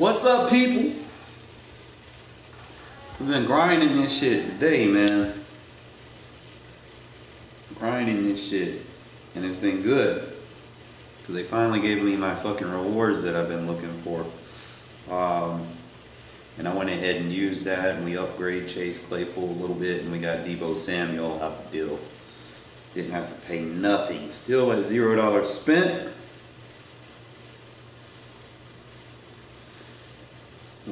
What's up, people? We've been grinding this shit today, man. Grinding this shit, and it's been good. Because they finally gave me my fucking rewards that I've been looking for. Um, and I went ahead and used that, and we upgrade Chase Claypool a little bit, and we got Deebo Samuel out the deal. Didn't have to pay nothing. Still at zero dollars spent.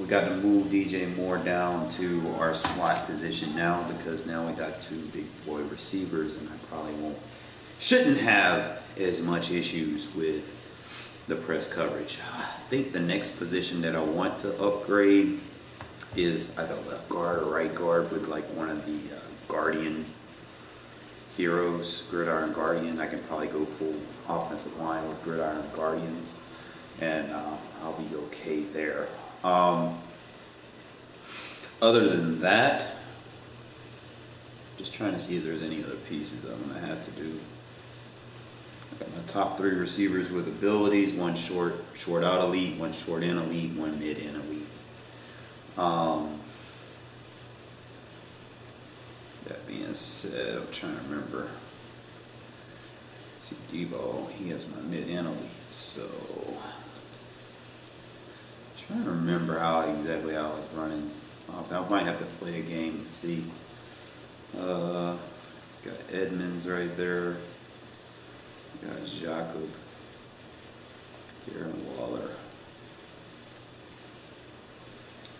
Got to move DJ Moore down to our slot position now because now we got two big boy receivers, and I probably won't, shouldn't have as much issues with the press coverage. I think the next position that I want to upgrade is either left guard or right guard with like one of the uh, Guardian heroes, Gridiron Guardian. I can probably go full offensive line with Gridiron Guardians, and uh, I'll be okay there. Um, other than that, just trying to see if there's any other pieces I'm going to have to do. I got my top three receivers with abilities, one short, short out elite, one short in elite, one mid in elite. Um, that being said, I'm trying to remember. See, Deebo, he has my mid in elite, so trying to remember how exactly I was running. I might have to play a game and see. Uh, got Edmunds right there. Got Jacob. Darren Waller.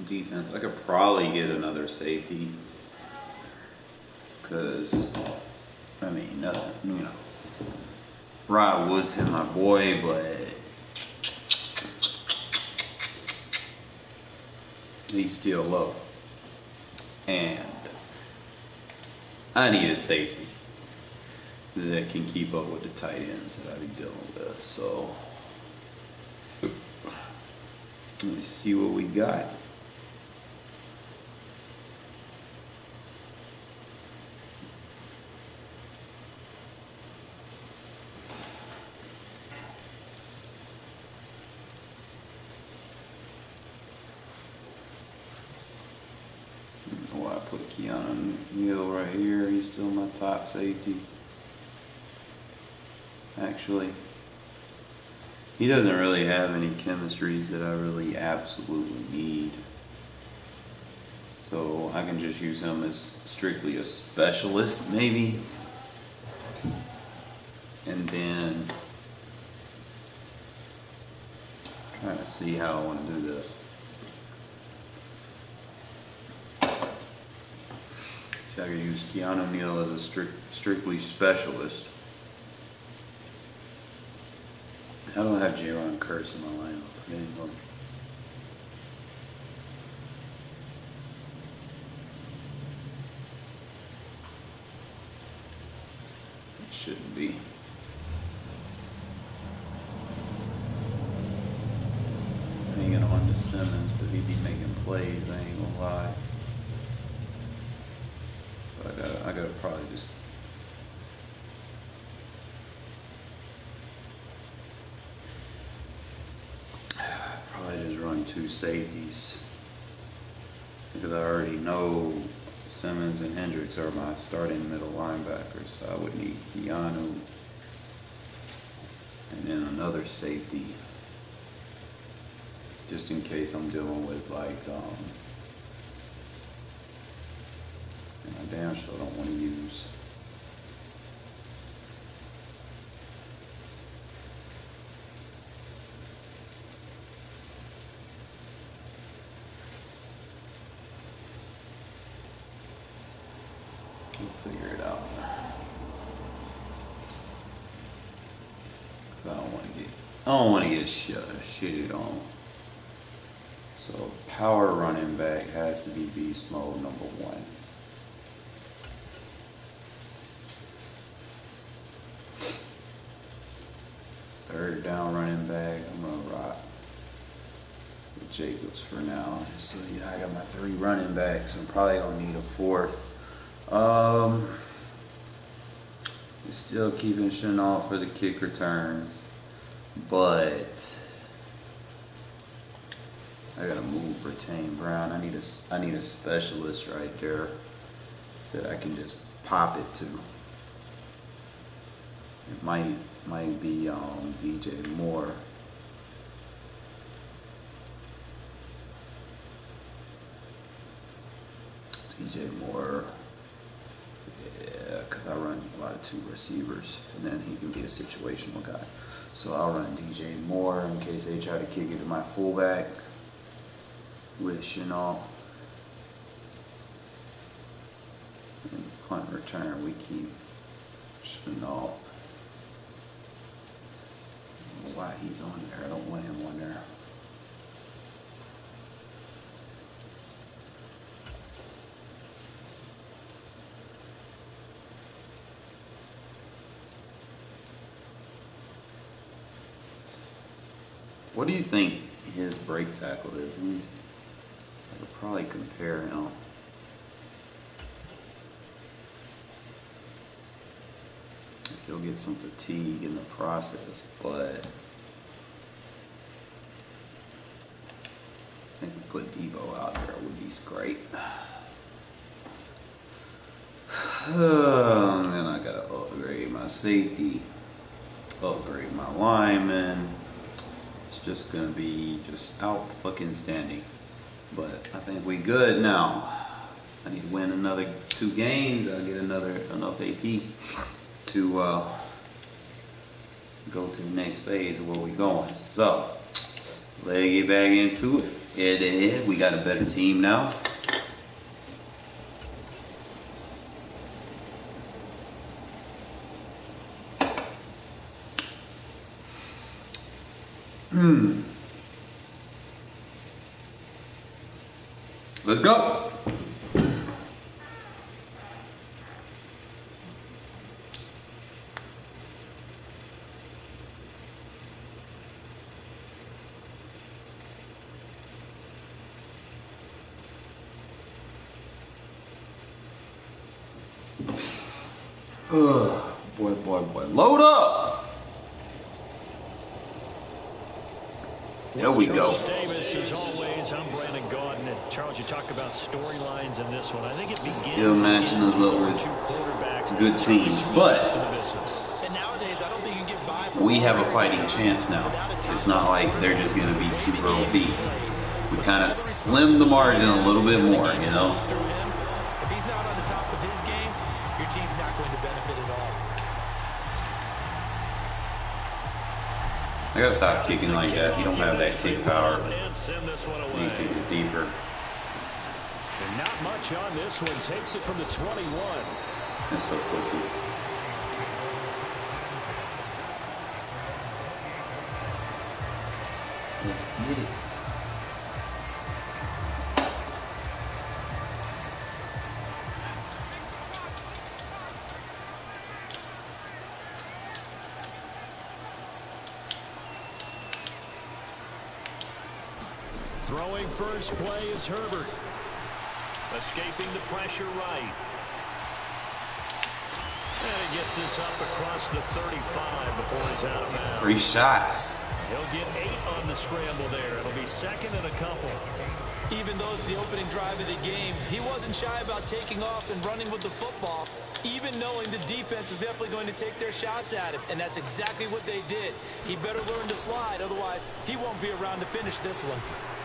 Defense. I could probably get another safety. Because, I mean, nothing, you know. Rod Woodson, my boy, but he's still low. And I need a safety that can keep up with the tight ends that I be dealing with. So let me see what we got. Oh, I put Keanu Neal right here. He's still my top safety. Actually, he doesn't really have any chemistries that I really absolutely need. So I can just use him as strictly a specialist, maybe. And then trying to see how I want to do this. I could use Keanu Neal as a strict, strictly specialist. I don't have Jaron Curse in my lineup. Anymore. It shouldn't be. Hanging on to Simmons, but he'd be making plays, I ain't gonna lie. But I gotta, I gotta probably just probably just run two safeties because I already know Simmons and Hendricks are my starting middle linebackers. So I would need Keanu and then another safety just in case I'm dealing with like um, and I damn sure don't want to use We'll figure it out. Cause I don't want to get, I don't want to get sh- shitted on. So power running back has to be beast mode number one. Third down running back, I'm gonna rock with Jacobs for now. So yeah, I got my three running backs. I'm probably gonna need a fourth. Um, still keeping Shenault for the kick returns, but I gotta move retain Brown. I need a I need a specialist right there that I can just pop it to. It might might be um, DJ Moore. DJ Moore. Yeah, because I run a lot of two receivers, and then he can be a situational guy. So I'll run DJ Moore in case they try to kick it to my fullback with Shenault. And punt return, we keep Shenault. Why he's on there? I don't want him on there. What do you think his break tackle is? He's, I could probably compare him. He'll get some fatigue in the process, but I think we put Deebo out there would be great. and then I gotta upgrade my safety, upgrade my lineman. Just gonna be just out fucking standing. But I think we good now. I need to win another two games. I'll get another enough AP to uh, go to the next phase of where we going. So let's get back into it. Head to head, we got a better team now. Hmm. Let's go. Ugh, boy, boy, boy. Load up. There we go. Davis, as always, I'm Brandon Gaudin. And Charles, you talk about storylines in this one. I think it begins Still matching us up with two quarterbacks. good teams, but in the business. And nowadays, I don't think you get by. we have a fighting chance now. It's not like they're just going to be super OP. We kind of slim the margin a little bit more, you know? I gotta stop kicking like that. You don't have that kick power. And send this one You need to get deeper. And not much on this one. Takes it from the 21. That's so pussy. Let's get it. First play is Herbert. Escaping the pressure right. And he gets this up across the 35 before he's out of bounds. Three shots. He'll get eight on the scramble there. It'll be second and a couple. Even though it's the opening drive of the game, he wasn't shy about taking off and running with the football, even knowing the defense is definitely going to take their shots at him. And that's exactly what they did. He better learn to slide, otherwise he won't be around to finish this one.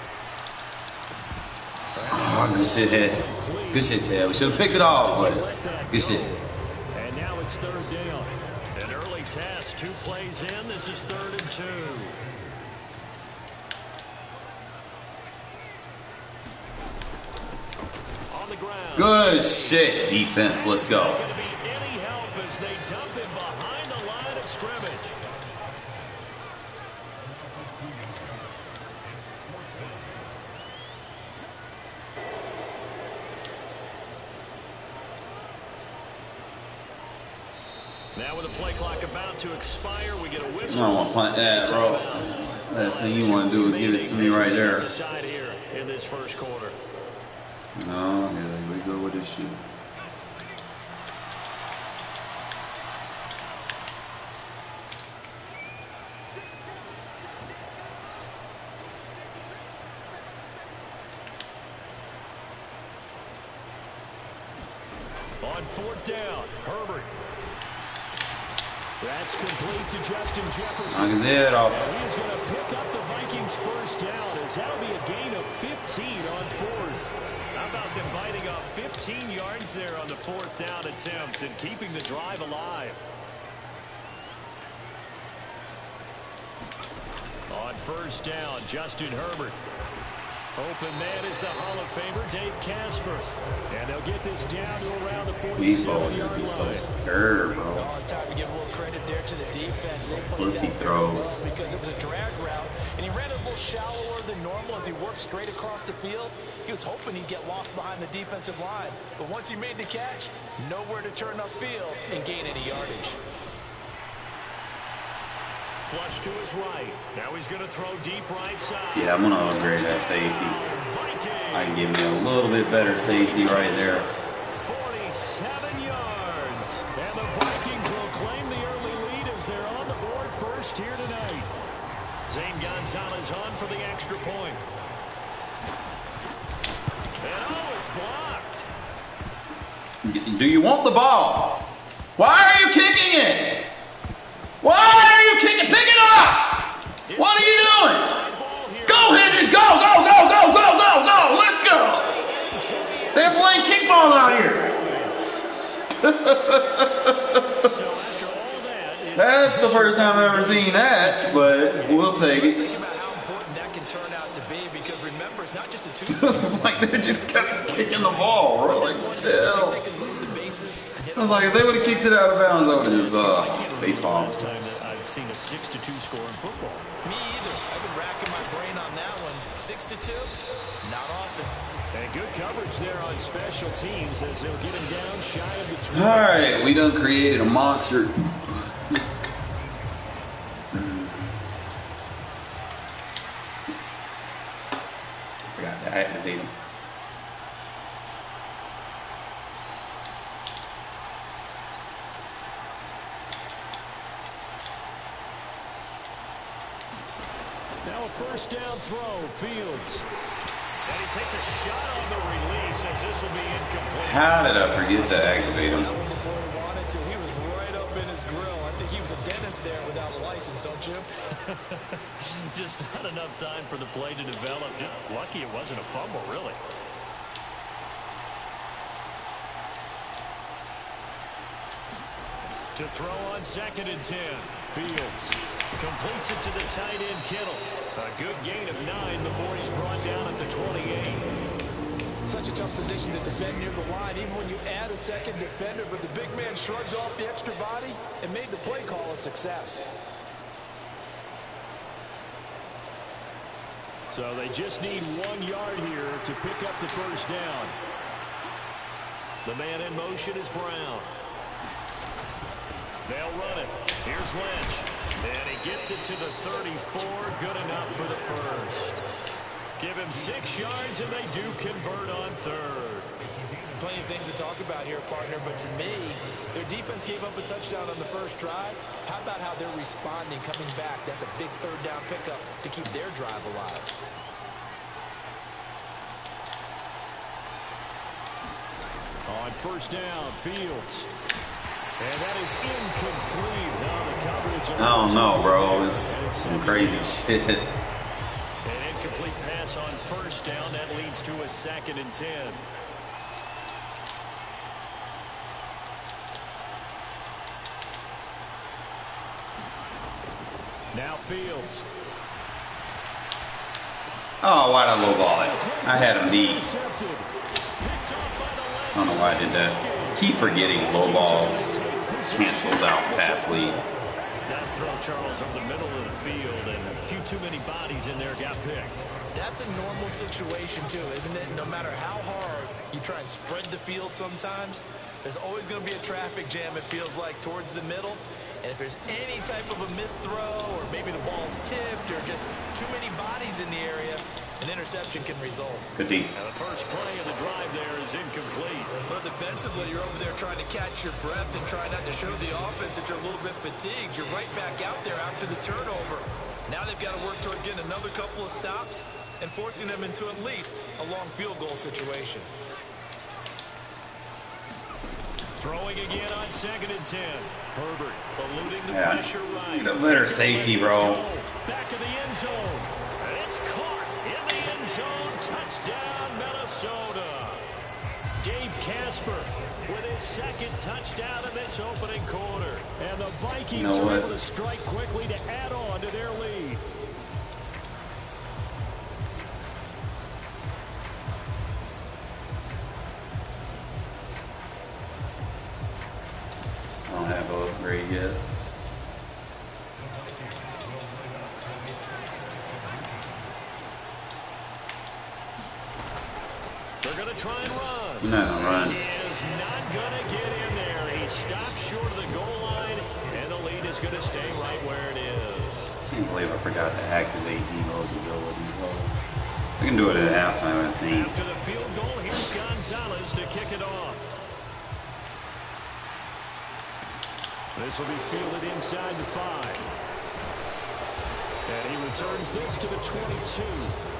Oh, good shit, head. Good shit, Ted. We should have picked it off, but good shit. And now it's third down. An early test, two plays in. This is third and two. On the ground. Good shit, defense. Let's go. Not gonna be any help as they dump him behind the line of scrimmage. Now with the play clock about to expire, we get a I whistle. don't want to punt that, bro. Last thing you want to do is give it to me right there. Side here in this first quarter. Oh, here we go with this shit. Knock his head off. And he's going to pick up the Vikings first down as that'll be a gain of 15 on fourth. How about them biting off 15 yards there on the fourth down attempt and keeping the drive alive? On first down, Justin Herbert. Open man is the Hall of Famer, Dave Casper. And they'll get this down to around the People 47-yard would be so line. scared, bro. Oh, it's time to give a little credit there to the defense. They Pussy that very well throws. Because it was a drag route, and he ran it a little shallower than normal as he worked straight across the field. He was hoping he'd get lost behind the defensive line. But once he made the catch, nowhere to turn upfield and gain any yardage. Flush to his right. Now he's going to throw deep right side. Yeah, I'm gonna upgrade that safety. I can give me a little bit better safety right there. 47 yards. And the Vikings will claim the early lead as they're on the board first here tonight. Zane Gonzalez on for the extra point. And oh, it's blocked. Do you want the ball? Why are you kicking it? Why are you kicking? Pick it up! What are you doing? Go, Hendricks! Go, go, go, go, go, go, go! Let's go! They're playing kickball out here. So after all that, it's That's the first time I've ever seen that, but we'll take it. think about how important that can turn out to be because remember, it's not just a two. it's like they just kept kicking the ball. We're like, what the hell? They can load the bases. I was like, if they would have kicked it out of bounds, I would have just, uh, baseball. last time that I've seen a 6 to 2 score in football. Me either. I've been racking my brain on that one. Six to two, not often. And good coverage there on special teams as they'll get him down shy of the 20. All right, we done created a monster. Forgot to activate him. First down throw, Fields. And he takes a shot on the release as this will be incomplete. How did I forget to activate him? That one he wanted to. He was right up in his grill. I think he was a dentist there without a license, don't you? Just not enough time for the play to develop. Just lucky it wasn't a fumble, really. To throw on second and 10. Fields completes it to the tight end Kittle. A good gain of nine before he's brought down at the 28. Such a tough position to defend near the line, even when you add a second defender. But the big man shrugged off the extra body and made the play call a success. So they just need one yard here to pick up the first down. The man in motion is Brown. They'll run it. Here's Lynch. And he gets it to the 34. Good enough for the first. Give him six yards, and they do convert on third. Plenty of things to talk about here, partner, but to me, their defense gave up a touchdown on the first drive. How about how they're responding, coming back? That's a big third down pickup to keep their drive alive. On first down, Fields. I don't know, bro. It's some crazy shit. An incomplete pass on first down. That leads to a second and 10. Now Fields. Oh, why'd I low ball it? I had him beat. I don't know why I did that. Keep forgetting low ball cancels out pass lead. That throw, Charles, over the middle of the field, and a few too many bodies in there got picked. That's a normal situation, too, isn't it? No matter how hard you try and spread the field sometimes, there's always going to be a traffic jam, it feels like, towards the middle. And if there's any type of a missed throw, or maybe the ball's tipped, or just too many bodies in the area, an interception can result. Good D. Now the first play of the drive there is incomplete. But defensively, you're over there trying to catch your breath and try not to show the offense that you're a little bit fatigued. You're right back out there after the turnover. Now they've got to work towards getting another couple of stops and forcing them into at least a long field goal situation. Throwing again on second and ten. Herbert eluding the Yeah. pressure right. The better He's gonna let safety, bro. Back of the end zone. And it's caught in the end zone. Touchdown, Minnesota. Dave Casper with his second touchdown in this opening quarter. And the Vikings You know are able to strike quickly to add on to their lead. I don't have upgrade yet. They're going to try and run. Gonna run. He is not going to get in there. He stops short of the goal line, and the lead is going to stay right where it is. Can't believe I forgot to activate Deebo's ability. Well, I can do it at halftime, I think. After the field goal, here's Gonzalez to kick it off. This will be fielded inside the five. And he returns this to the 22.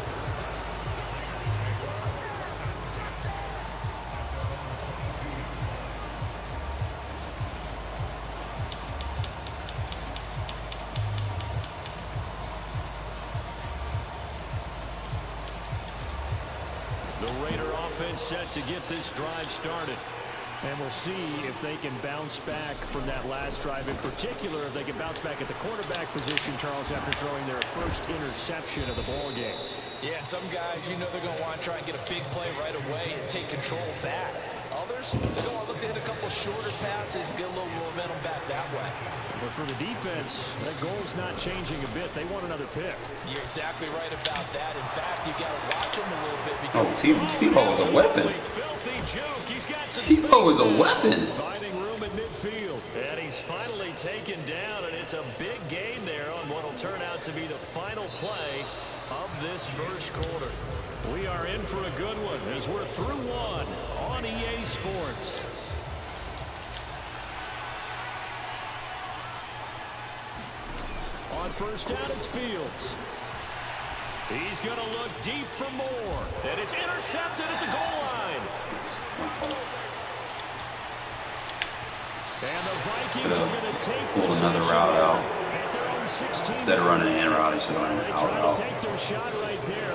To get this drive started. And we'll see if they can bounce back from that last drive. In particular, if they can bounce back at the quarterback position, Charles, after throwing their first interception of the ball game. Yeah, some guys, you know they're going to want to try and get a big play right away and take control back. Others, they're going to look to hit a couple shorter passes, get a little momentum back that way. But for the defense, that goal's not changing a bit. They want another pick. You're exactly right about that. In fact, you got to watch them a little bit because Oh, T- Tebow is a weapon. Filthy juke. He's got some Tebow is a weapon. Finding room at midfield. And he's finally taken down, and it's a big gain there on what will turn out to be the final play of this first quarter. We are in for a good one as we're through one on EA Sports. On first down, it's Fields. He's going to look deep for more. And it's intercepted at the goal line. And the Vikings are going to take Pulled another route out. at their own 16. Instead of running an in route, I should run They an out to take their shot right there,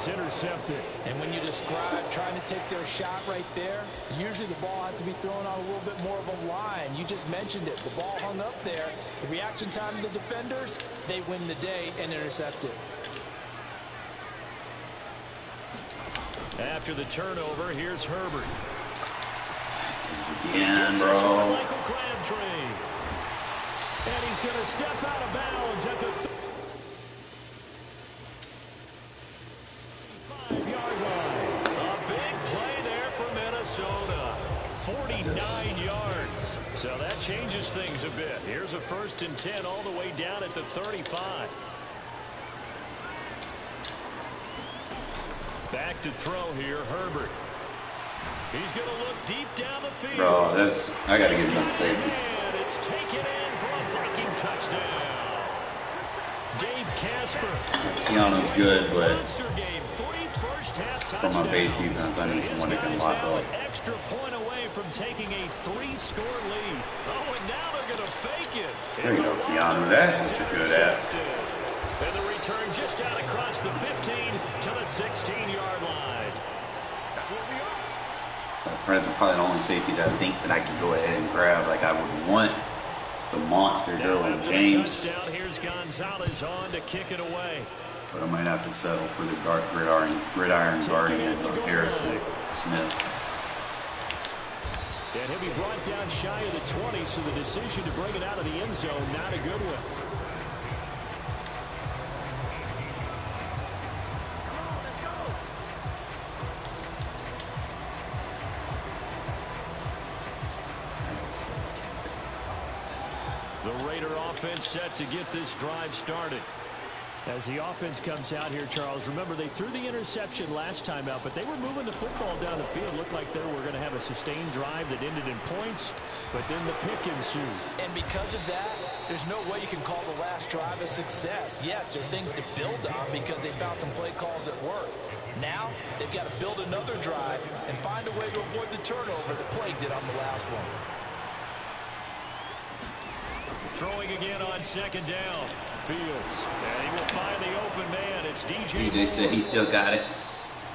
it's intercepted. And when you describe trying to take their shot right there, usually the ball has to be thrown on a little bit more of a line. You just mentioned it. The ball hung up there. The reaction time of the defenders, they win the day and intercept it. After the turnover, here's Herbert. Again, Gets this on bro. Michael Crabtree. And he's going to step out of bounds at the 35-yard line. A big play there for Minnesota. 49 yards. So that changes things a bit. Here's a first and 10 all the way down at the 35. Back to throw here, Herbert. He's going to look deep down the field. Bro, that's I gotta get another safety. And it's taken in for a Viking touchdown. Dave Casper. Keanu's good, but Monster game, 41st half for my touchdown. base defense, I need someone that can lock up. extra point away from taking a three-score lead. Oh, and now they're going to fake it. There you go, Keanu. That's what you're good at. And the return just out across the 15 to the 16-yard line. Probably probably the only safety that I think that I can go ahead and grab. Like I would want the monster Derwin James, touchdown, here's Gonzalez on to kick it away. But I might have to settle for the dark gridiron, gridiron guardian of Harrison Smith. And he'll be brought down shy of the 20, so the decision to bring it out of the end zone, not a good one. The Raider offense set to get this drive started. As the offense comes out here, Charles, remember they threw the interception last time out, but they were moving the football down the field. Looked like they were going to have a sustained drive that ended in points, but then the pick ensued. And because of that, There's no way you can call the last drive a success. Yes, there are things to build on because they found some play calls that work. Now, they've got to build another drive and find a way to avoid the turnover that plagued it on the last one. Throwing again on second down. Fields. And he will find the open man. It's DJ. DJ said he still got it.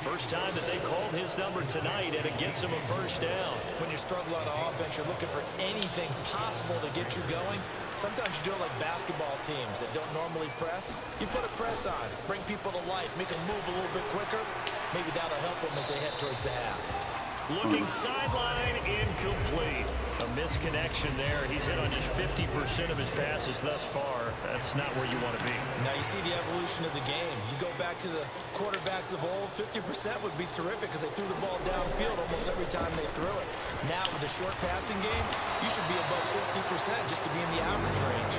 First time that they called his number tonight, and it gets him a first down. When you struggle on offense, you're looking for anything possible to get you going. Sometimes you do it like basketball teams that don't normally press. You put a press on, bring people to life, make them move a little bit quicker. Maybe that'll help them as they head towards the half. Looking sideline, incomplete. A misconnection there. He's hit on just 50% of his passes thus far. That's not where you want to be. Now you see the evolution of the game. You go back to the quarterbacks of old, 50% would be terrific because they threw the ball downfield almost every time they threw it. Now with the short passing game, you should be above 60% just to be in the average range.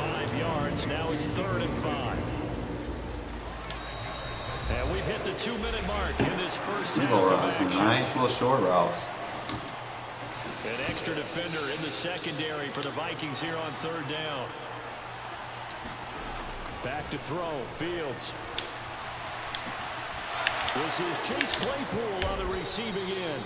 Five yards. Now it's third and five. And we've hit the two-minute mark in this first half People of running some action. nice little short routes. An extra defender in the secondary for the Vikings here on third down. Back to throw. Fields. This is Chase Claypool on the receiving end.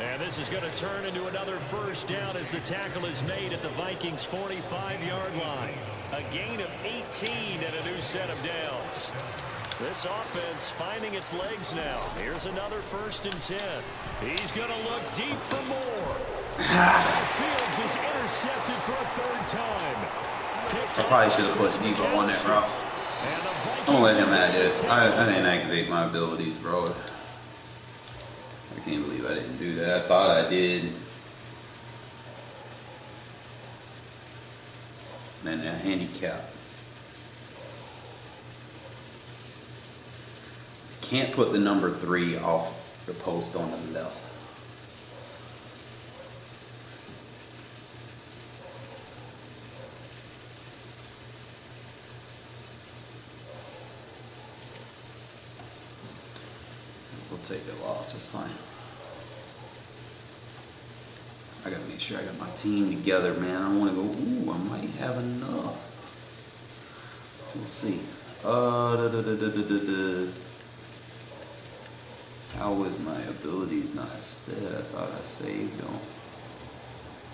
And this is going to turn into another first down as the tackle is made at the Vikings 45-yard line. A gain of 18 and a new set of downs. This offense finding its legs now. Here's another first and 10. He's going to look deep for more. Fields is intercepted for a third time. Picked I probably should have put Deebo on that McAllister. route. And the I'm gonna let him add it. I, I didn't activate my abilities, bro. I can't believe I didn't do that. I thought I did. Man, that handicap. Can't put the number three off the post on the left. We'll take the loss. It's fine. I gotta make sure I got my team together, man. I want to go. Ooh, I might have enough. We'll see. Uh, da, da, da. How was my abilities not set? I thought I saved them.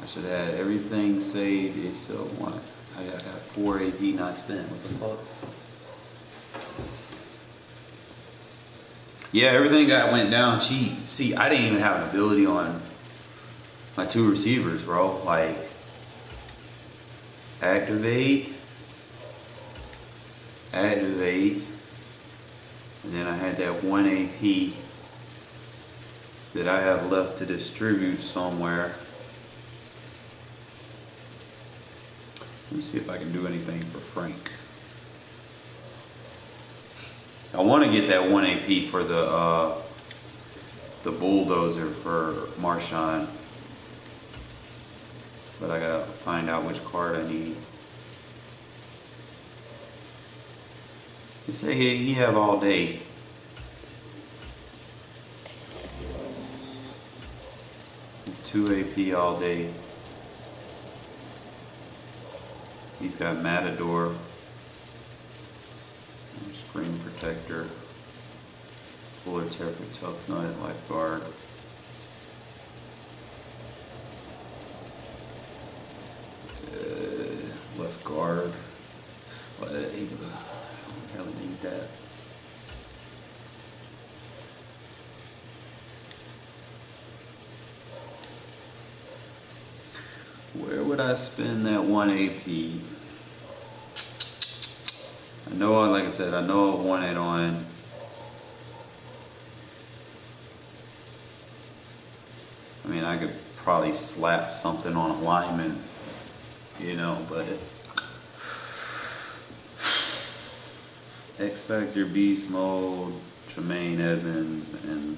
I should have had everything saved except one. I got, I got four AP not spent. What the fuck? Yeah, everything got went down cheap. See, I didn't even have an ability on my two receivers, bro. Like activate, activate, and then I had that one AP that I have left to distribute somewhere. Let me see if I can do anything for Frank. I want to get that one AP for the uh, the bulldozer for Marshawn, but I gotta find out which card I need. He say he have all day. He's two AP all day. He's got Matador. Screen protector. Fuller Terrapin Tough Nut Lifeguard. Uh, left guard. I don't really need that. Where would I spend that one AP? I know, like I said, I know I want it on. I mean, I could probably slap something on a lineman, you know, but X Factor Beast Mode, Tremaine Edmunds, and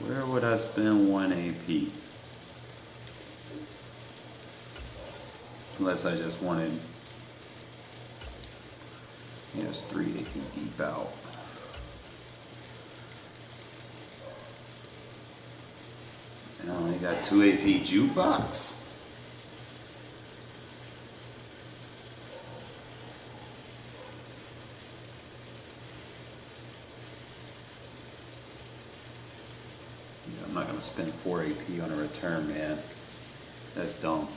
where would I spend one AP? unless I just wanted minus 3 they can deep out. And I only got 2 AP jukebox. Yeah, I'm not going to spend 4 AP on a return, man. That's dumb.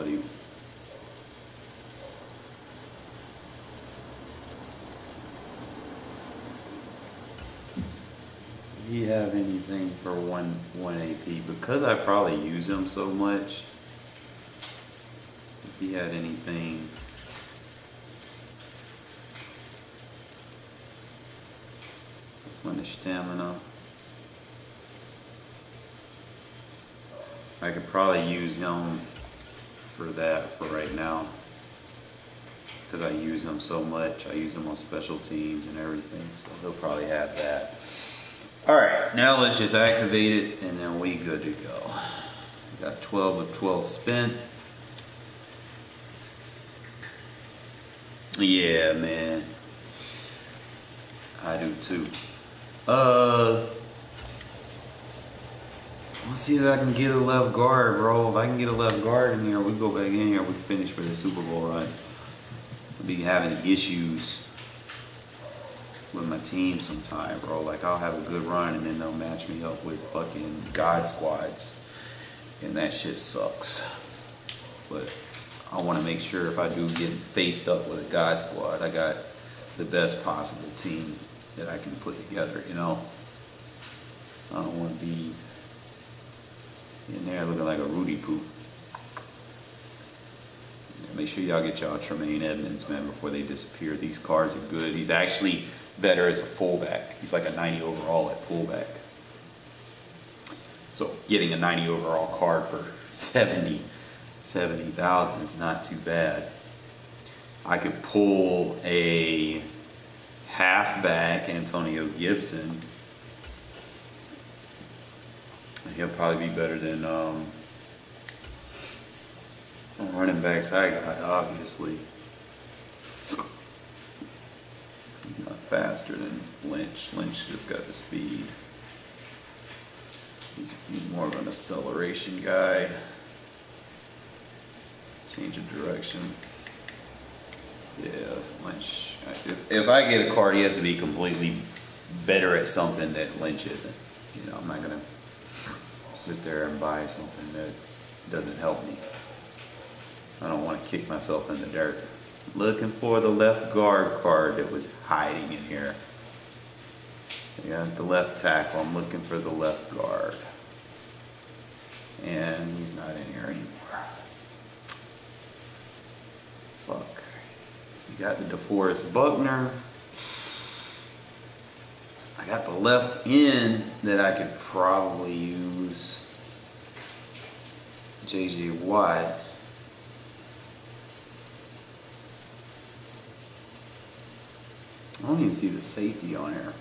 Nobody. Does he have anything for one one AP? Because I probably use him so much. If he had anything. Replenish stamina. I could probably use him for that for right now. Because I use him so much. I use him on special teams and everything. So he'll probably have that. Alright, now let's just activate it and then we good to go. We got 12 of 12 spent. Yeah, man. I do too. Uh, let's see if I can get a left guard, bro. If I can get a left guard in here, we go back in here. We finish for the Super Bowl run. I'll be having issues with my team sometime, bro. Like I'll have a good run and then they'll match me up with fucking God squads, and that shit sucks. But I want to make sure if I do get faced up with a God squad, I got the best possible team that I can put together, you know. I don't want to be in there looking like a Rudy poop. Make sure y'all get y'all Tremaine Edmunds, man, before they disappear. These cards are good. He's actually better as a fullback. He's like a 90 overall at fullback. So getting a 90 overall card for 70, 70,000 is not too bad. I could pull a halfback, Antonio Gibson. He'll probably be better than um, running backs I got, obviously. He's not faster than Lynch. Lynch just got the speed. He's more of an acceleration guy. Change of direction. Yeah, Lynch. If, if I get a card, he has to be completely better at something that Lynch isn't. You know, I'm not gonna sit there and buy something that doesn't help me. I don't want to kick myself in the dirt. Looking for the left guard card that was hiding in here. I got the left tackle. I'm looking for the left guard. And he's not in here anymore. Fuck. You got the DeForest Buckner. I got the left end that I could probably use. JJ Watt. I don't even see the safety on here.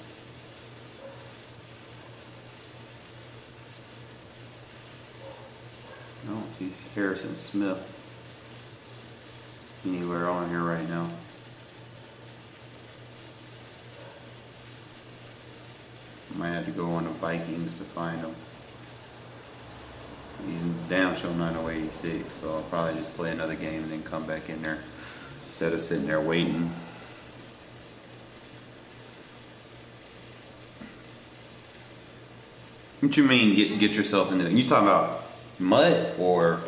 I don't see Harrison Smith anywhere on here right now. Might have to go on the Vikings to find him. He's damn sure not no 86, so I'll probably just play another game and then come back in there instead of sitting there waiting. What you mean get get yourself into? It? You talking about mud or,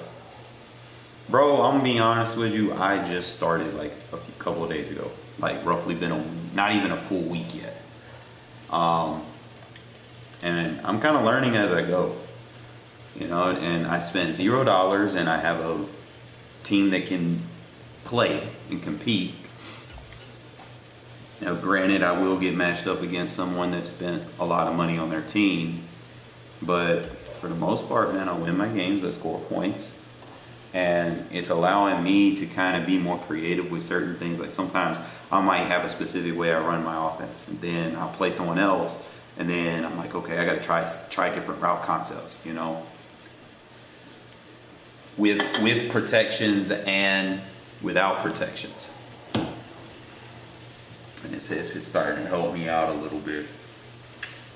bro? I'm gonna be honest with you. I just started like a few, couple of days ago. Like roughly been a, not even a full week yet. Um, and I'm kind of learning as I go. You know, and I spent zero dollars, and I have a team that can play and compete. Now, granted, I will get matched up against someone that spent a lot of money on their team, but for the most part, man, I win my games. I score points, and it's allowing me to kind of be more creative with certain things. Like sometimes I might have a specific way I run my offense, and then I'll play someone else, and then I'm like, okay, I got to try try different route concepts, you know, with with protections and without protections. And it's, it's, it's starting to help me out a little bit.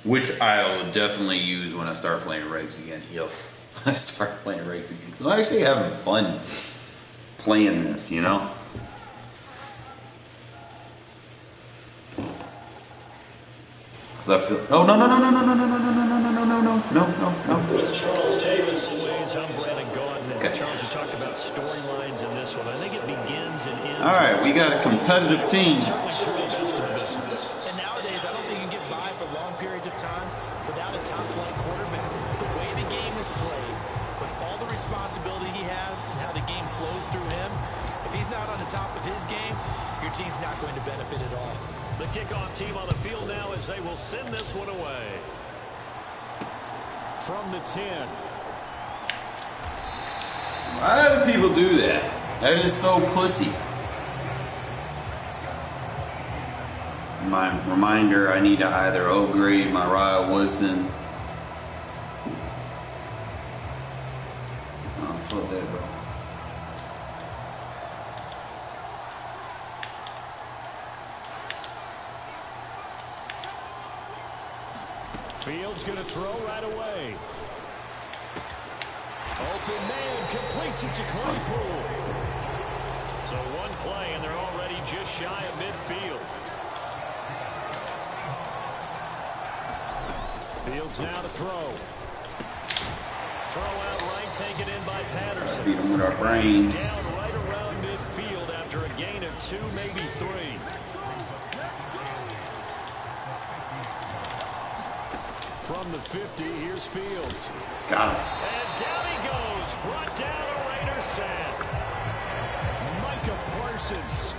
Which I'll definitely use when I start playing regs again, if I start playing regs again. Because I'm actually having fun playing this, you know? Cause I feel. Oh no no no no no no no no no no no no no no no no no. no. With Charles Davis. I'm Brandon. And Okay. Charles, you talked about storylines in this one. I think it begins and ends. All right, we got a competitive team. Certainly they will send this one away. From the 10. Why do people do that? That is so pussy. My reminder: I need to either upgrade my Ryan Woodson. Oh, fuck that, bro. Fields going to throw right away. Open man completes it to Claypool. So one play, and they're already just shy of midfield. Fields now to throw. Throw out right, taken in by Patterson. Beat 'em with our brains. Down right around midfield after a gain of two, maybe three. From the 50, here's Fields. Got him. And down he goes. Brought down a Raider sack. Micah Parsons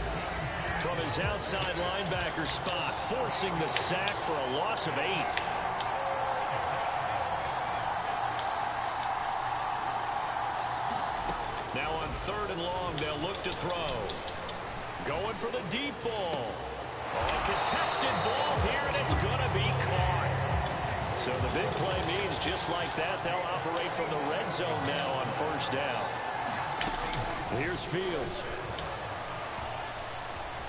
from his outside linebacker spot, forcing the sack for a loss of eight. Now on third and long, they'll look to throw. Going for the deep ball. Big play means just like that, they'll operate from the red zone now on first down. Here's Fields.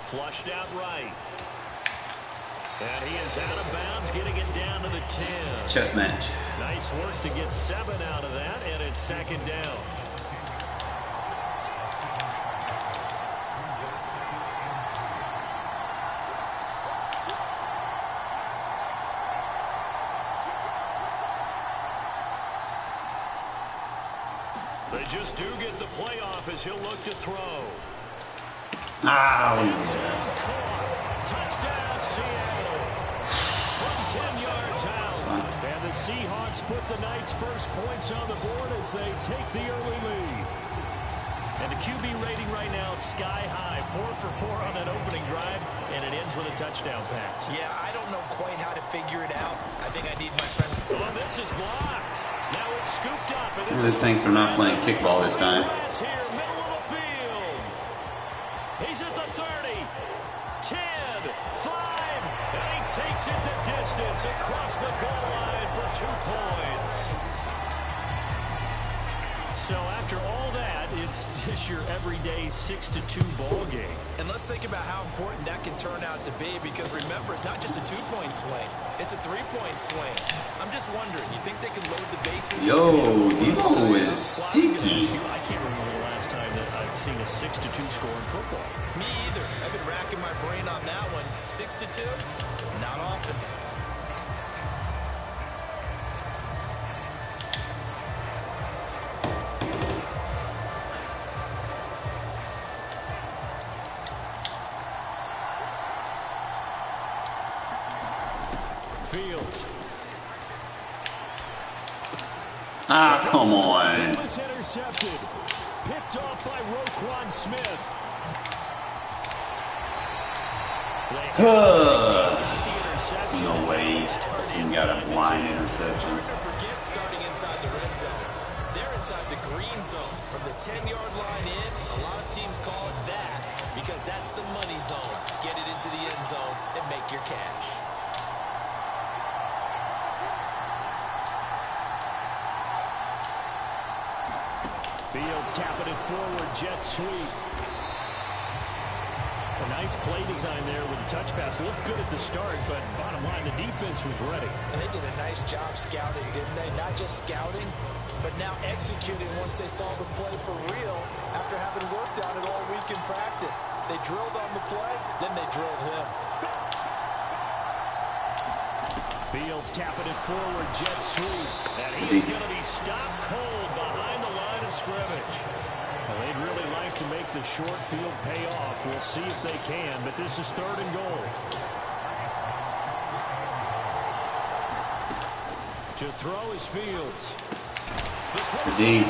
Flushed out right. And he is out of bounds, getting it down to the 10. It's Chess match. Nice work to get seven out of that, and it's second down. Look to throw. Ow. Touchdown, Seattle. From 10 yards out. And the Seahawks put the night's first points on the board as they take the early lead. And the QB rating right now sky high. Four for four on that opening drive, and it ends with a touchdown pass. Yeah, I don't know quite how to figure it out. I think I need my friends. Oh, this is blocked. Now it's scooped up. And One of those things they're not playing kickball this time. Here, it's just your everyday 6 to 2 ball game. And let's think about how important that can turn out to be because remember, it's not just a two-point swing. It's a three-point swing. I'm just wondering, you think they can load the bases? Yo, Deebo is Well, I was gonna ask sticky. I can't remember the last time that I've seen a 6 to 2 score in football. Me either. I've been racking my brain on that one. Six to two? Not often. By Roquan Smith. They Huh. the interception. No way. You got a blind interception. Forget starting inside the red zone. They're inside the green zone. From the 10-yard line in, a lot of teams call it that because that's the money zone. Get it into the end zone and make your cash. Fields tapping it forward, jet sweep. A nice play design there with the touch pass. Looked good at the start, but bottom line, the defense was ready. And they did a nice job scouting, didn't they? Not just scouting, but now executing once they saw the play for real after having worked on it all week in practice. They drilled on the play, then they drilled him. Fields tapping it forward, jet sweep. And he's going to be stopped cold line of scrimmage. Well, they'd really like to make the short field pay off. We'll see if they can, but this is third and goal. To throw is Fields. The.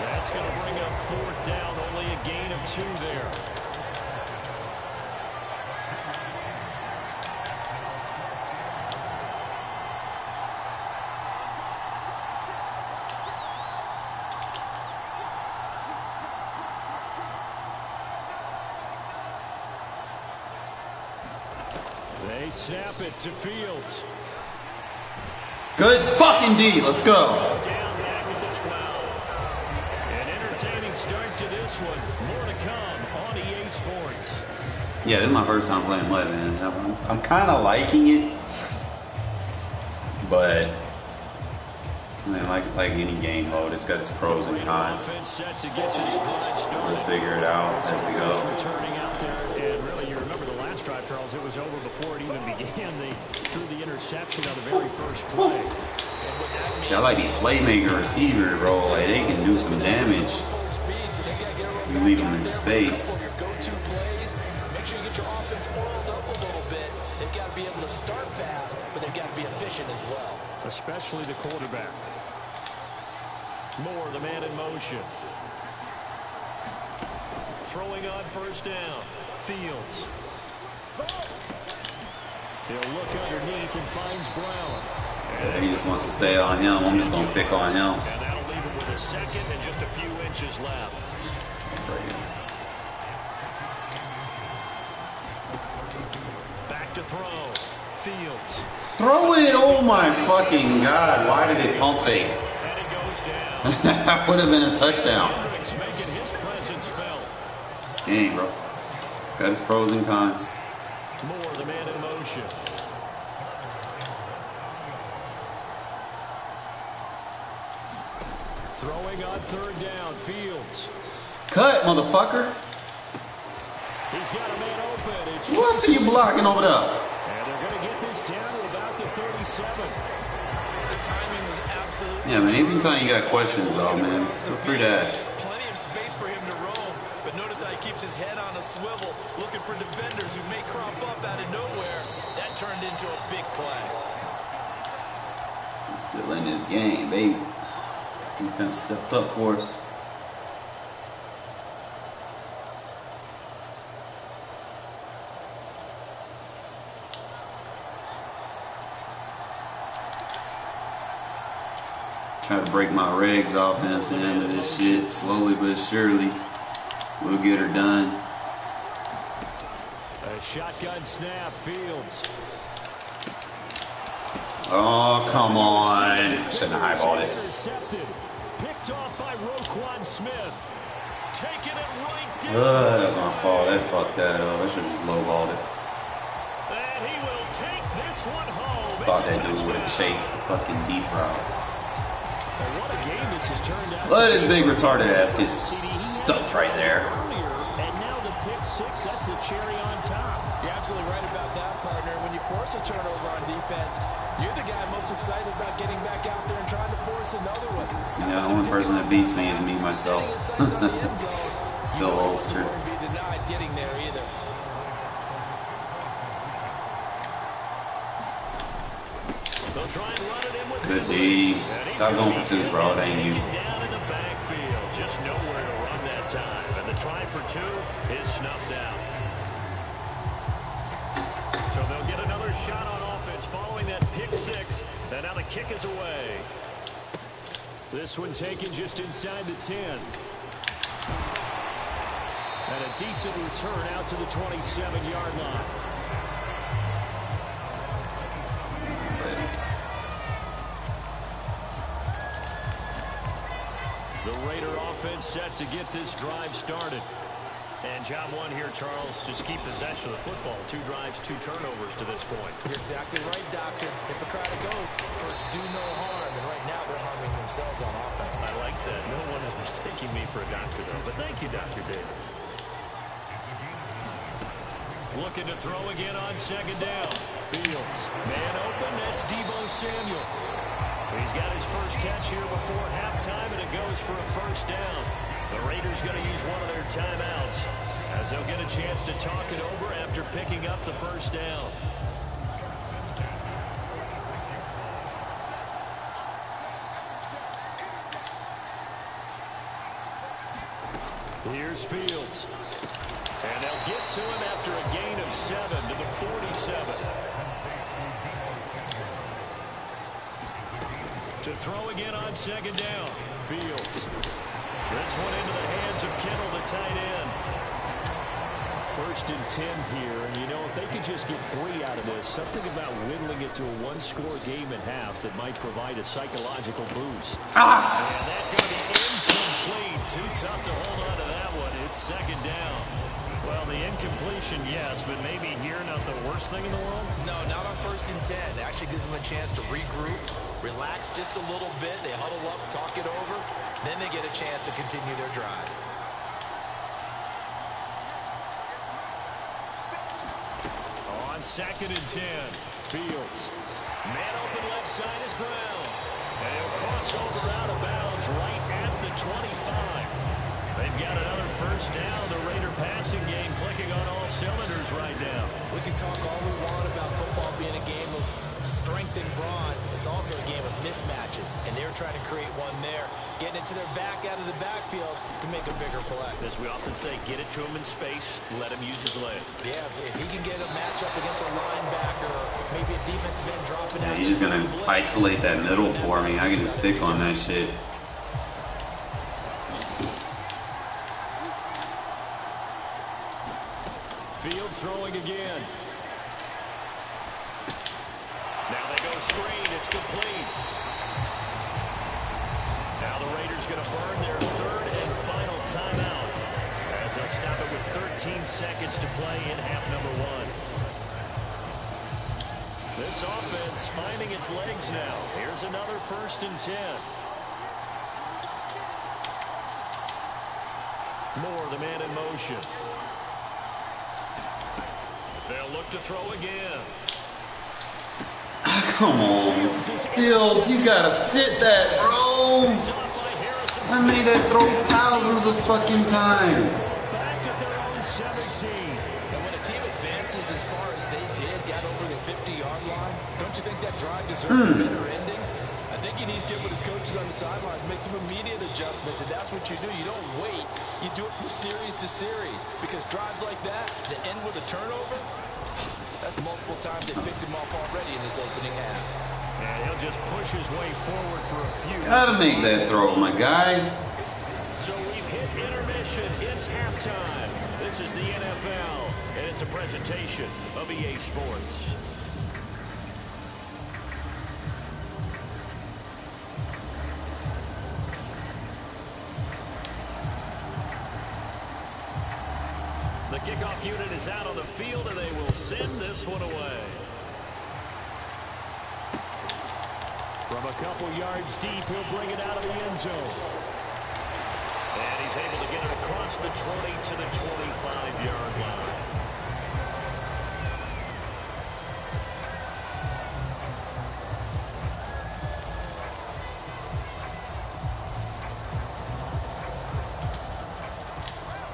That's going to bring up fourth down. Only a gain of two there. Snap it to Fields. Good fucking D. Let's go. Down back at the 12. An entertaining start to this one. More to come on EA Sports. Yeah, this is my first time playing Mud, man. I'm, I'm kind of liking it, but I mean, like like any game mode, it's got its pros and cons. Offense set to get this drive started. We'll figure it out as we go. See, I like the playmaker receiver role. Like they can do some damage. You leave them in space. Your go-to plays. Make sure you get your offense oiled up a little bit. They've got to be able to start fast, but they've got to be efficient as well. especially the quarterback. Moore, the man in motion. Throwing on first down. Fields. He'll look underneath and finds Brown. Yeah, he just wants to stay on him. I'm just gonna pick on him. And that'll leave him with a second and just a few inches left. Back to throw. Fields. Throw it! Oh my fucking god! Why did it pump fake? And it goes down. that would have been a touchdown. Hendricks making his presence felt. This game, bro. It's got its pros and cons. Moore, the man in motion. Throwing on third down, Fields. Cut, motherfucker. He's got a man open. It's What else are you blocking over there? and they're going to get this down to about the 37. The timing was absolutely. Yeah, man. Anytime you got questions, though, man, feel free to ask. Plenty of space for him to roam, but notice how he keeps his head on a swivel, looking for defenders who may crop up out of nowhere. Turned into a big play. Still in this game, baby. Defense stepped up for us. Try to break my regs offense into this shit slowly but surely. We'll get her done. A shotgun snap, Fields. Oh, come on. Shouldn't have highballed it. Picked off by Roquan Smith. Taking it right down. Ugh, that's my fault. That fucked that up. I should have just lowballed it. And he will take this one home. Thought that dude would have chased the fucking deep route. And what a game this has turned out. Let his big retarded ass get stuffed right there. And now the pick six, that's the cherry the only person that beats me is me myself. Still with Good. D. Stop gonna for be twos, bro. It ain't you. Just nowhere to run that time. And the try for two is snuffed out. So they'll get another shot on offense following that pick six. And now the kick is away. This one taken just inside the 10. And a decent return out to the 27-yard line. The Raider offense set to get this drive started. And job one here, Charles, just keep possession of the football. Two drives, two turnovers to this point. You're exactly right, Doctor. Hippocratic oath. First, do no harm. And right now, they're harming themselves on offense. I like that. No one is mistaking me for a doctor, though. But thank you, Dr. Davis. Looking to throw again on second down. Fields. Man open. That's Deebo Samuel. He's got his first catch here before halftime, and it goes for a first down. The Raiders going to use one of their timeouts as they'll get a chance to talk it over after picking up the first down. 37 to the 47. To throw again on second down. Fields. This one into the hands of Kittle, the tight end. First and 10 here, and you know, if they could just get three out of this, something about whittling it to a one-score game in half that might provide a psychological boost. Ah. And that going to be incomplete. Too tough to hold on to that one. It's second down. Well, the incompletion, yes, but maybe here not the worst thing in the world? No, not on first and 10. It actually gives them a chance to regroup, relax just a little bit. They huddle up, talk it over. Then they get a chance to continue their drive. On second and 10, Fields. Man open left side is Brown. And he'll cross over out of bounds right at the 25. They've got another first down. The Raider passing game clicking on all cylinders right now. We can talk all we want about football being a game of strength and brawn. It's also a game of mismatches, and they're trying to create one there, getting it to their back out of the backfield to make a bigger play. As we often say, get it to him in space, let him use his leg. Yeah, if he can get a matchup against a linebacker, maybe a defensive end dropping yeah, out. He's just going to isolate that middle for me. I can just pick on that shit. Push his way forward for a few. Gotta make that throw, my guy. So we've hit intermission. It's halftime. This is the NFL, and it's a presentation of EA Sports. A couple yards deep, he'll bring it out of the end zone. And he's able to get it across the 20 to the 25-yard line.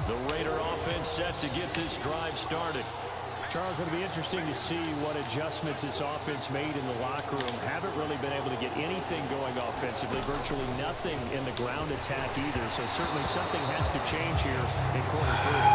The Raider offense set to get this drive started. Charles, it'll be interesting to see what adjustments this offense made in the locker room. Haven't really been able to get anything going offensively, virtually nothing in the ground attack either. So certainly something has to change here in quarter three.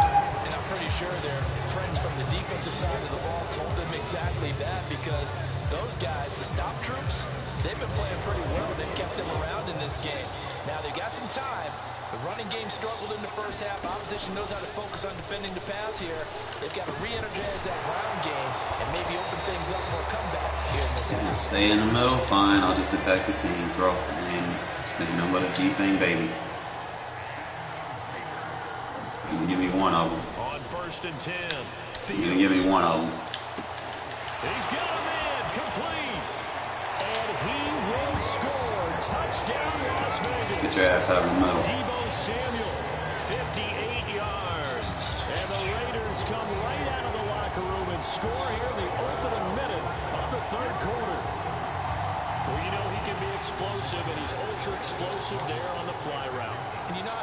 And I'm pretty sure their friends from the defensive side of the ball told them exactly that because those guys, the stop troops, they've been playing pretty well. They've kept them around in this game. Now they've got some time, the running game struggled in the first half. Opposition knows how to focus on defending the pass here. They've got to re-energize that ground game and maybe open things up for a comeback here in this half. Stay in the middle, fine. I'll just attack the seams, bro. And make no but a G thing, baby. You can give me one of them. On first and ten. You can give me one of them. He's got a man complete. And he will score. Touchdown Las Vegas. Get your ass out of the middle.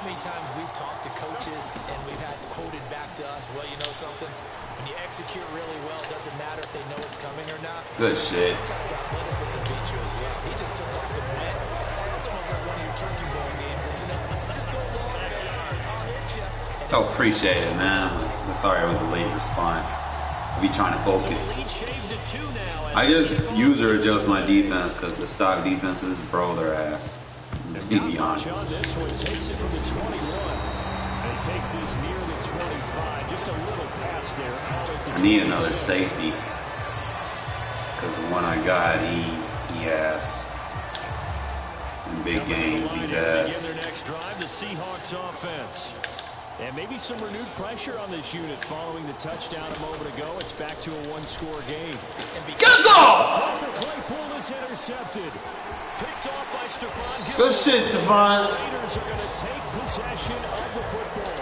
Many times we've talked to coaches and we've had quoted back to us, well, you know something? When you execute really well, it doesn't matter if they know it's coming or not. Good shit. Sometimes athleticism beats you as well. He just took off and went. That's almost like one of your turkey bowl games, isn't it? Just go long and I'll hit you. Oh, appreciate it, man. I'm sorry with the late response. I'll be trying to focus. lead shaved to two now. as I just they user adjust my defense because the stock defenses bro their ass. And Be beyond. Josh on this one takes it from the 21. And he takes this near the 25. Just a little pass there. Call it the I need 26. another safety because the one I got, he he ass. In big games, he's ass. their next drive, the Seahawks offense. And maybe some renewed pressure on this unit following the touchdown a moment ago. It's back to a one-score game. And be Let's go! Claypool is intercepted. Picked off by Stephon Good shit, Stephon. Raiders are going to take possession of the football.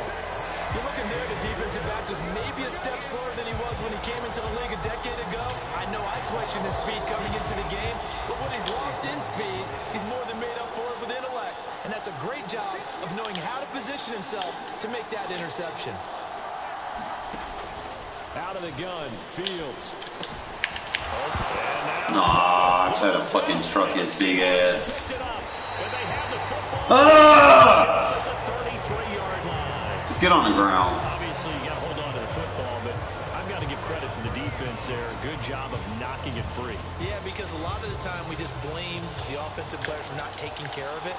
You're looking there, the defensive back was maybe a step slower than he was when he came into the league a decade ago. I know I questioned his speed coming into the game, but when he's lost in speed, he's more than made up for it with intellect. And that's a great job of knowing how to position himself to make that interception. Out of the gun, Fields. Aw, I tried to fucking truck his big ass. Picked it up, and they have the football Ah! at the 33-yard line. Just get on the ground. Obviously, you got to hold on to the football, but I've got to give credit to the defense there. Good job of knocking it free. Yeah, because a lot of the time we just blame the offensive players for not taking care of it.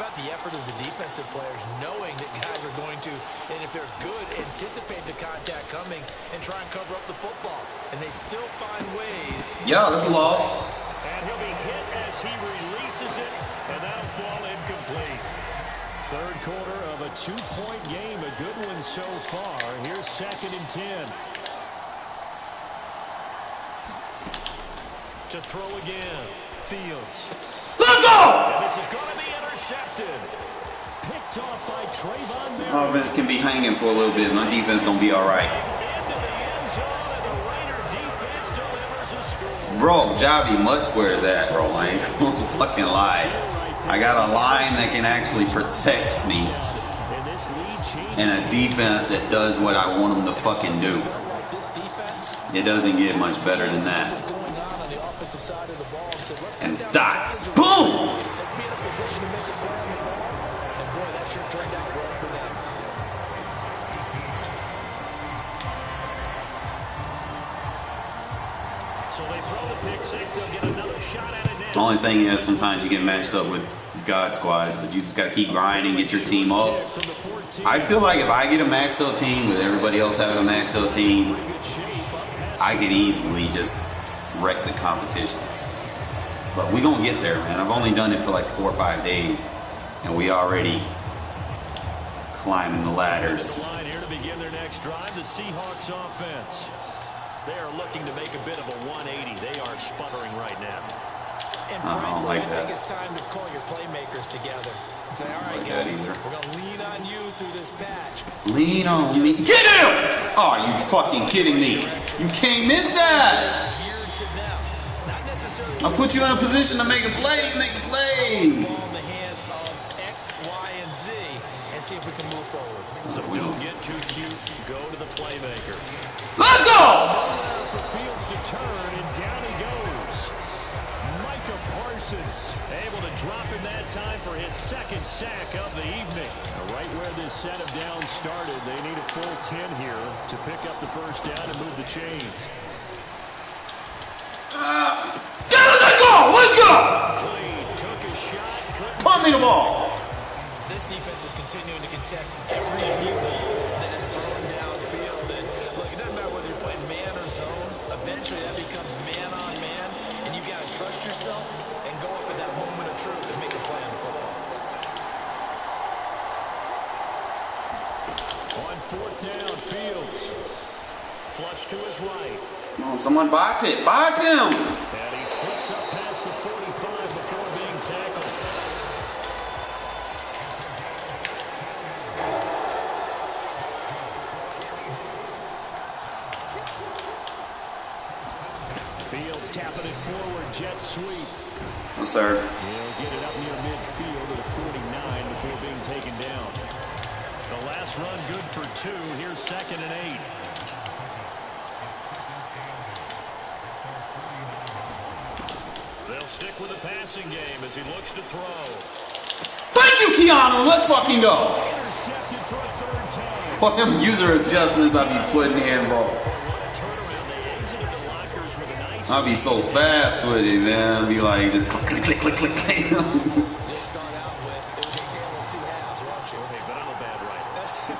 How about the effort of the defensive players knowing that guys are going to, and if they're good, anticipate the contact coming and try and cover up the football. And they still find ways. Yeah, that's a loss. And he'll be hit as he releases it, and that'll fall incomplete. Third quarter of a two-point game, a good one so far. Here's second and ten. To throw again, Fields. Let's go! And this is going to be intercepted. Picked off by Trayvon Merritt. Offense can be hanging for a little bit. My defense gonna be all right. Into the end zone, and the Raider defense delivers a score. Bro, Javi Mutts where is that, bro? I ain't gonna fucking lie. I got a line that can actually protect me And this lead changes. and a defense that does what I want them to fucking do. Like this defense, It doesn't get much better than that. Play on the only thing is sometimes you get matched up with God squads, but you just gotta keep grinding, get your team up. From the 14. I feel like if I get a up team with everybody else having a up team, I could easily just wreck the competition. But we're gonna get there, man. I've only done it for like four or five days, and we already climbing the ladders. line here to begin their next drive. The Seahawks offense. They are looking to make a bit of a 180. They are sputtering right now. And I don't frankly, like I that. think it's time to call your playmakers together and say, all right, like that guys, either. we're going to lean on you through this patch. Lean on me. Get him! Oh, you fucking kidding me? You can't miss that. I put you in a position to make a play. Make a play. ball the hands of X, Y, and Z and see if we can move forward. So don't get too cute. Go to the playmakers. Let's go! For Fields to turn, and down he goes. Micah Parsons able to drop in that time for his second sack of the evening. Right where this set of downs started, they need a full 10 here to pick up the first down and move the chains. Uh, get it, let's go! Let's go! Played, took a shot, couldn't Pump me the ball. This defense is continuing to contest every deep ball that is thrown downfield. And look, it doesn't matter whether you're playing man or zone. Eventually, that becomes man on man, and you got to trust yourself and go up in that moment of truth and make a play on the football. On fourth down, Fields. Flush to his right. Come on, someone box it. Box him. And he slips up past the 45 before being tackled. Fields tapping it forward, jet sweep. No, sir. He'll get it up near midfield at a 49 before being taken down. run good for two. Here's second and eight. They'll stick with the passing game as he looks to throw. Thank you, Keanu. Let's fucking go. Intercepted for a third time. What them user adjustments I be putting in, bro. With a nice I be so fast with it, man. I be like just click, click, click, click, click.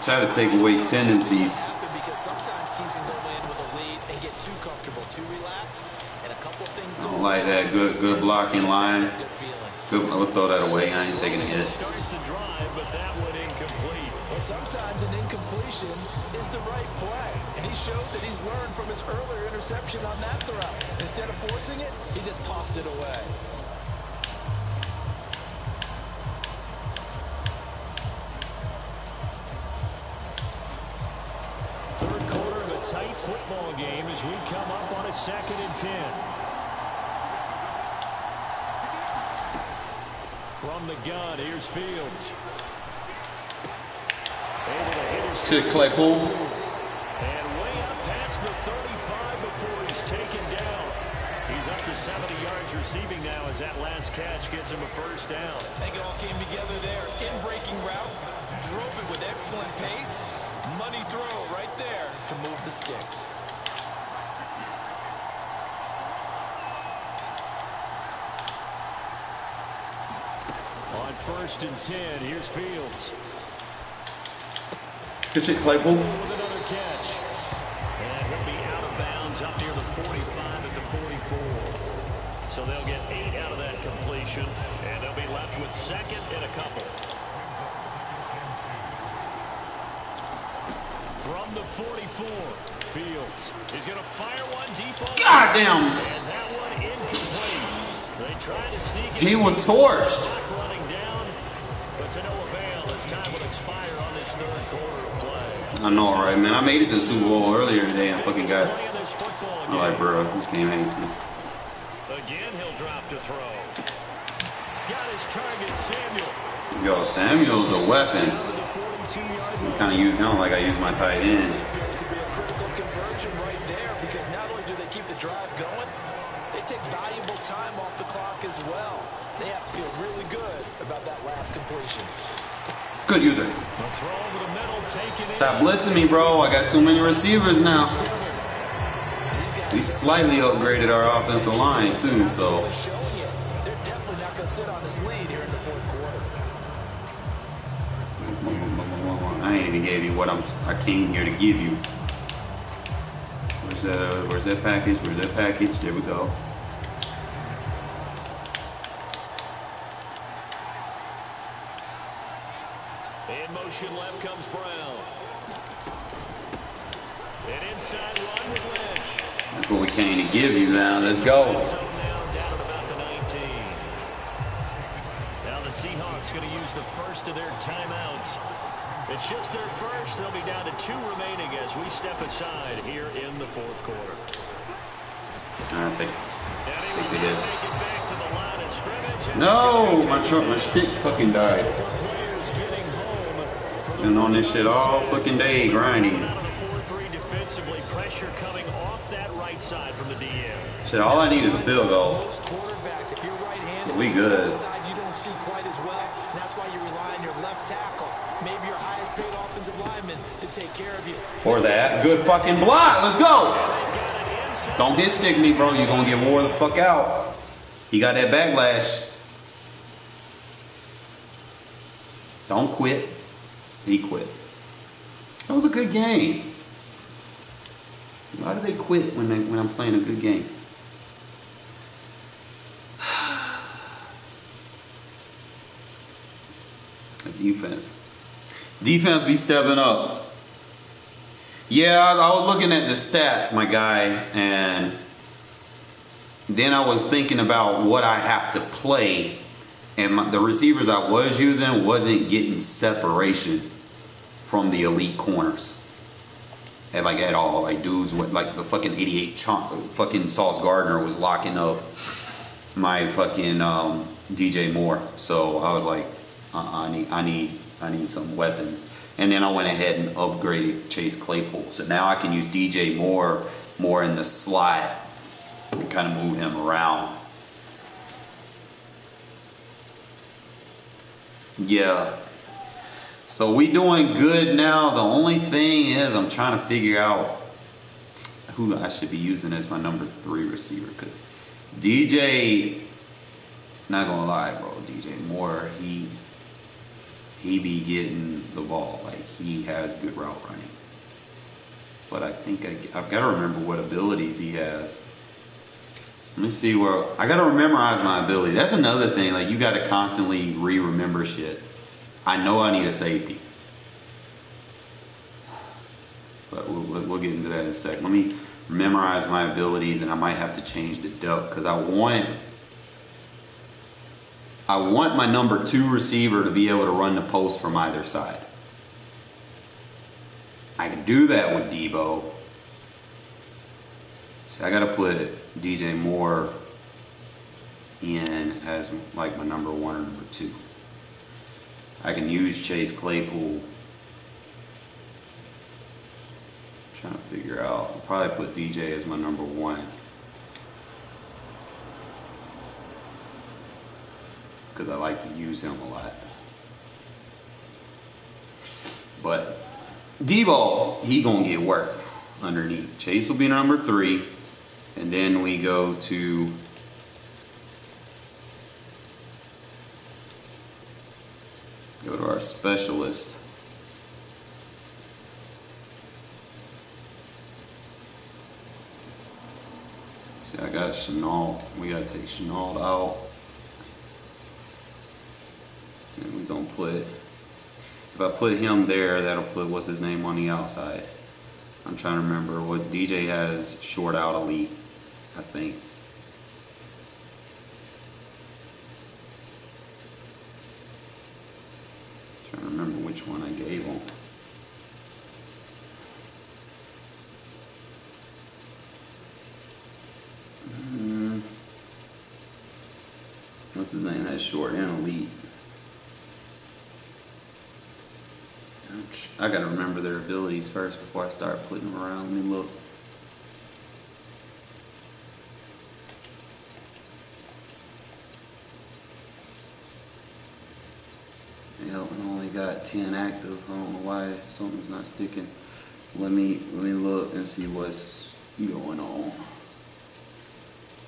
Try to take away tendencies. I don't like that. Good, good blocking line. Good. I would throw that away. I ain't taking a hit. Sometimes an incompletion showed that he's learned from his earlier interception on that throw. Instead of forcing it, he just tossed it away. Third quarter of a tight football game as we come up on a second and ten. From the gun, here's Fields. Able to hit his Shit, Claypool. And way up past the 35 before he's taken down. He's up to 70 yards receiving now as that last catch gets him a first down. I think it all came together there. In breaking route, drove it with excellent pace. Money throw right there to move the sticks. On first and 10, here's Fields. Is it Claypool. With another catch. Up near the 45 at the 44. So they'll get eight out of that completion, and they'll be left with second and a couple. From the 44, Fields is going to fire one deep over. God damn. And that one incomplete. They try to sneak it. He was torched. Running down, but to no avail as time will expire on this third quarter of play. I know, right, man. I made it to the Super Bowl earlier today and fucking got. I'm like, bro, this game hates me. Again, he'll drop to throw. Got his target, Samuel. Yo, Samuel's a weapon. Down to the 42-yard line. Kind of use him like I use my tight end. to be a critical conversion right there because not only do they keep the drive going, they take valuable time off the clock as well. They have to feel really good about that last completion. Good user. The throw over the middle, taken Stop blitzing me, bro. I got too many receivers now. We slightly upgraded our offensive line too, so. I ain't even gave you what I'm. I came here to give you. Where's that? Where's that package? Where's that package? There we go. In motion left comes Brown. An inside run with Lynch. That's what we came to give you now. Let's go. Now down about the 19. Now the Seahawks going to use the first of their timeouts. It's just their first. They'll be down to two remaining as we step aside here in the fourth quarter. I'll take, take the hit. it back to the line of scrimmage. as No, my truck, my shit fucking died. Players getting home for the Been on this shit all fucking day grinding. Coming out of the 4-3 defensively, pressure coming off side from the DM. Shit, all I need is a field goal. Quarterbacks, if you're right-handed, We good. that's you don't see quite as well. That's why you rely on your left tackle, maybe your highest-paid offensive lineman, to take care of you. Or that. Good fucking block. Let's go. Got it inside. Don't hit stick me, bro. You're gonna get wore the fuck out. He got that backlash. Don't quit. He quit. That was a good game. Why do they quit when they when I'm playing a good game? Defense. Defense be stepping up. Yeah, I, I was looking at the stats, my guy, and then I was thinking about what I have to play, and my, the receivers I was using wasn't getting separation from the elite corners, and like at all. Like dudes with like the fucking 88 chomp, fucking Sauce Gardner was locking up my fucking um, DJ Moore. So I was like, uh, I need, I need, I need some weapons. And then I went ahead and upgraded Chase Claypool. So now I can use DJ Moore more in the slot and kind of move him around. Yeah. So we doing good now. The only thing is I'm trying to figure out who I should be using as my number three receiver because DJ, not gonna lie, bro, DJ Moore, he he be getting the ball like he has good route running. But I think I, I've got to remember what abilities he has. Let me see where I got to memorize my ability. That's another thing. Like you got to constantly re-remember shit. I know I need a safety, but we'll, we'll get into that in a sec. Let me memorize my abilities, and I might have to change the depth because I want I want my number two receiver to be able to run the post from either side. I can do that with Deebo. So I got to put DJ Moore in as like my number one or number two. I can use Chase Claypool. I'm trying to figure out. I'll probably put DJ as my number one. Because I like to use him a lot. But Deebo, he gonna get work underneath. Chase will be number three. And then we go to go to specialist. See, I got Shenault. We gotta take Shenault out. And we gonna put, if I put him there, that'll put, what's his name on the outside? I'm trying to remember what DJ has short out elite, I think. Trying to remember one I gave him. Mm. What's his name? Has short and elite. Ouch. I gotta remember their abilities first before I start putting them around. Let me look. Yep, I only got 10 active. I don't know why something's not sticking. Let me let me look and see what's going on.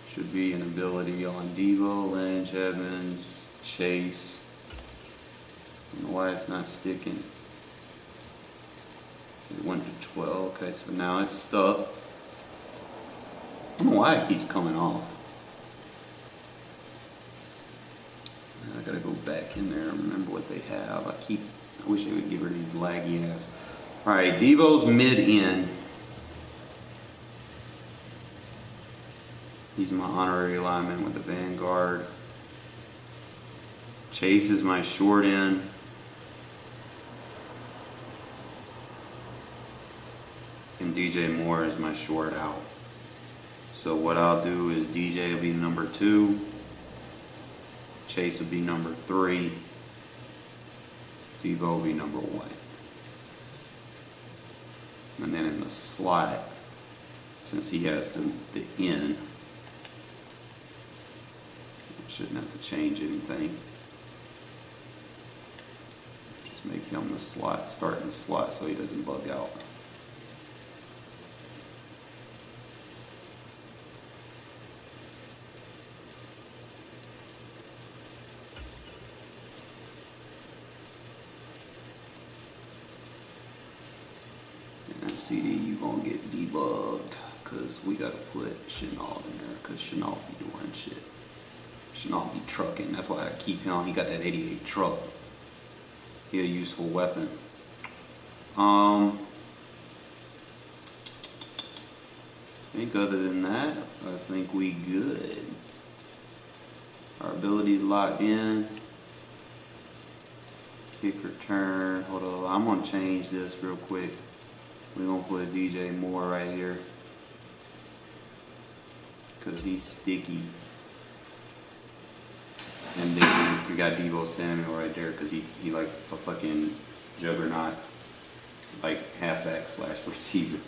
Should be an ability on Deebo, Lynch, Evans, Chase. I don't know why it's not sticking. It went to 12. Okay, so now it's stuck. I don't know why it keeps coming off. I gotta go back in there and remember what they have. I keep, I wish they would get rid of these laggy ass. All right, Deebo's mid end. He's my honorary lineman with the Vanguard. Chase is my short end. And DJ Moore is my short out. So what I'll do is DJ will be number two. Chase will be number three. Deebo will number one. And then in the slot, since he has the, the in, I shouldn't have to change anything. Just make him the slot, start in the slot so he doesn't bug out. And CD, you gonna get debugged because we gotta put Shenault in there because Shenault be doing shit. Shenault be trucking. That's why I keep him. He got that 88 truck. He a useful weapon. Um, I think other than that, I think we good. Our abilities locked in. Kick return. Hold on. I'm gonna change this real quick. We're gonna put DJ Moore right here. Cause he's sticky. And then we got Deebo Samuel right there because he, he like a fucking juggernaut, like halfback slash receiver.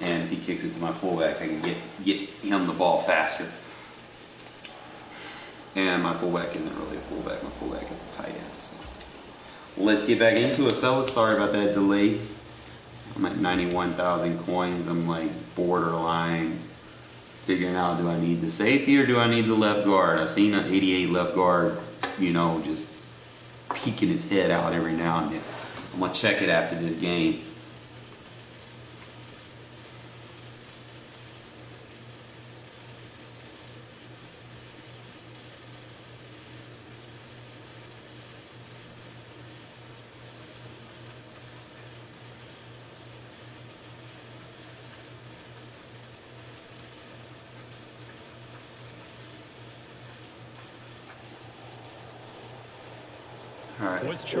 And if he kicks it to my fullback, I can get get him the ball faster. And my fullback isn't really a fullback. My fullback is a tight end. So let's get back into it, fellas. Sorry about that delay. I'm at 91,000 coins. I'm like borderline figuring out do I need the safety or do I need the left guard? I've seen an 88 left guard, you know, just peeking his head out every now and then. I'm gonna check it after this game. They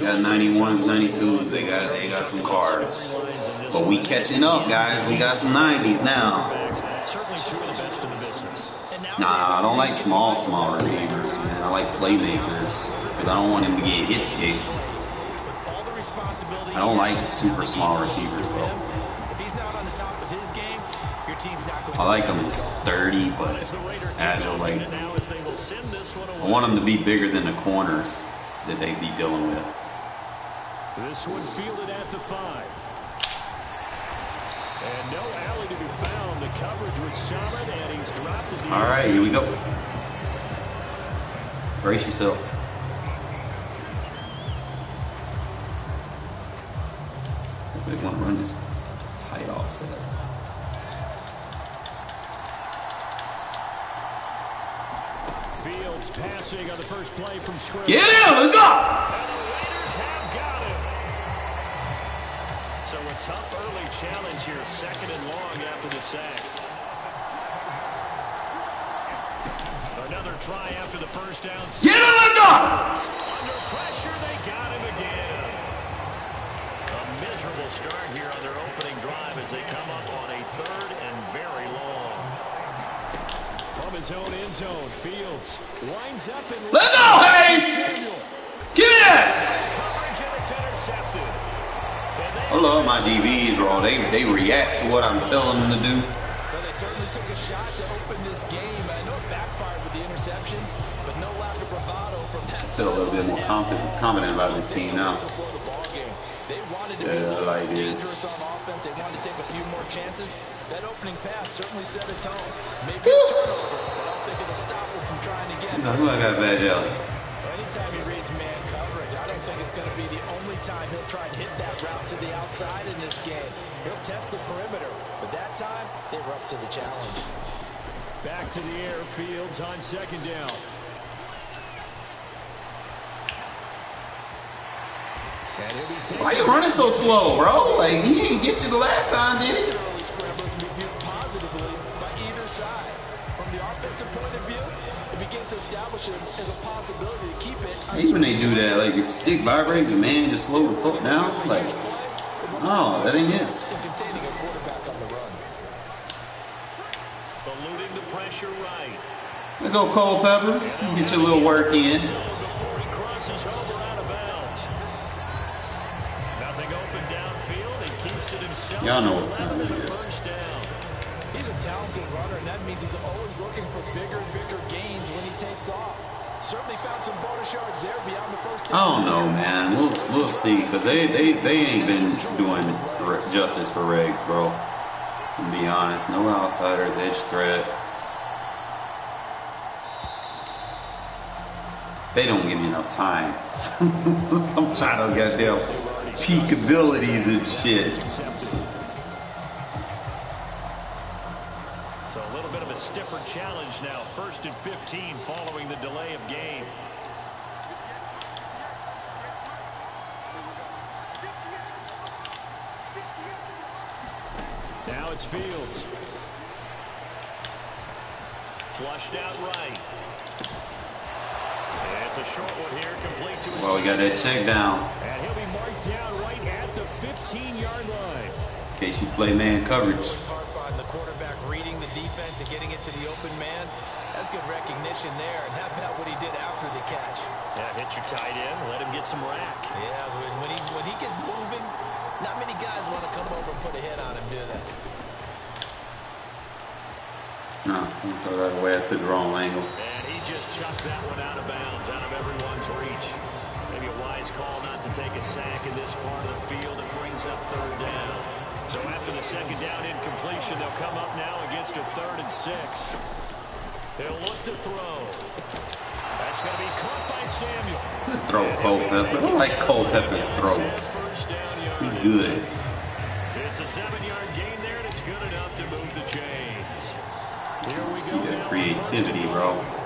got 91s, 92s. They got they got some cards. But we catching up, guys. We got some 90s now. Certainly two of the best in the business. Nah, I don't like small, small receivers, man. I like playmakers. Because I don't want him to get hit stick. With all the responsibility I don't like super small receivers, bro. If he's not on the top of his game, your team's not going I like them sturdy, but As the Raiders agile. Like it now as they will send this one I want them to be bigger than the corners that they'd be dealing with. This one fielded at the five. And no alley to be found. The coverage was solid, and he's dropped. All right, here we go. Brace yourselves. They want to run this tight offset. Fields passing on the first play from scrimmage. Get him! Go! And the Raiders have got him. So a tough early challenge here, second and long after the sack. Another try after the first down. Get him! Go! Under pressure, they got him again. A miserable start here on their opening drive as they come up on a third and very long. From his own end zone, Fields winds up and Let's go, Hayes! Give me that! coverage and it's intercepted. And they I love my DBs, bro. They they react to what I'm telling them to do. Well, they certainly took a shot to open this game. I know it backfired with the interception, but no lack of bravado from that. Feel a little bit more confident, confident about this team now. Before the ball game. They wanted to Yeah, I like this. They wanted to take a few more chances. That opening pass certainly set a tone. Maybe a turnover, but I don't think it'll stop them from trying again. Now, who I got bad jelly? Anytime he reads man coverage, I don't think it's going to be the only time he'll try and hit that route to the outside in this game. He'll test the perimeter, but that time they were up to the challenge. Back to the air, Fields on second down. And he'll be taking Why you running so slow, bro? Like he didn't get you the last time, did he? Hate when they do that. Like if stick vibrates, the man just slow the foot down. Like, oh, that ain't it. In containing a quarterback on the run. eluding the pressure right. Let's go, Culpepper. Get your little work in. Zone before he crosses over out of bounds. Nothing open downfield. He keeps it himself. Y'all know what time Rather it than a is. First down. He's a talented runner, and that means he's always looking for bigger and bigger I don't know, man. We'll we'll see, cause they they they ain't been doing justice for regs, bro. To be honest, no outsiders, edge threat. They don't give me enough time. I'm trying to get them peak abilities and shit. To his Well, we got that check down. And he'll be marked down right at the 15-yard line. In case you play man coverage. It's hard finding the quarterback reading the defense and getting it to the open man. That's good recognition there. And how about what he did after the catch? Yeah, hit your tight end, let him get some rack. Yeah, when, when, he, when he gets moving, not many guys want to come over and put a hit on him, do they? No, don't throw that away. I took the wrong angle. And he just chucked that one out of bounds, out of everyone's reach. Wise call not to take a sack in this part of the field. It brings up third down. So after the second down incompletion, they'll come up now against a third and six. He'll look to throw. That's going to be caught by Samuel. Good throw, Culpepper. I like Culpepper's throw. First down good. It's a seven-yard gain there, and it's good enough to move the chains. Here we See go that creativity, bro. They'll run for the first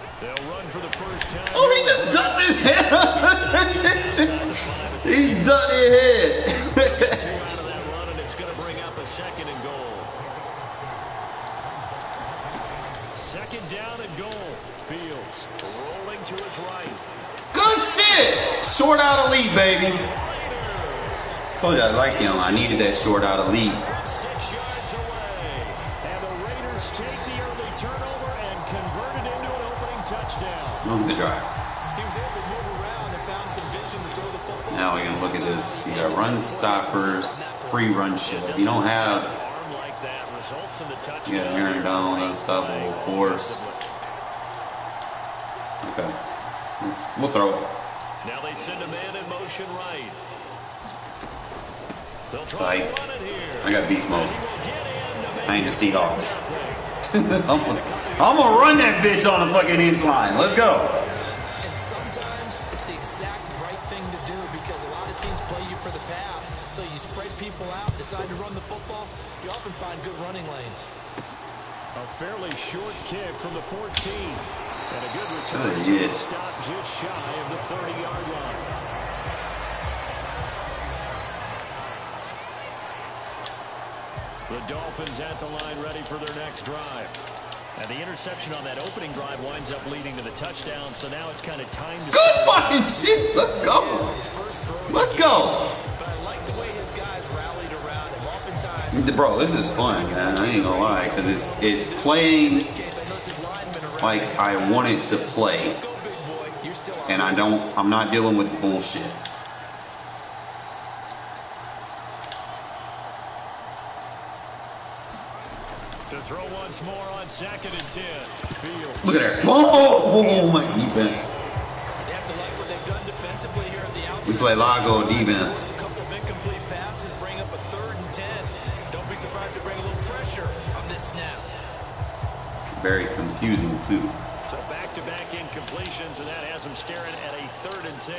time. Oh, he just ducked his head. he ducked his head. Two out of that run, and it's going to bring up a second and goal. Second down and goal. Fields rolling to his right. Good shit. Short out of lead, baby. Told you I like him. I needed that short out of lead. That was a good drive. He was able to move around and found some vision to throw the football. Now we're gonna look at this. You got run stoppers, free run shit. If you don't have Arm like that results in the touchdown. you got Aaron Donald, unstoppable force. Okay. We'll throw it. Now they send a man in motion right. They'll try to Sight. run it here. I got beast mode. He will get in to make I ain't the Seahawks. nothing. I'm, gonna, I'm gonna run that bitch on the fucking inch line. Let's go. And sometimes it's the exact right thing to do because a lot of teams play you for the pass. So you spread people out, decide to run the football, you often find good running lanes. A fairly short kick from the 14. And a good return. Good to hit. Stop just shy of the 30-yard line. The Dolphins at the line ready for their next drive. And the interception on that opening drive winds up leading to the touchdown, so now it's kind of time to Good start fucking shit. Let's go. His first throw of the Let's go. But I like the way his guys rallied around him. Oftentimes, Bro, this is fun, man. I ain't gonna lie, because it's it's playing in this case, I noticed his linemen around like. I want it to play, Let's go, big boy. You're still on. and I don't. I'm not dealing with bullshit. To throw once more on second and 10. Fields. Look at that. Oh, my defense. They have to like what they've done defensively here at the outset. We play Lago defense. A couple of incomplete passes bring up a third and ten. Don't be surprised to bring a little pressure on this snap. Very confusing too. So back-to-back incompletions, and that has them staring at a third and 10.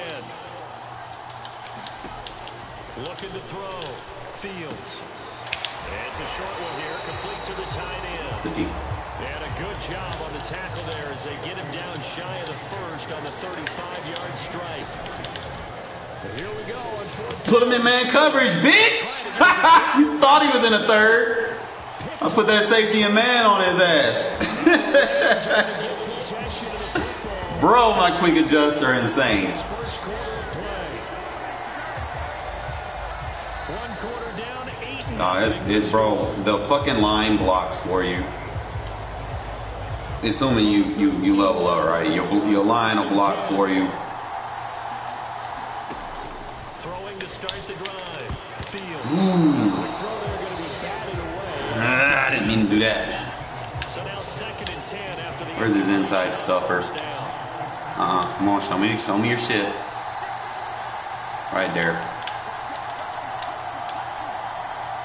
Looking to throw. Fields. And it's a short one here, complete to the tight end. Good deep. And a good job on the tackle there as they get him down shy of the first on the 35-yard strike. And here we go. Put him in man coverage, bitch. you thought he was in a third. I put that safety and man on his ass. Possession of the football. Bro, my quick adjusts are insane. First quarter of play. One quarter down, eight. and Nah, it's, it's bro. The fucking line blocks for you. Assuming you you you level up right, your your line will block for you. Throwing to start the drive. Fields. Quick throw there going to be batted away. Ah, I didn't mean to do that. So now second and ten after the Where's his inside stuffer? Uh, uh come on, show me, show me your shit. Right there.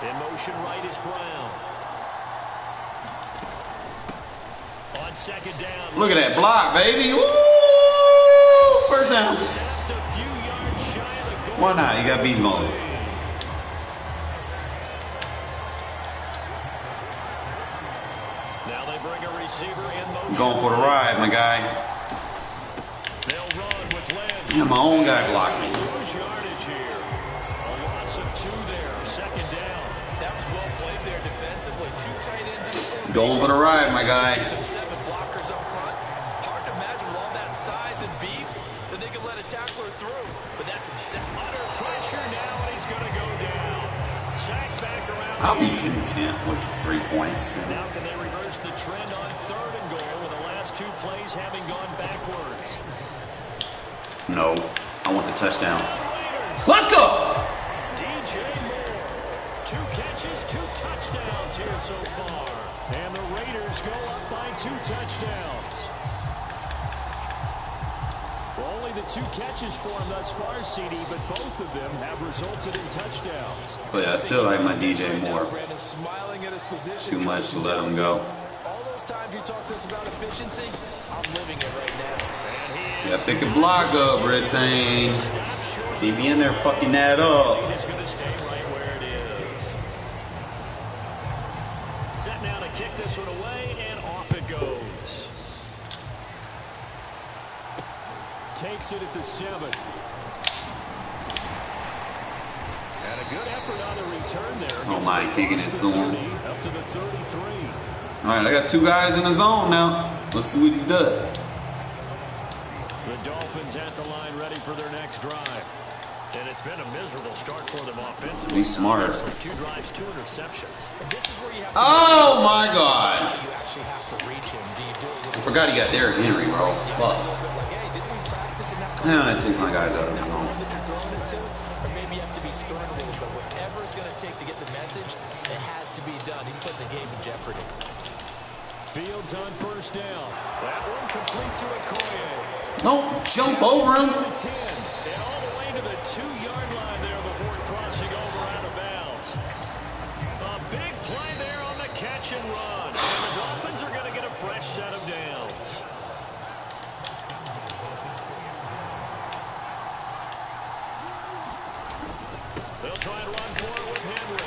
In motion right is Brown. Look at that block, baby. Woo! First down. Snapped a few yards shy of the goal. Why not? You got beast mode. Now they bring a receiver in motion. Going for the ride, my guy. They'll run with Lynch. Yeah, my own guy blocked me. Lose yardage here. A loss of two there. Second down. That was well played there defensively. Two tight ends in the formation. Going for the ride, my guy. I'll be content with three points. Now can they reverse the trend on third first two plays having gone backwards. No, I want the touchdown. Let's go! DJ Moore. Two catches, two touchdowns here so far. And the Raiders go up by two touchdowns. Only the two catches for him thus far, CD, but both of them have resulted in touchdowns. But yeah, I still like my DJ Moore. Brandon smiling at his position. Too much to let him go. All those times you talk to us about efficiency, I'm living it right now. Yeah, pick a block up, retain. He be in there fucking that up. It's going to stay right where it is. Set now to kick this one away, and off it goes. Takes it at the seven. And a good effort on the return there. Oh Don't Gets mind it kicking it to him. 30, Up to the 33. All right, I got two guys in the zone now. Let's see what he does. The Dolphins at the line ready for their next drive. And it's been a miserable start for them offensively. Be smart. Two drives, two interceptions. This is where you have Oh my god. you actually have to reach him. Do you do I forgot he got Derrick Henry, bro. a Fuck. Practice in that Damn, takes my guys out of the zone. one that you're throwing it to? Or maybe you have to be stern a little bit. Whatever it's going to take to get the message, it has to be done. He's putting the game in jeopardy. Fields on first down. That one complete to Okoye. Don't jump over him. To the 10. And all the way to the two-yard line there before crossing over out of bounds. A big play there on the catch and run. And the Dolphins are going to get a fresh set of downs. They'll try and run for it with Henry.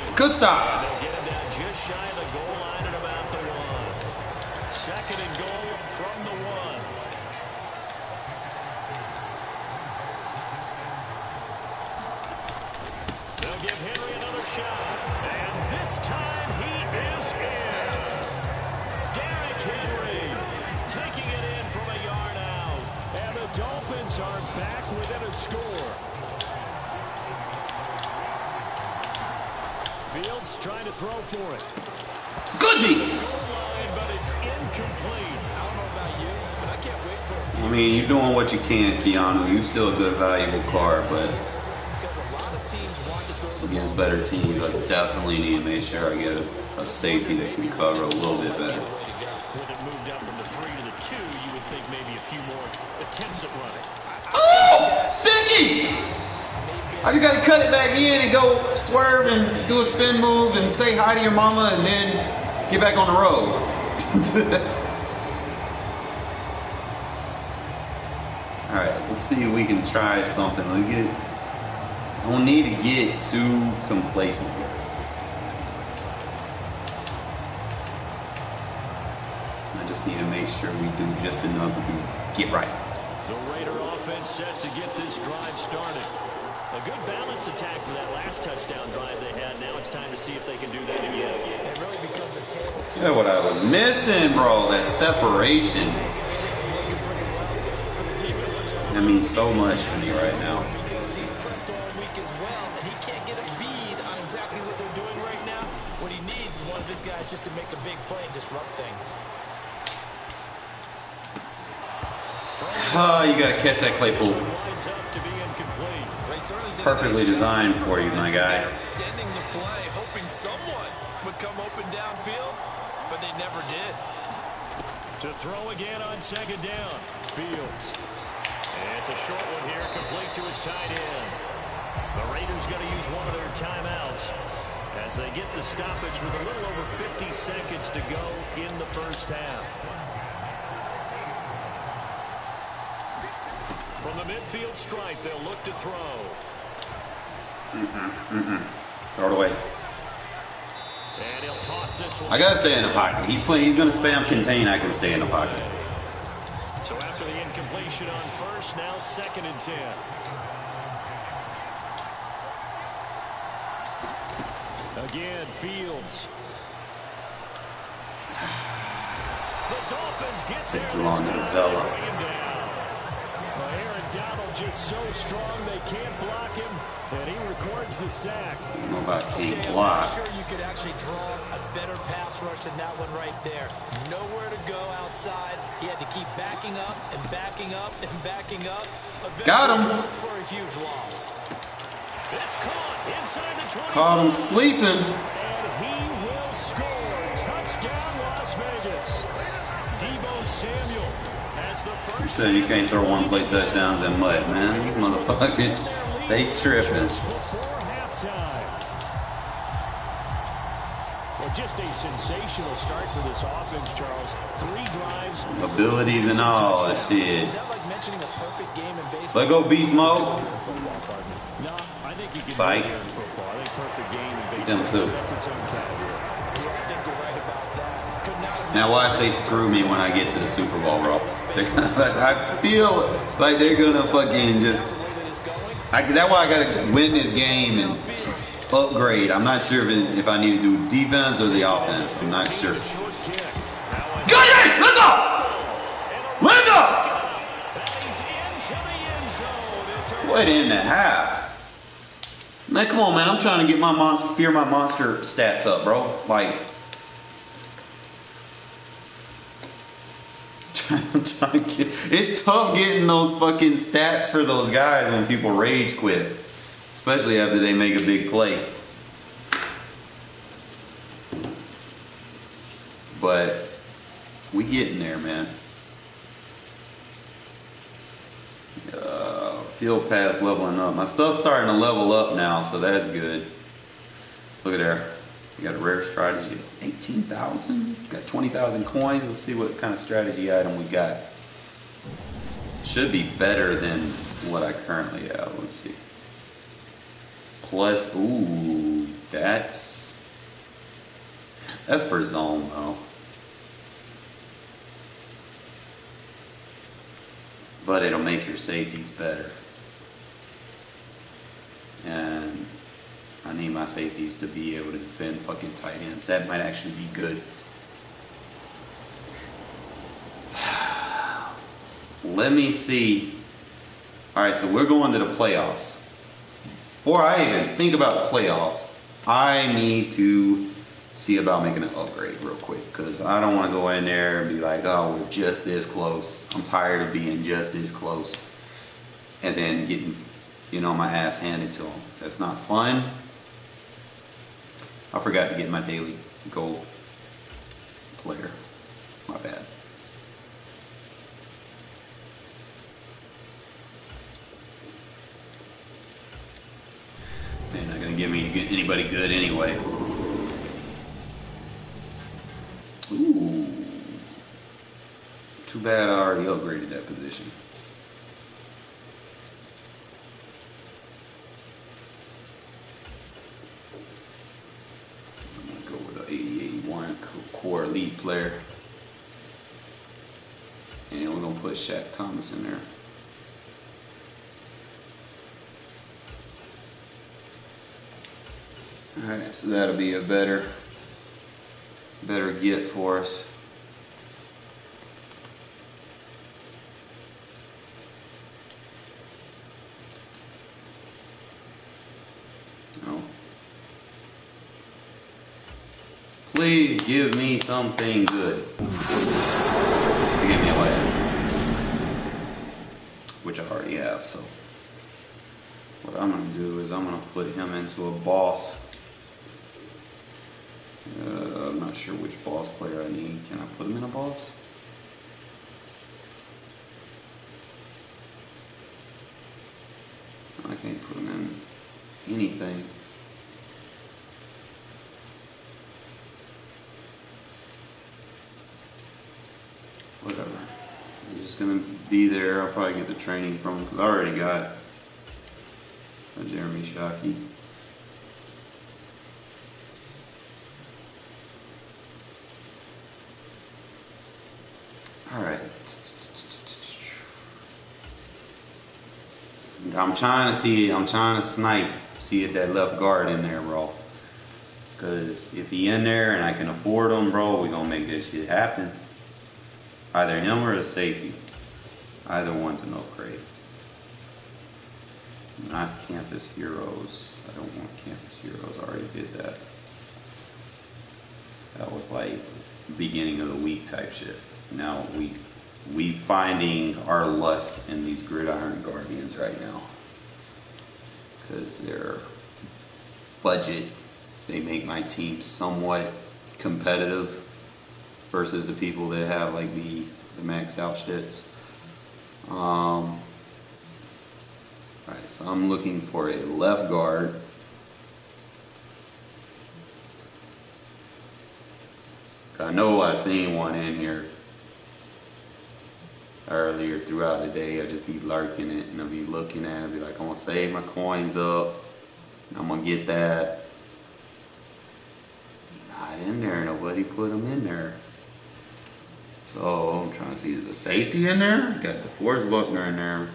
Good stop. They'll get him down just shy of the goal line at about the one. Second and goal from the one. They'll give Henry another shot. And this time he is in. Derrick Henry taking it in from a yard out. And the Dolphins are back within a score. Fields trying to throw for it. Goodie. Line, but it's incomplete. I don't know about you, but I can't wait for a few I mean, you're doing what you can, Keanu. You still a good, valuable card, but because a lot of teams want to throw the against better teams, I definitely need to make sure I get a, a safety that can cover a little bit better. With it moved up from the three to the two, you would think maybe a few more attempts at running. Oh, sticky! I just gotta cut it back in and go swerve and do a spin move and say hi to your mama and then get back on the road. All right, let's see if we can try something. Let's get. I don't need to get too complacent here. I just need to make sure we do just enough to be, get right. The Raider offense set to get this drive started. A good balance attack for that last touchdown drive they had. Now it's time to see if they can do that again. It really becomes a tale of two. What I was missing, bro. That separation. That means so much to me right now. Because he's prepped all week as well, and he can't get a bead on exactly what they're doing right now. What he needs is one of his guys just to make a big play and disrupt things. Oh, you gotta catch that Claypool. Perfectly designed for you, my guy. Extending the play, hoping someone would come open downfield, but they never did. To throw again on second down. Fields. And it's a short one here, complete to his tight end. The Raiders going to use one of their timeouts as they get the stoppage with a little over 50 seconds to go in the first half. From the midfield stripe, they'll look to throw. Mm-hmm. Mm-hmm. Throw it away. And he'll toss this one. I gotta stay in the pocket. He's playing. He's gonna spam contain. I can stay in the pocket. So after the incompletion on first, now second and ten. Again, Fields. The Dolphins get Takes too long to develop. Bring him down. Well, Aaron Donald just so strong they can't block him, and he records the sack. I don't know about Okay, can't I'm sure you could actually draw a better pass rush than that one right there. Nowhere to go outside. He had to keep backing up and backing up and backing up. Eventually Got him. For a huge loss. It's caught inside the 20. Caught him sleeping. And he will score. Touchdown, Las Vegas. Deebo Samuel has the You first. said you can't throw one play touchdowns in mud, man. These motherfuckers, they tripping. Well, just a sensational start for this offense, Charles. Three drives. Abilities and all, that shit. Is that like mentioning a perfect game in baseball? Let go, beast mode. No, I think you can Psych. do football. I think perfect game in Them baseball. too. That's its own category. Yeah, I think you're right about that. Could not have Now watch they screw me when I get to the Super Bowl, bro. I feel like they're gonna fucking just. the way that it's going. I, that's why I gotta win this game and upgrade. I'm not sure if, if I need to do defense or the offense. I'm not sure. Good day, Linda! Linda! What in the half? Man, come on, man. I'm trying to get my monster, fear my monster stats up, bro. Like, I'm trying to get. It's tough getting those fucking stats for those guys when people rage quit, especially after they make a big play. But we getting there, man. Uh, field pass leveling up. My stuff's starting to level up now, so that's good. Look at there. We got a rare strategy. 18,000? Got 20,000 coins. Let's see what kind of strategy item we got. Should be better than what I currently have. Let's see. Plus, ooh, that's that's for zone though. But it'll make your safeties better. And I need my safeties to be able to defend fucking tight ends. That might actually be good. Let me see. All right, so we're going to the playoffs. Before I even think about playoffs, I need to see about making an upgrade real quick because I don't want to go in there and be like, oh, we're just this close. I'm tired of being just this close and then getting, you know, my ass handed to them. That's not fun. I forgot to get my daily gold player. My bad. They're not gonna give me anybody good anyway. Ooh. Too bad I already upgraded that position. I'm gonna go with an 8081 player. And we're gonna put Shaq Thomas in there. Alright, so that'll be a better better get for us. Oh. Please give me something good. Give me away. Which I already have, so. What I'm gonna do is I'm gonna put him into a boss. Uh, I'm not sure which boss player I need. Can I put him in a boss? I can't put him in anything. Whatever. He's just gonna be there. I'll probably get the training from him because I already got a Jeremy Shockey. All right. I'm trying to see. I'm trying to snipe. See if that left guard in there, bro. Cause if he in there and I can afford him, bro, we gonna make this shit happen. Either him or a safety. Either one's an upgrade. Not Campus Heroes. I don't want Campus Heroes. I already did that. That was like beginning of the week type shit. Now we we finding our lust in these gridiron guardians right now because their budget they make my team somewhat competitive versus the people that have like the the maxed out shits. Um, Alright, so I'm looking for a left guard. I know I seen one in here earlier throughout the day. I'll just be lurking it and I'll be looking at it, be like, I'm gonna save my coins up. I'm gonna get that. Not in there. Nobody put them in there. So I'm trying to see the safety in there. Got the Forrest Buckner in there.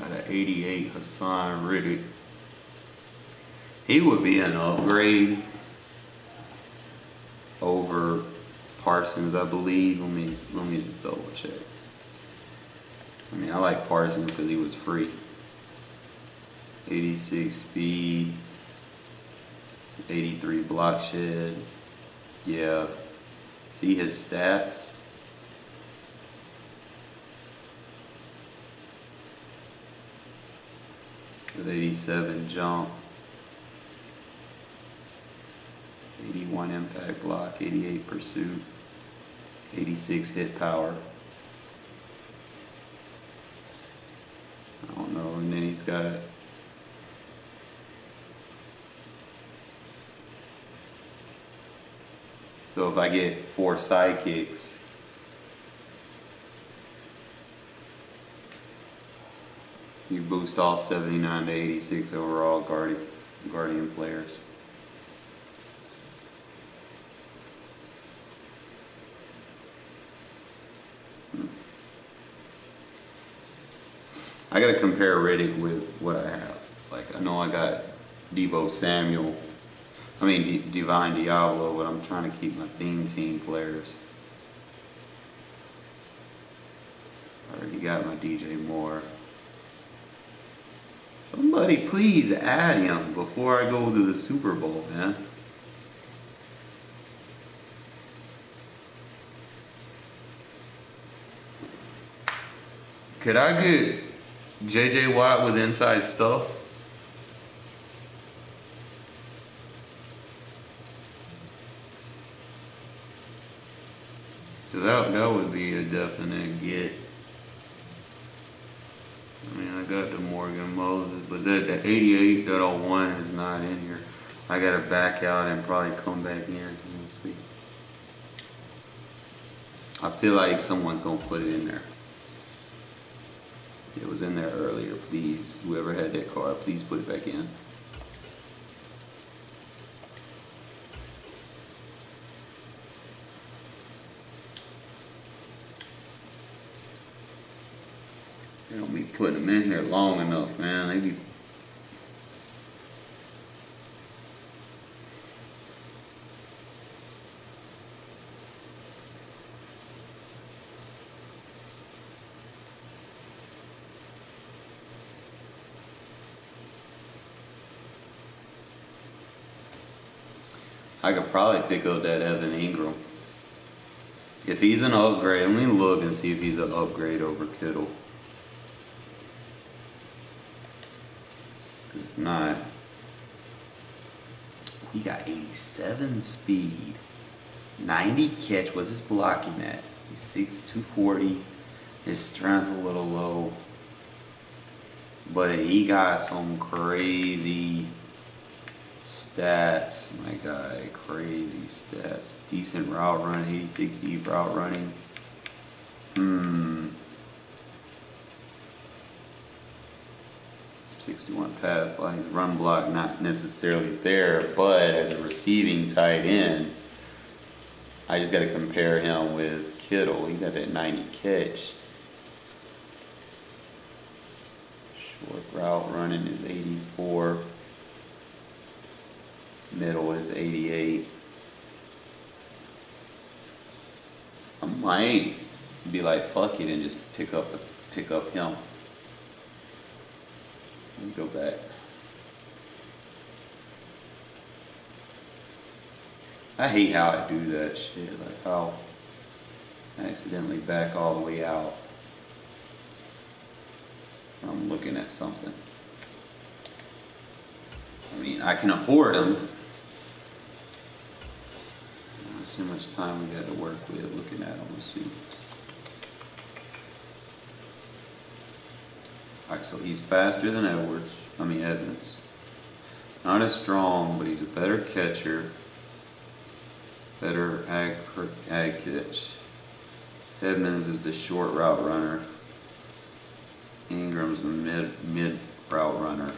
Got an 88 Haason Reddick. He would be an upgrade over Parsons, I believe. Let me let me just double check. I mean, I like Parsons because he was free. 86 speed, 83 block shed. Yeah. See his stats. With 87 jump. 81 impact block, 88 pursuit, 86 hit power. I don't know, and then he's got So if I get four sidekicks, you boost all 79 to 86 overall guardian, guardian players. I gotta compare Reddick with what I have. Like I know I got Deebo Samuel, I mean D- Divine Diablo, but I'm trying to keep my theme team players. I already got my DJ Moore. Somebody please add him before I go to the Super Bowl, man. Could I get JJ Watt with inside stuff? Cause that, that would be a definite get. I mean, I got the Morgan Moses, but that the 88 that I want is not in here. I gotta back out and probably come back in. We'll see. I feel like someone's gonna put it in there. It was in there earlier. Please, whoever had that card, please put it back in. Don't be putting them in here long enough, man. They be I could probably pick up that Evan Engram. If he's an upgrade, let me look and see if he's an upgrade over Kittle. Not, he got 87 speed, 90 catch. What's his blocking at? He's 6 240. His strength a little low, but he got some crazy stats. My guy, crazy stats. Decent route running, 86 deep route running. Hmm. 61 pass block. His run block not necessarily there, but as a receiving tight end, I just got to compare him with Kittle. He got that 90 catch. Short route running is 84. Middle is 88. I might be like, fuck it, and just pick up pick up him. Let me go back. I hate how I do that shit. Like how I accidentally back all the way out. I'm looking at something. I mean, I can afford them. Let's see how much time we got to work with looking at them. Let's see. So he's faster than Edwards. I mean, Edmunds. Not as strong, but he's a better catcher. Better ag, ag catch. Edmunds is the short route runner. Engram's the mid mid route runner.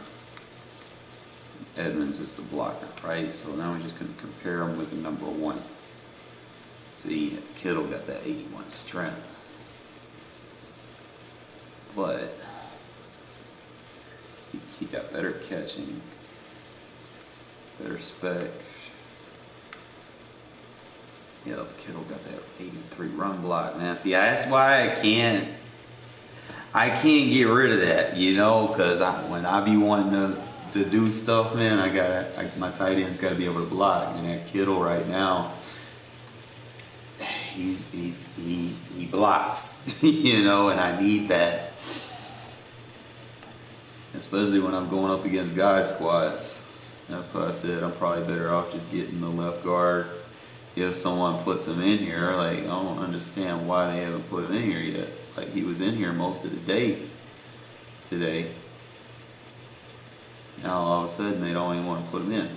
Edmunds is the blocker, right? So now we're just going to compare them with the number one. See, Kittle got that 81 strength. But he, got better catching, better spec. Yep, Kittle got that 83 run block, man. See, that's why I can't, I can't get rid of that, you know, because I, when I be wanting to, to do stuff, man, I got my tight end's got to be able to block. And that Kittle right now, he's he's he he blocks, you know, and I need that, especially when I'm going up against God squads. That's why I said I'm probably better off just getting the left guard if someone puts him in here, like I don't understand why they haven't put him in here yet. Like he was in here most of the day today. Now all of a sudden they don't even want to put him in.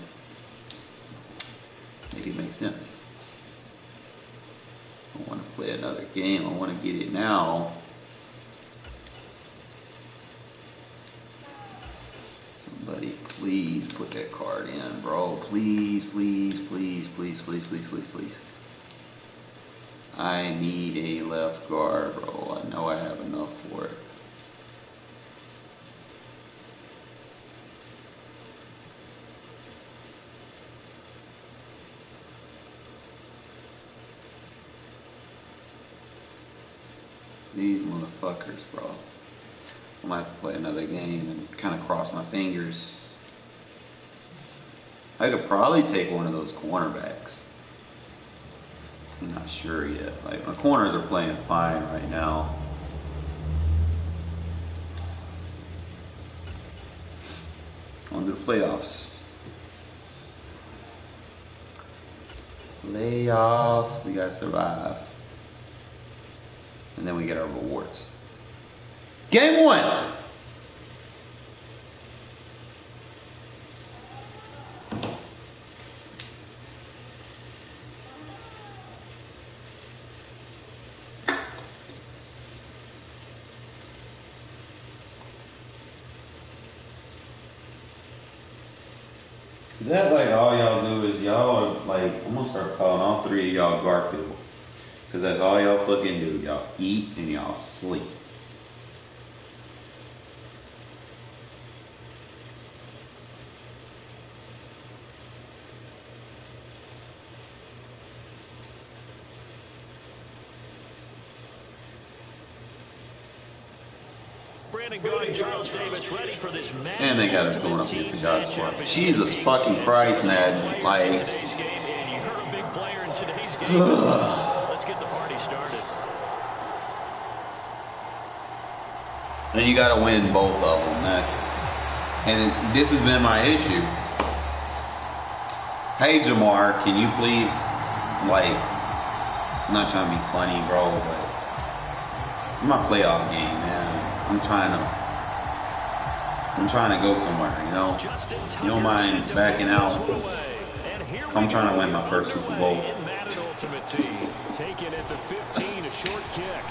Make it make sense. I want to play another game. I want to get it now. Somebody please put that card in, bro. Please, please, please, please, please, please, please, please. I need a left guard, bro. I know I have enough for it. These motherfuckers, bro. I might have to play another game and kind of cross my fingers. I could probably take one of those cornerbacks. I'm not sure yet. Like my corners are playing fine right now. On to the playoffs. Playoffs, we gotta survive. And then we get our rewards. Game one. Is that like all y'all do is y'all are like, I'm gonna start calling all three of y'all Garfield. Cause that's all y'all fucking do. Y'all eat and y'all sleep. Brandon Gaudin, Charles Davis ready for this match. And they got us going up against the God Squad. Jesus fucking Christ, man. Like, Today's game, and you heard a big player in today's game. as well. Let's get the party started. and you gotta win both of them. That's, and this has been my issue. Hey Jamar, can you please, like, I'm not trying to be funny, bro, but my playoff game, man. I'm trying to, I'm trying to go somewhere, you know. You don't mind backing out. this one. And I'm trying to win my first Super Bowl. In Madden Ultimate taken at the 15, a short kick.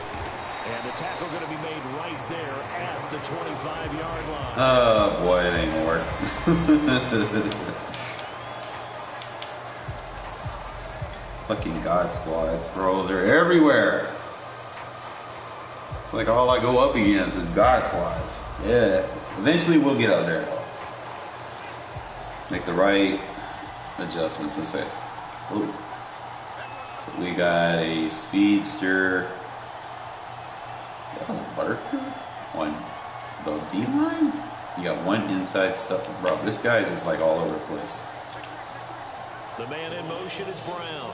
And the tackle going to be made right there at the 25-yard line. Oh boy, it ain't gonna work. Fucking God squads, bro. They're everywhere. It's like all I go up against is God squads. Yeah. Eventually we'll get out there. Make the right adjustments and say, ooh. So we got a speedster. Got a the D line? You got one inside stuff, bro. This guy's just like all over the place. The man in motion is Brown.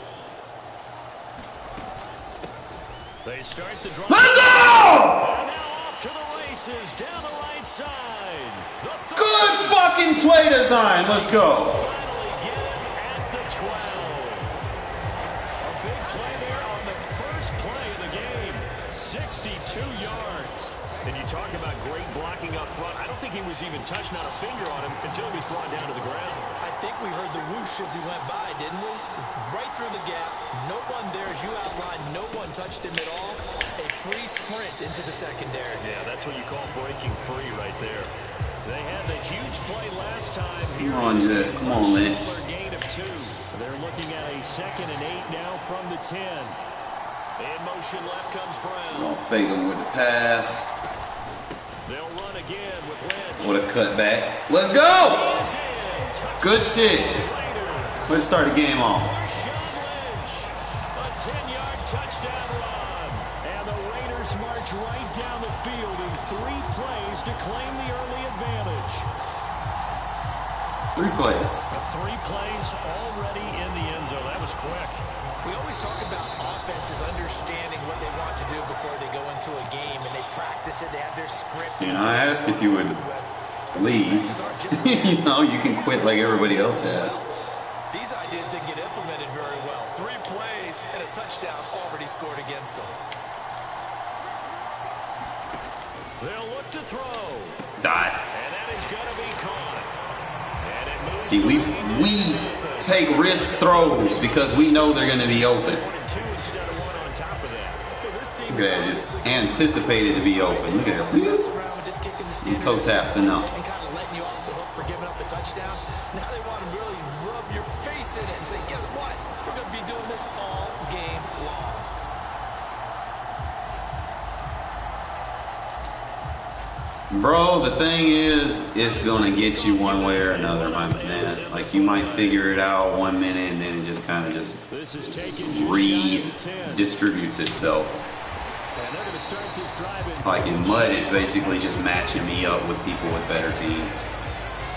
They start the drive. Let's go! And now off to the races down the right side. Good fucking play design. Let's go. Finally get him at the 12. A big play there on the first play of the game. 62 yards. And you talk about great blocking up front. I don't think he was even touched, not a finger on him, until he was brought down to the ground. I think we heard the whoosh as he went by, didn't we? Right through the gap. No one there, as you outlined. No one touched him at all. A free sprint into the secondary. Yeah, that's what you call breaking free right there. They had the huge play last time. Here Come on, is. Come on, much Lynch. smaller Gain of two. They're looking at a second and eight now from the 10. In motion left comes Brown. Gonna fake him with the pass. They'll run again with Lynch. What a cutback. Let's go! He's in. Touchdown Good shit. Let's start the game off. Three plays. Three plays already in the end zone. That was quick. We always talk about offenses understanding what they want to do before they go into a game, and they practice it. They have their script. You know, I asked if you would leave. you know, you can quit like everybody else has. These ideas didn't get implemented very well. Three plays and a touchdown already scored against them. They'll look to throw. Dot. And that is going to be caught. See, we we take risk throws because we know they're going to be open. Look at that, just anticipated to be open. Look at that. toe taps and kind Bro, the thing is, it's gonna get you one way or another, my man. Like you might figure it out one minute and then it just kind of just This is taken just shy of the 10. redistributes itself. And they're going to start this drive in. Like in mud, it's basically just matching me up with people with better teams.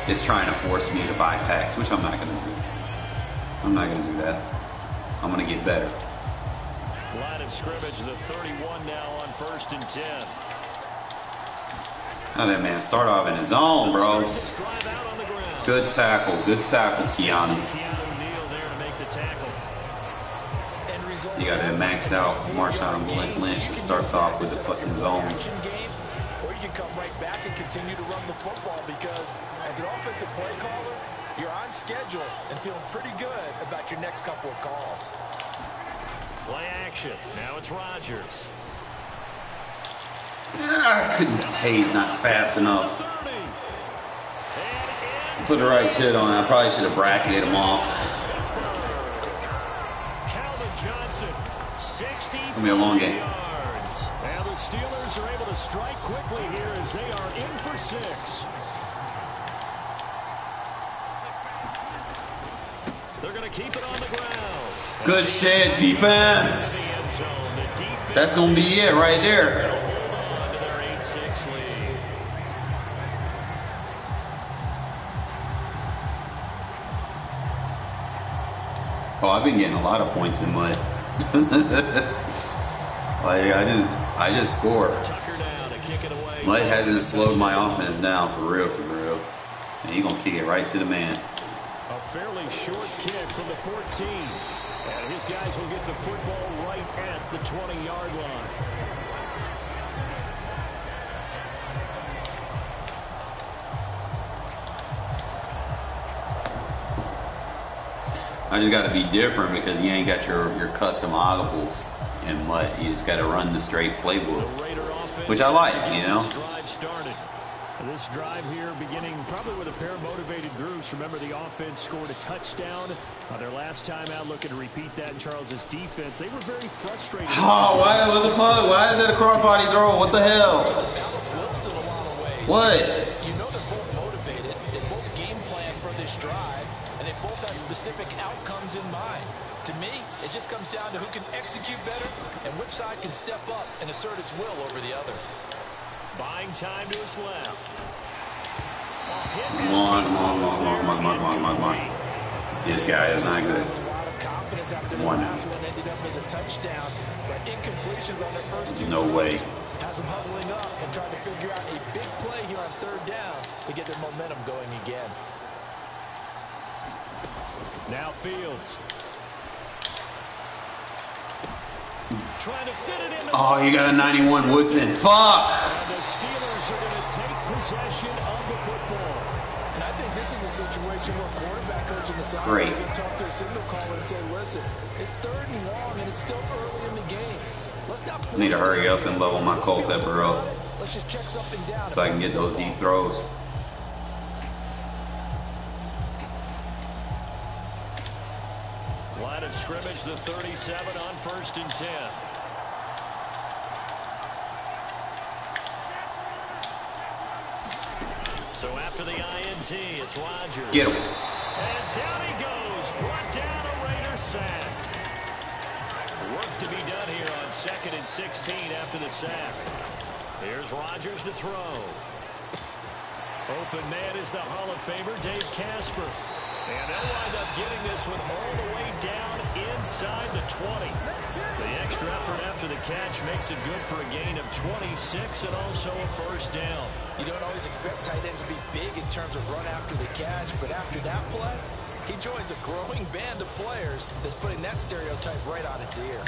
It's trying to force me to buy packs, which I'm not gonna do. I'm not gonna do that. I'm gonna get better. Line of scrimmage, the 31 now on first and 10. How that man start off in his own, bro. Start this drive out on the ground. Good tackle, good tackle, Keanu. Keanu Neal there to make the tackle. End result. You got that maxed out Marshawn and Melvin Lynch that starts off with the fucking zone. Action game, or you can come right back and continue to run the football because as an offensive play caller, you're on schedule and feeling pretty good about your next couple of calls. Play action. Now it's Rodgers. Ah, I couldn't. Hayes not fast enough. Put the right shit on. I probably should have bracketed him off. Calvin Johnson, 60 It's gonna be a long game. And the Steelers are able to strike quickly here as they are in for six. They're going to keep it on the ground. Good shit, defense. The end zone. The defense That's gonna be it right there. Oh, I've been getting a lot of points in mud. like I just, I just score. Mud hasn't slowed my offense down for real, for real. And he gonna kick it right to the man. A fairly short kick from the 14. And his guys will get the football right at the 20-yard line. I just got to be different because you ain't got your, your custom audibles and what. You just got to run the straight playbook. The Which I like, you know? This drive started. This drive here beginning probably with a pair of motivated groups. Remember the offense scored a touchdown on their last time out looking to repeat that in Charles's defense. They were very frustrated. Oh, why was a punt? Why is that a crossbody throw? What the hell? Albert Wills in a lot of ways. What? You know they're both motivated. They both game plan for this drive, and they both have specific outcomes in mind. To me, it just comes down to who can execute better and which side can step up and assert its will over the other. Buying time to his left. Come on, come on, come on, come on, come on, come on, come on, come on. This guy is not good. One. No way. Now Fields. Trying to fit it in. Oh, you got a 91 Woodson. Fuck! And the Steelers are going to take possession of the football. And I think this is a situation where quarterback coach in the side Great. can talk to a signal caller and say, listen, it's third and long and it's still early in the game. Let's not Need to hurry up and level my Culpepper up Let's just check something down. so I can get those deep throws. Line of scrimmage, the 37 on first and 10. So after the INT, it's Rodgers. Get him. And down he goes. Brought down a Raider sack. Work to be done here on second and 16 after the sack. Here's Rodgers to throw. Open man is the Hall of Famer, Dave Casper. And they'll wind up getting this one all the way down inside the 20. The extra effort after the catch makes it good for a gain of 26 and also a first down. You don't always expect tight ends to be big in terms of run after the catch, but after that play, he joins a growing band of players that's putting that stereotype right on its ear.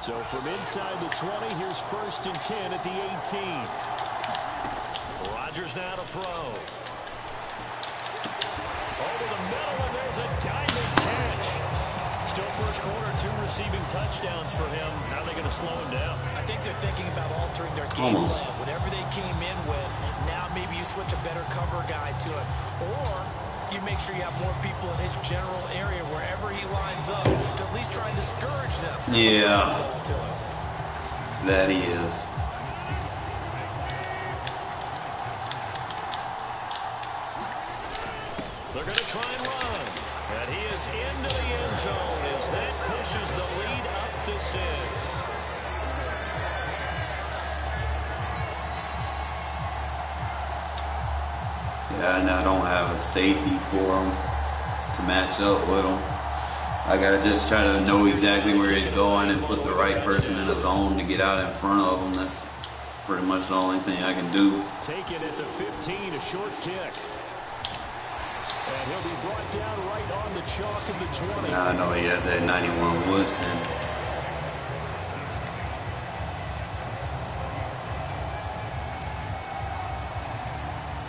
So from inside the 20, here's first and 10 at the 18. Rodgers now to throw. Quarter, two receiving touchdowns for him. How are they going to slow him down? I think they're thinking about altering their game Almost. plan. Whatever they came in with, now maybe you switch a better cover guy to it. Or you make sure you have more people in his general area wherever he lines up to at least try and discourage them. Yeah. throwing the ball to him. That he is. Safety for him to match up with him. I gotta just try to know exactly where he's going and put the right person in the zone to get out in front of him. That's pretty much the only thing I can do. Take it at the 15, a short kick. And he'll be brought down right on the chalk of the 20. Now I know he has that 91 Woodson.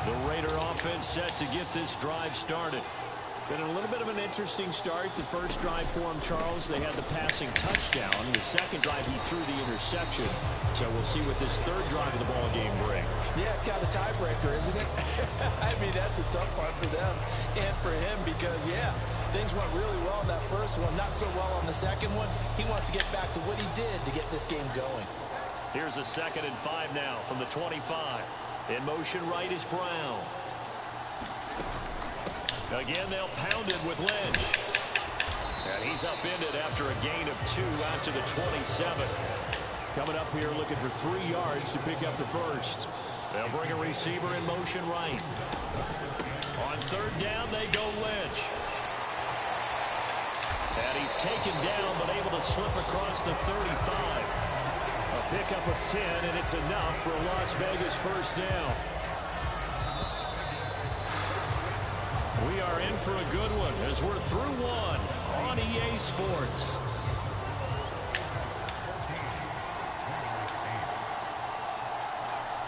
The Raider offense set to get this drive started. Been a little bit of an interesting start. The first drive for him, Charles, they had the passing touchdown. The second drive, he threw the interception. So we'll see what this third drive of the ball game brings. Yeah, it's kind of a tiebreaker, isn't it? I mean, that's a tough part for them and for him because, yeah, things went really well in that first one, not so well on the second one. He wants to get back to what he did to get this game going. Here's a second and five now from the 25. In motion right is Brown. Again, they'll pound it with Lynch. And he's upended after a gain of two out to the 27. Coming up here looking for three yards to pick up the first. They'll bring a receiver in motion right. On third down, they go Lynch. And he's taken down, but able to slip across the 35. A pickup of 10, and it's enough for a Las Vegas first down. We are in for a good one as we're through one on EA Sports.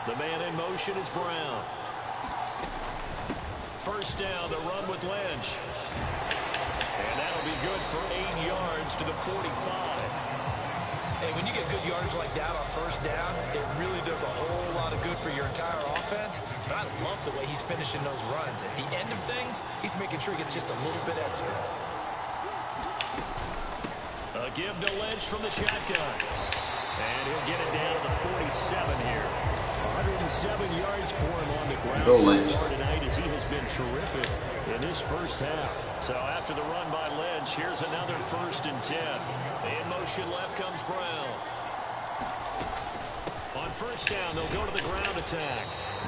The man in motion is Brown. First down, the run with Lynch. And that'll be good for eight yards to the 45. Hey, when you get good yardage like that on first down, it really does a whole lot of good for your entire offense. But I love the way he's finishing those runs. At the end of things, he's making sure he gets just a little bit extra. A give to Lynch from the shotgun. And he'll get it down to the 47 here. 107 yards for him on the ground Go, so Lynch. far tonight as he has been terrific in his first half. So after the run by Lynch, here's another first and 10. In motion left comes Brown. On first down. They'll go to the ground attack.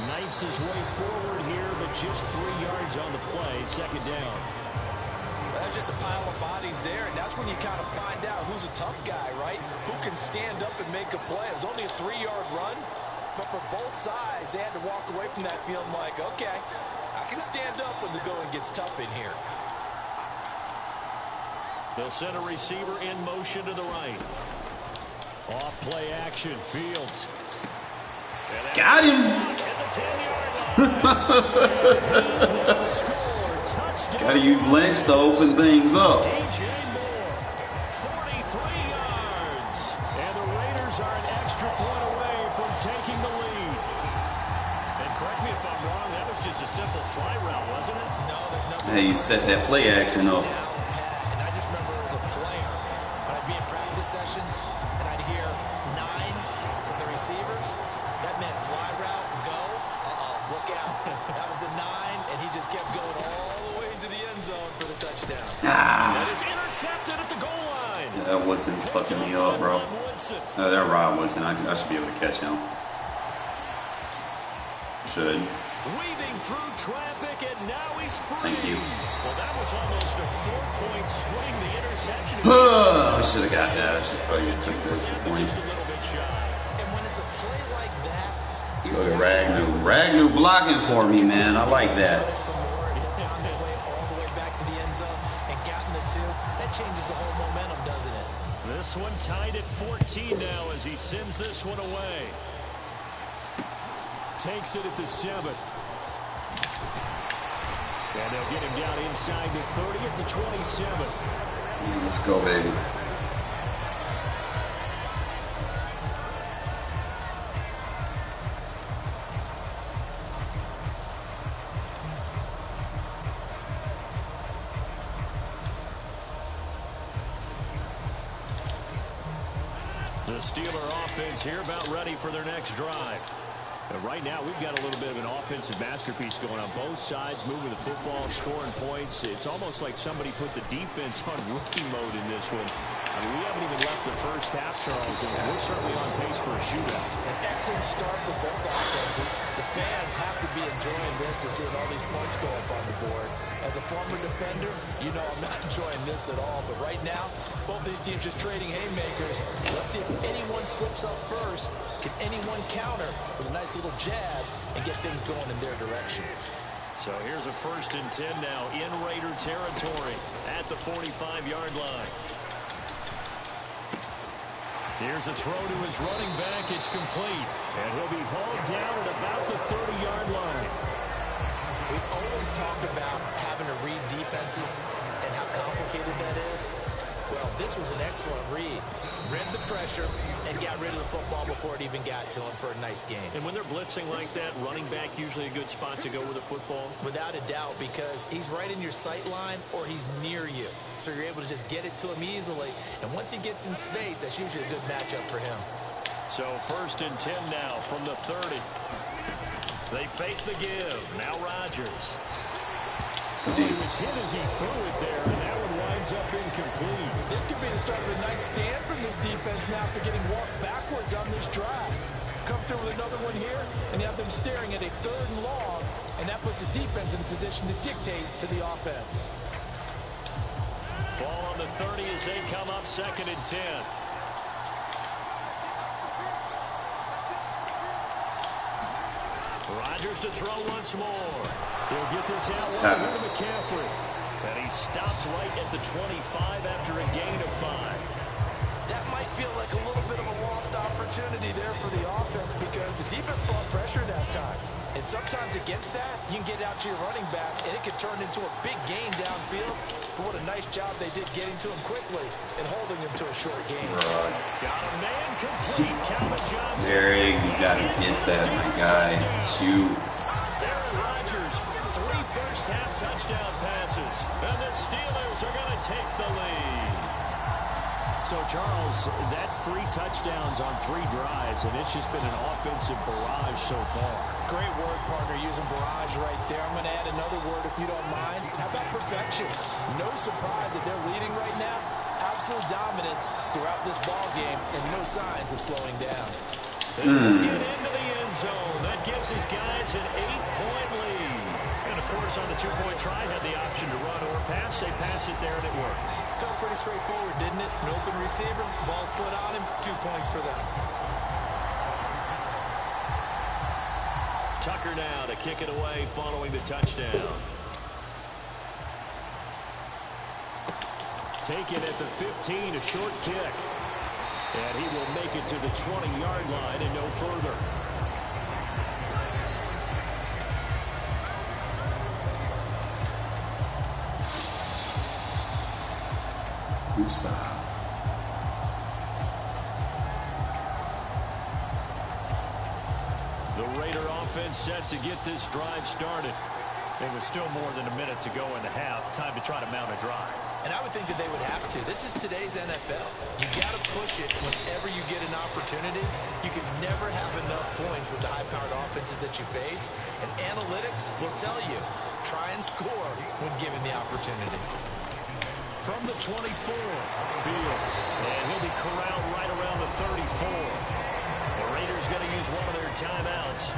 Knifes his way forward here, but just three yards on the play. Second down. That's just a pile of bodies there, and that's when you kind of find out who's a tough guy, right? Who can stand up and make a play. It was only a three-yard run, but for both sides, they had to walk away from that feeling like, okay, I can stand up when the going gets tough in here. They'll send a receiver in motion to the right. Off play action. Fields. Got him. Got to use Lynch to open things up. Is intercepted at the goal line. that Woodson's fucking me up, bro. Woodson. No, that Rod Woodson. I, I should be able to catch him. Should. Weaving through traffic, and now he's free. Thank you. Well, that was almost a four-point swing. The interception. I should have got that. I should probably just took this point. A little bit shy. And when it's a play like that, you Look at have to Ragnow. Ragnow blocking for me, man. I like that. from Moore and found their way all the way back to the end zone and gotten the two. That changes the whole momentum, doesn't it? This one tied at 14 now as he sends this one away. Takes it at the 7. And they'll get him down inside the 30 at the 27. Let's go, baby. The Steeler offense here about ready for their next drive. And right now, we've got a little bit of an offensive masterpiece going on both sides, moving the football, scoring points. It's almost like somebody put the defense on rookie mode in this one. I mean, we haven't even left the first half, Charles, and we're certainly on pace for a shootout. An excellent start for both offenses. The fans have to be enjoying this to see all these points go up on the board. As a former defender, you know I'm not enjoying this at all. But right now, both these teams just trading haymakers. Let's see if anyone slips up first. Can anyone counter with a nice little jab and get things going in their direction? So here's a first and 10 now in Raider territory at the 45-yard line. Here's a throw to his running back. It's complete. And he'll be hauled down at about the 30-yard line. We always talk about having to read defenses and how complicated that is. Well, this was an excellent read. Read the pressure and got rid of the football before it even got to him for a nice game. And when they're blitzing like that, running back usually a good spot to go with a football. Without a doubt, because he's right in your sight line or he's near you. So you're able to just get it to him easily. And once he gets in space, that's usually a good matchup for him. So first and 10 now from the 30. They fake the give. Now Rodgers. He was hit as he threw it there, and that one winds up incomplete. This could be the start of a nice stand from this defense now for getting walked backwards on this drive. Come through with another one here, and you have them staring at a third and long, and that puts the defense in a position to dictate to the offense. Ball on the 30 as they come up second and 10. Rodgers to throw once more. He'll get this out Tap. wide to McCaffrey. And he stopped right at the 25 after a gain of five. That might feel like a little bit of a lost opportunity there for the offense And sometimes against that, you can get out to your running back, and it can turn into a big game downfield. But what a nice job they did getting to him quickly and holding him to a short game. Rod. Got a man complete. Calvin Johnson. Derek, you gotta get that, my guy. Shoot. Aaron Rodgers, three first half touchdown passes. And the Steelers are going to take the lead. So, Charles, that's three touchdowns on three drives, and it's just been an offensive barrage so far. Great work, partner, using barrage right there. I'm going to add another word if you don't mind. How about perfection? No surprise that they're leading right now. Absolute dominance throughout this ball game and no signs of slowing down. They mm. get into the end zone. That gives his guys an eight-point lead. And, of course, on the two-point try, had the option to run or pass. They pass it there, and it works. Felt pretty straightforward, didn't it? An open receiver, ball's put on him, two points for them. Tucker now to kick it away following the touchdown. Taken at the 15, a short kick. And he will make it to the 20-yard line and no further. Usa. The Raider offense set to get this drive started. It was still more than a minute to go in the half. Time to try to mount a drive. And I would think that they would have to. This is today's NFL. You got to push it whenever you get an opportunity. You can never have enough points with the high-powered offenses that you face. And analytics will tell you, try and score when given the opportunity. From the 24, Fields. And he'll be corralled right around the 34. The Raiders going to use one of their timeouts.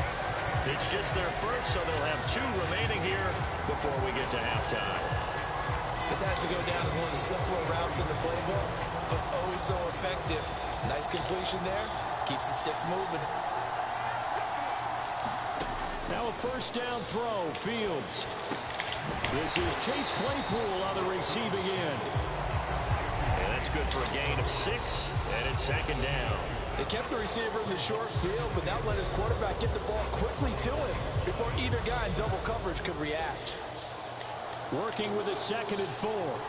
It's just their first, so they'll have two remaining here before we get to halftime. This has to go down as one of the simpler routes in the playbook, but always so effective. Nice completion there. Keeps the sticks moving. Now a first down throw, Fields. This is Chase Claypool on the receiving end. And that's good for a gain of six, and it's second down. They kept the receiver in the short field, but that let his quarterback get the ball quickly to him before either guy in double coverage could react. Working with a second and four.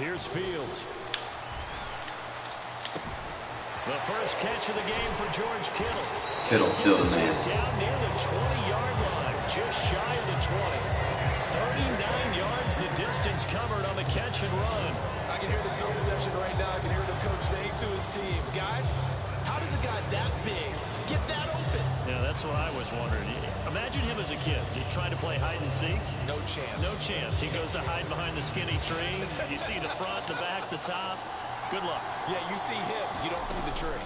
Here's Fields. The first catch of the game for George Kittle. Kittle still the man. Down near the 20-yard line, just shy of the 20. 39 yards the distance covered on the catch and run. I can hear the film session right now. I can hear the coach saying to his team, guys, how does a guy that big get that open? Yeah, that's what I was wondering. Imagine him as a kid. He tried to play hide and seek. No chance. No chance. He goes to hide behind the skinny tree. You see the front, the back, the top. Good luck. Yeah, you see him. You don't see the tree.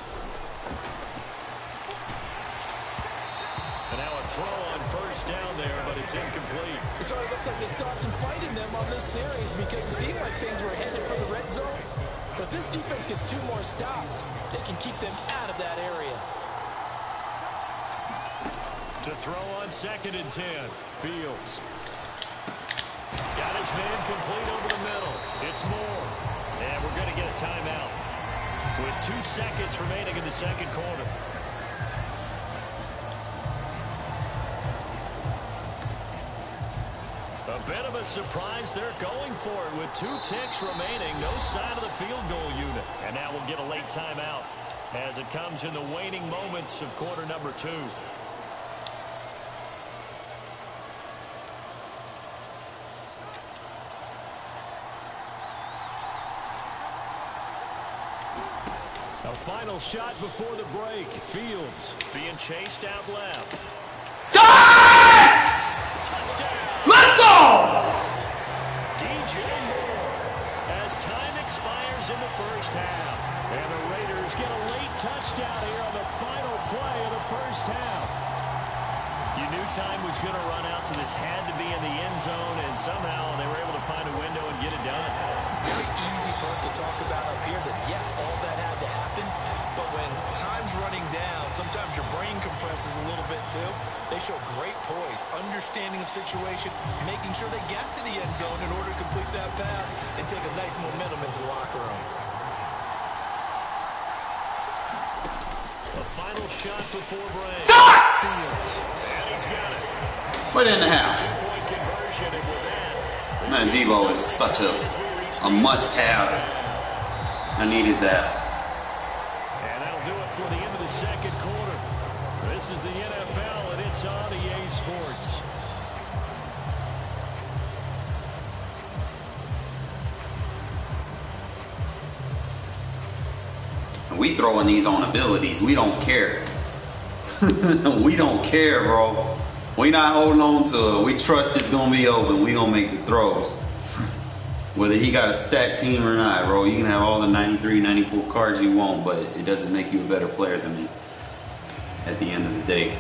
And now a throw on first down there, but it's incomplete. So it looks like they still have some fight in them on this series because it seemed like things were headed for the red zone. But this defense gets two more stops. They can keep them out of that area. To throw on second and ten. Fields. Got his man complete over the middle. It's Moore. And we're going to get a timeout. With two seconds remaining in the second quarter. A bit of a surprise. They're going for it with two ticks remaining. No sign of the field goal unit. And now we'll get a late timeout as it comes in the waning moments of quarter number two. Final shot before the break. Fields being chased out left. Touchdown! Let's go! DJ Moore as time expires in the first half. And the Raiders get a late touchdown here on the final play of the first half. You knew time was going to run out, so this had to be in the end zone, and somehow they were able to find a window and get it done. Very easy for us to talk about up here that, yes, all that running down, sometimes your brain compresses a little bit too. They show great poise, understanding of situation, making sure they get to the end zone in order to complete that pass and take a nice momentum into the locker room. A final shot before break. Dots! And he's got it. Put in the half. Man, Deebo is such a, a must-have. I needed that. We throwing these on abilities. We don't care. we don't care, bro. We not holding on to it. We trust it's gonna be open. We gonna make the throws. Whether he got a stacked team or not, bro, you can have all the 93, 94 cards you want, but it doesn't make you a better player than me at the end of the day.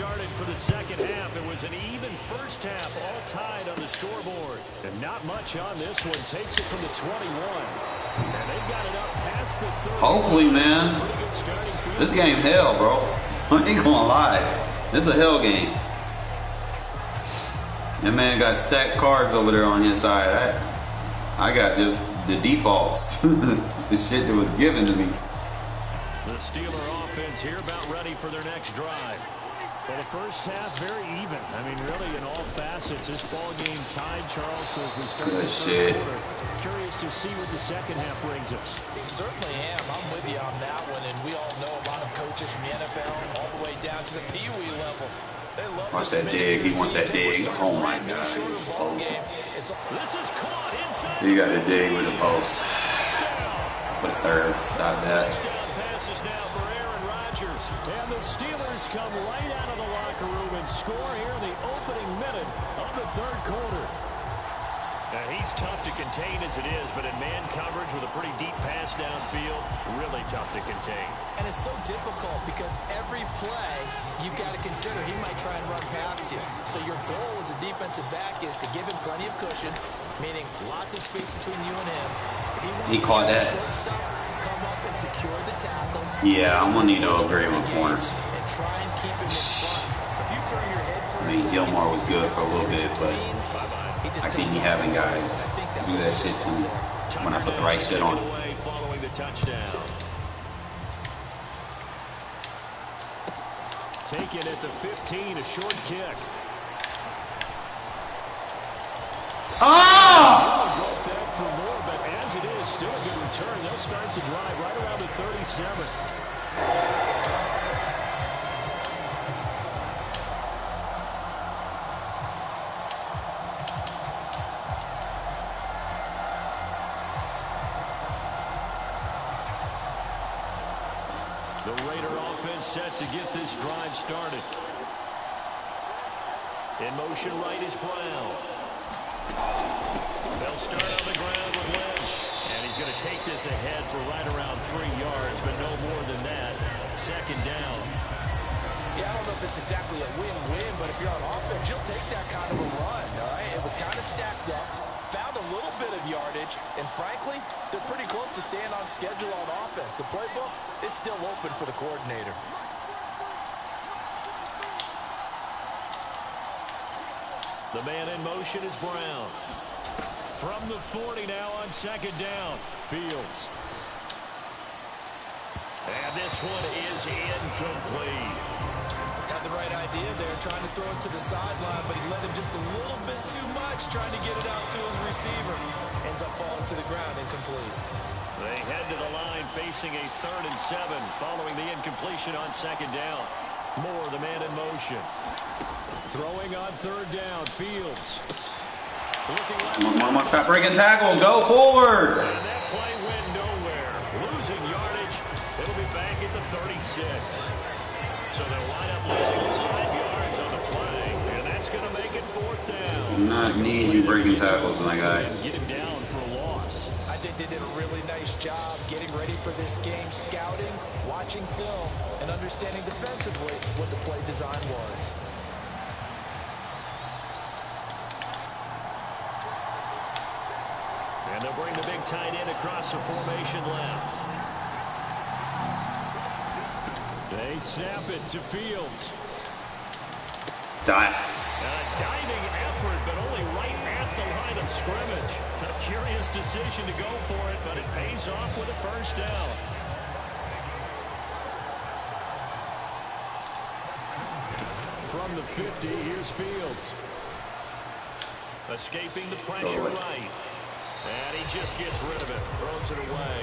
started for the second half. It was an even first half, all tied on the scoreboard. And not much on this one. Takes it from the 21. And they've got it up past the 30. Hopefully, man. This game hell, bro. I ain't gonna lie. This is a hell game. That man got stacked cards over there on his side. I, I got just the defaults. the shit that was given to me. The Steeler offense here about ready for their next drive. Well, the first half very even. I mean, really, in all facets, this ball game tied, Charles. So as we start Good the shit. quarter, curious to see what the second half brings us. Certainly am. I'm with you on that one, and we all know a lot of coaches from the NFL all the way down to the Pee Wee level. They love Watch to that dig. He wants that dig. that Oh will my start God. a shorter ball Post. game. It's all- This is caught inside. He got a dig with a post. Put a third. Stop that. Passes now for Aaron Rodgers. And the Steelers come right out of the locker room and score here in the opening minute of the third quarter. Now, he's tough to contain as it is, but in man coverage with a pretty deep pass downfield, really tough to contain. And it's so difficult because every play you've got to consider he might try and run past you. So your goal as a defensive back is to give him plenty of cushion, meaning lots of space between you and him. If he wants He caught get that. short stuff, come up and secure the tackle. Yeah, I'm gonna need to upgrade my corners. And try and keep him in front. If you turn your head for I a mean, second, Gilmore was good for a little bit, but he just I can't takes be off. having guys I think that's do that shit to me when I put the right shit on. Taken away following the touchdown. Taken at the 15, a short kick. Ah! Broke that for more, but as it is, still a good return. They'll start the drive right around the 37. The Raider offense set to get this drive started. In motion right is Brown. They'll start on the ground with Lynch. And he's going to take this ahead for right around three yards, but no more than that. Second down. Yeah, I don't know if it's exactly a win-win, but if you're on offense, you'll take that kind of a run, all right? It was kind of stacked up, bit of yardage, and frankly, they're pretty close to staying on schedule on offense. The playbook is still open for the coordinator. The man in motion is Brown. From the 40 now on second down. Fields. And this one is incomplete. Had the right idea there, trying to throw it to the sideline, but he let him just a little bit too much, trying to get it out to his receiver. Ends up falling to the ground incomplete. They head to the line facing a third and seven following the incompletion on second down. Moore, the man in motion. Throwing on third down. Fields. Looking left. Come on, come stop breaking tackles. Go forward. And that play went nowhere. Losing yardage. It'll be back at the 36. Do not need you breaking tackles, my guy. Get him down for a loss. I think they did a really nice job getting ready for this game, scouting, watching film, and understanding defensively what the play design was. And they'll bring the big tight end across the formation left. They snap it to Fields. Die. A diving effort, but only right at the line of scrimmage. A curious decision to go for it, but it pays off with a first down. From the 50, here's Fields. Escaping the pressure oh, Totally. right. And he just gets rid of it. Throws it away.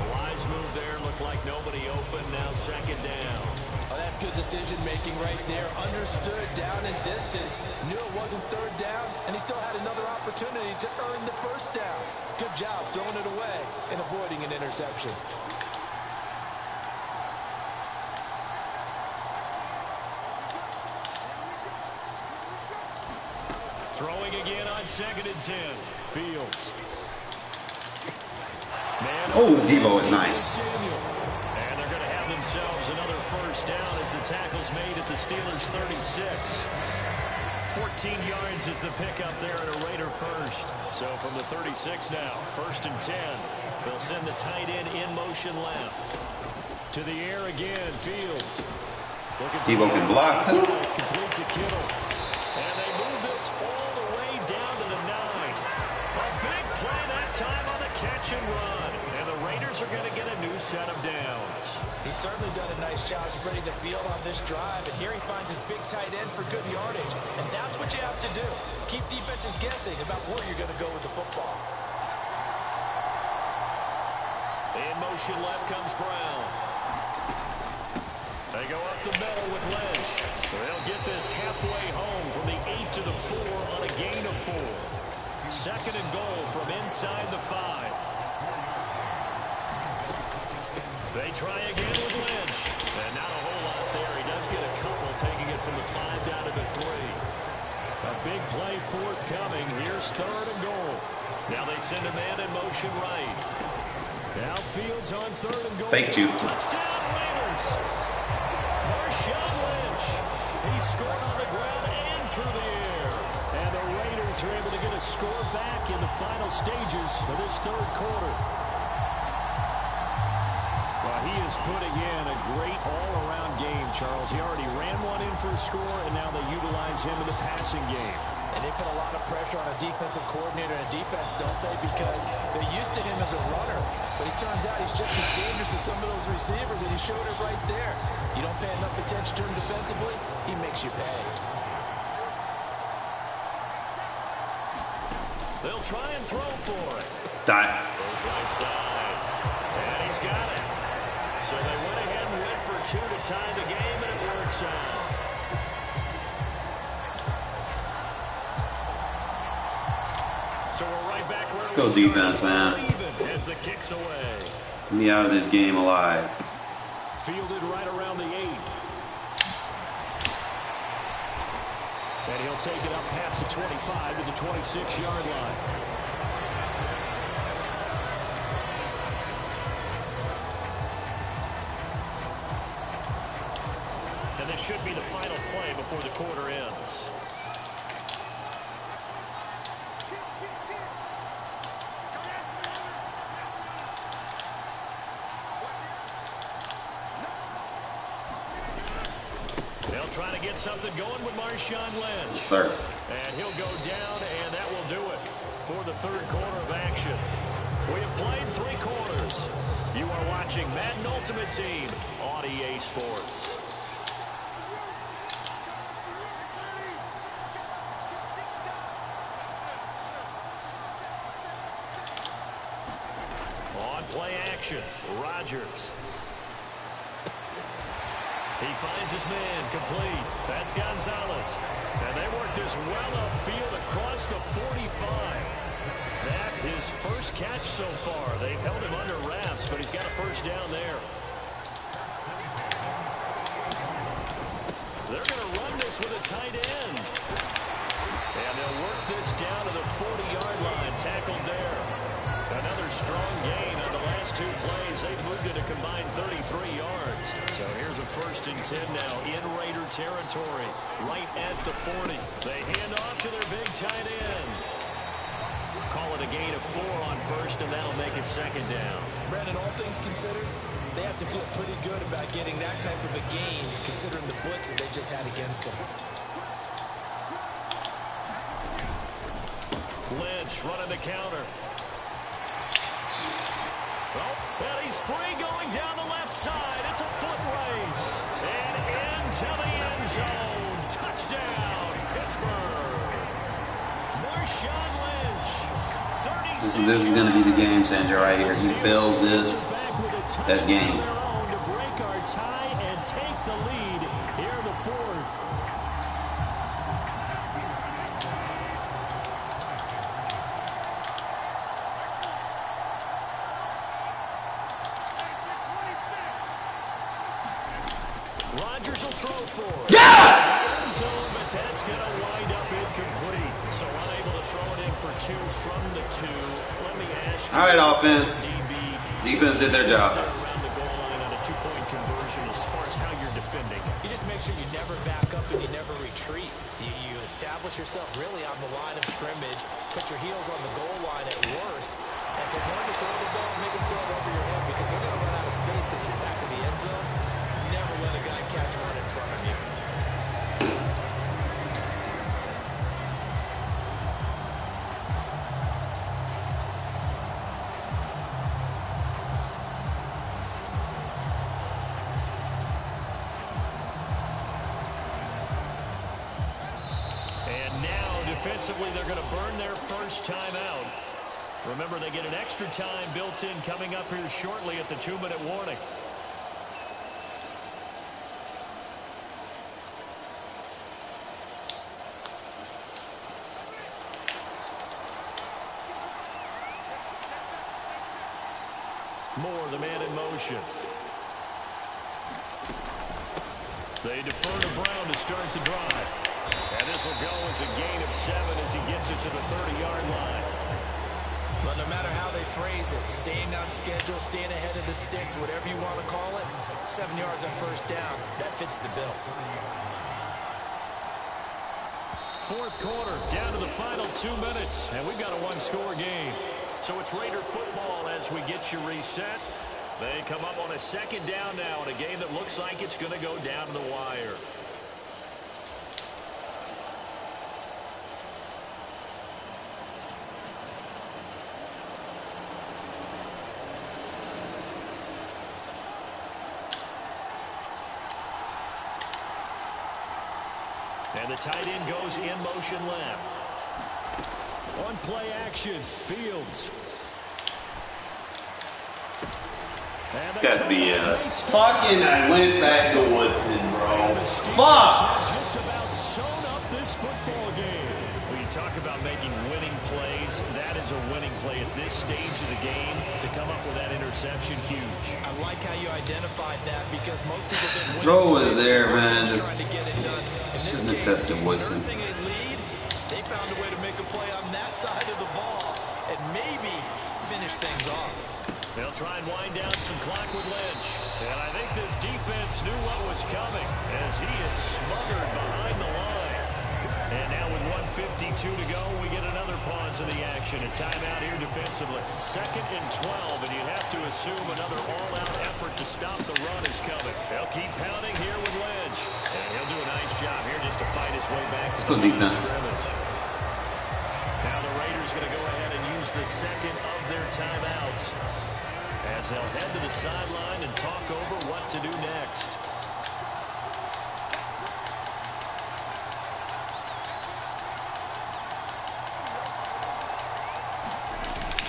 The wise move there looked like nobody open. Now second down. Oh, that's good decision making right there. Understood down and distance. Knew it wasn't third down, and he still had another opportunity to earn the first down. Good job throwing it away and avoiding an interception. Throwing again on second and ten. Fields. Oh, Deebo is nice. And they're going to have themselves another first down as the tackle's made at the Steelers' 36. 14 yards is the pickup there at a Raider first. So from the 36 now, first and 10. They'll send the tight end in motion left. To the air again, Fields. Looking for Deebo the can block, too. Complete to Kittle. Are going to get a new set of downs. He's certainly done a nice job spreading the field on this drive, and here he finds his big tight end for good yardage. And that's what you have to do. Keep defenses guessing about where you're going to go with the football. In motion left comes Brown. They go up the middle with Lynch. They'll get this halfway home from the 8 to the 4 on a gain of 4. Second and goal from inside the 5. They try again with Lynch. And not a whole lot there. He does get a couple, taking it from the 5 down to the 3. A big play forthcoming. Here's third and goal. Now they send a man in motion right. Now Fields on third and goal. Fake juke. Touchdown Raiders. Marshawn Lynch. He scored on the ground and through the air. And the Raiders are able to get a score back in the final stages of this third quarter. Well, he is putting in a great all-around game, Charles. He already ran one in for a score, and now they utilize him in the passing game. And they put a lot of pressure on a defensive coordinator and a defense, don't they? Because they're used to him as a runner. But it turns out he's just as dangerous as some of those receivers, and he showed it right there. You don't pay enough attention to him defensively, he makes you pay. They'll try and throw for it. Dot. Goes right side. And he's got it. So they went ahead and went for two to tie the game, and it works out. So we're right back Let's go defense, man. As the kicks away. Get me out of this game alive. Fielded right around the eight. And he'll take it up past the 25 to the 26-yard line. Should be the final play before the quarter ends. They'll try to get something going with Marshawn Lynch. Sir. And he'll go down, and that will do it for the third quarter of action. We have played three quarters. You are watching Madden Ultimate Team on EA Sports. On play action, Rodgers. He finds his man complete. That's Gonzalez. And they work this well upfield across the 45. That his first catch so far. They've held him under wraps, but he's got a first down there. They're going to run this with a tight end. And they'll work this down to the 40-yard line. Tackled there. Another strong gain last two plays. They've moved it a combined 33 yards. So here's a first and 10 now in Raider territory. Right at the 40. They hand off to their big tight end. Call it a gain of four on first, and that'll make it second down. Brandon, all things considered, they have to feel pretty good about getting that type of a gain, considering the blitz that they just had against them. Lynch running the counter. Oh, and he's free going down the left side. It's a foot race. And into the end zone. Touchdown, Pittsburgh. Marshawn Lynch. This is, this is going to be the game changer right here. He fails this. Back with a That's game. Defending. You just make sure you never back up and you never retreat. You, you establish yourself really on the line of scrimmage, put your heels on the goal line at worst, and if they're going to throw the ball, make them throw it over your head because they're going to run out of space because of the back of the end zone. Never let a guy catch one in front of you. Defensively, they're going to burn their first time out. Remember, they get an extra time built in coming up here shortly at the two-minute warning. Moore, the man in motion. They defer to Brown to start the drive. And this will go as a gain of seven as he gets it to the 30-yard line. But no matter how they phrase it, staying on schedule, staying ahead of the sticks, whatever you want to call it, seven yards on first down, that fits the bill. Fourth quarter, down to the final two minutes, and we've got a one-score game. So it's Raider football as we get you reset. They come up on a second down now in a game that looks like it's going to go down to the wire. The tight end goes in motion left. On play action, Fields. Uh, that's BS. with a Fucking I went back to Woodson, bro. Fuck! Just about sewn up this football game. When you talk about making winning plays, that is a winning play at this stage of the game. To come up with that interception, huge. I like how you identified that because most people think winning Throw was there, are man. trying Just to get it. In this shouldn't have case, tested Woodson. nursing a lead, they found a way to make a play on that side of the ball and maybe finish things off. They'll try and wind down some clock with Lynch. And I think this defense knew what was coming as he is smothered behind the line. And now with 152 to go, we get another pause in the action. A timeout here defensively. Second and 12, and you have to assume another all-out effort to stop the run is coming. They'll keep pounding here with Lynch. He'll do a nice job here just to fight his way back. Let's to go the line of defense. Now the Raiders going to go ahead and use the second of their timeouts as they'll head to the sideline and talk over what to do next.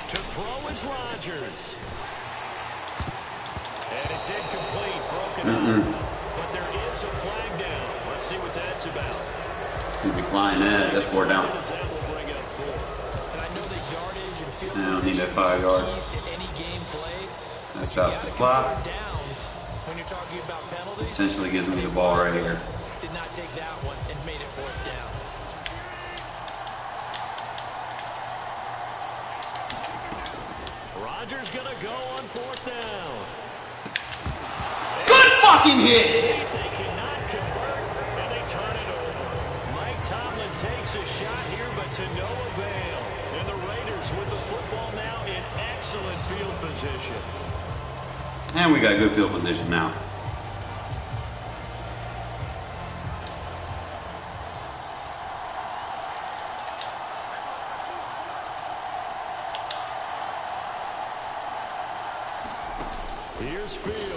To throw is Rodgers. And it's incomplete, broken up. But is a flag down. Let's see what that's about. You decline that. That's four down. As that will bring up four. And I know that yardage and field Yeah, I don't need that five yards. keys to any game play. That stops the clock. consider when you're talking about penalties. Essentially gives me the ball right here. Did not take that one and made it fourth down. Rodgers going to go on fourth down. Good fucking hit! Excellent field position. And we got a good field position now. Here's Fields.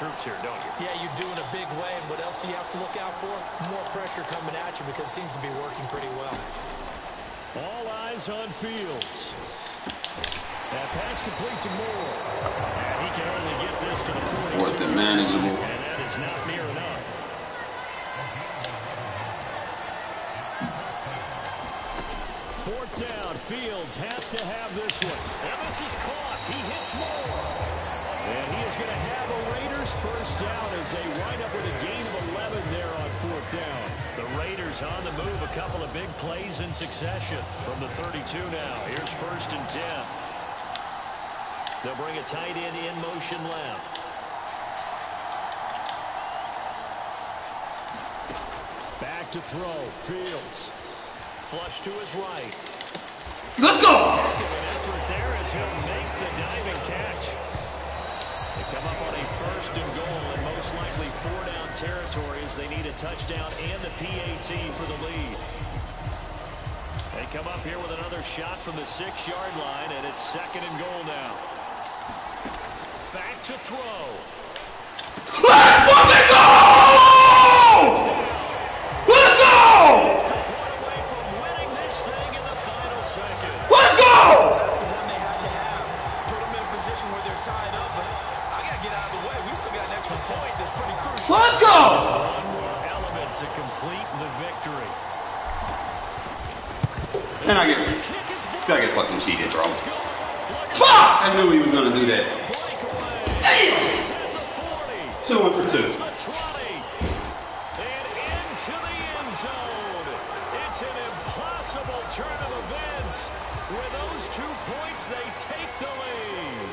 Troops here, don't you? Yeah, you do in a big way. And what else do you have to look out for? More pressure coming at you because it seems to be working pretty well. All eyes on Fields. That pass complete to Moore. And he can only get this to the 42. Fourth and manageable. And that is not near enough. Fourth down. Fields has to have this one. And this is caught. He hits Moore. And he is going to have a Raiders first down as they wind up with a gain of 11 there on fourth down. The Raiders on the move. A couple of big plays in succession from the 32 now. Here's first and 10. They'll bring a tight end in motion left. Back to throw. Fields. Flush to his right. Let's go! An effort there as he'll make the diving catch. First and goal and most likely four down territory as they need a touchdown and the PAT for the lead. They come up here with another shot from the six-yard line, and it's second and goal now. Back to throw. I knew he was gonna do that. Damn! He's at the 40. Two one for two. The 20. And into the end zone. It's an impossible turn of events. With those two points, they take the lead.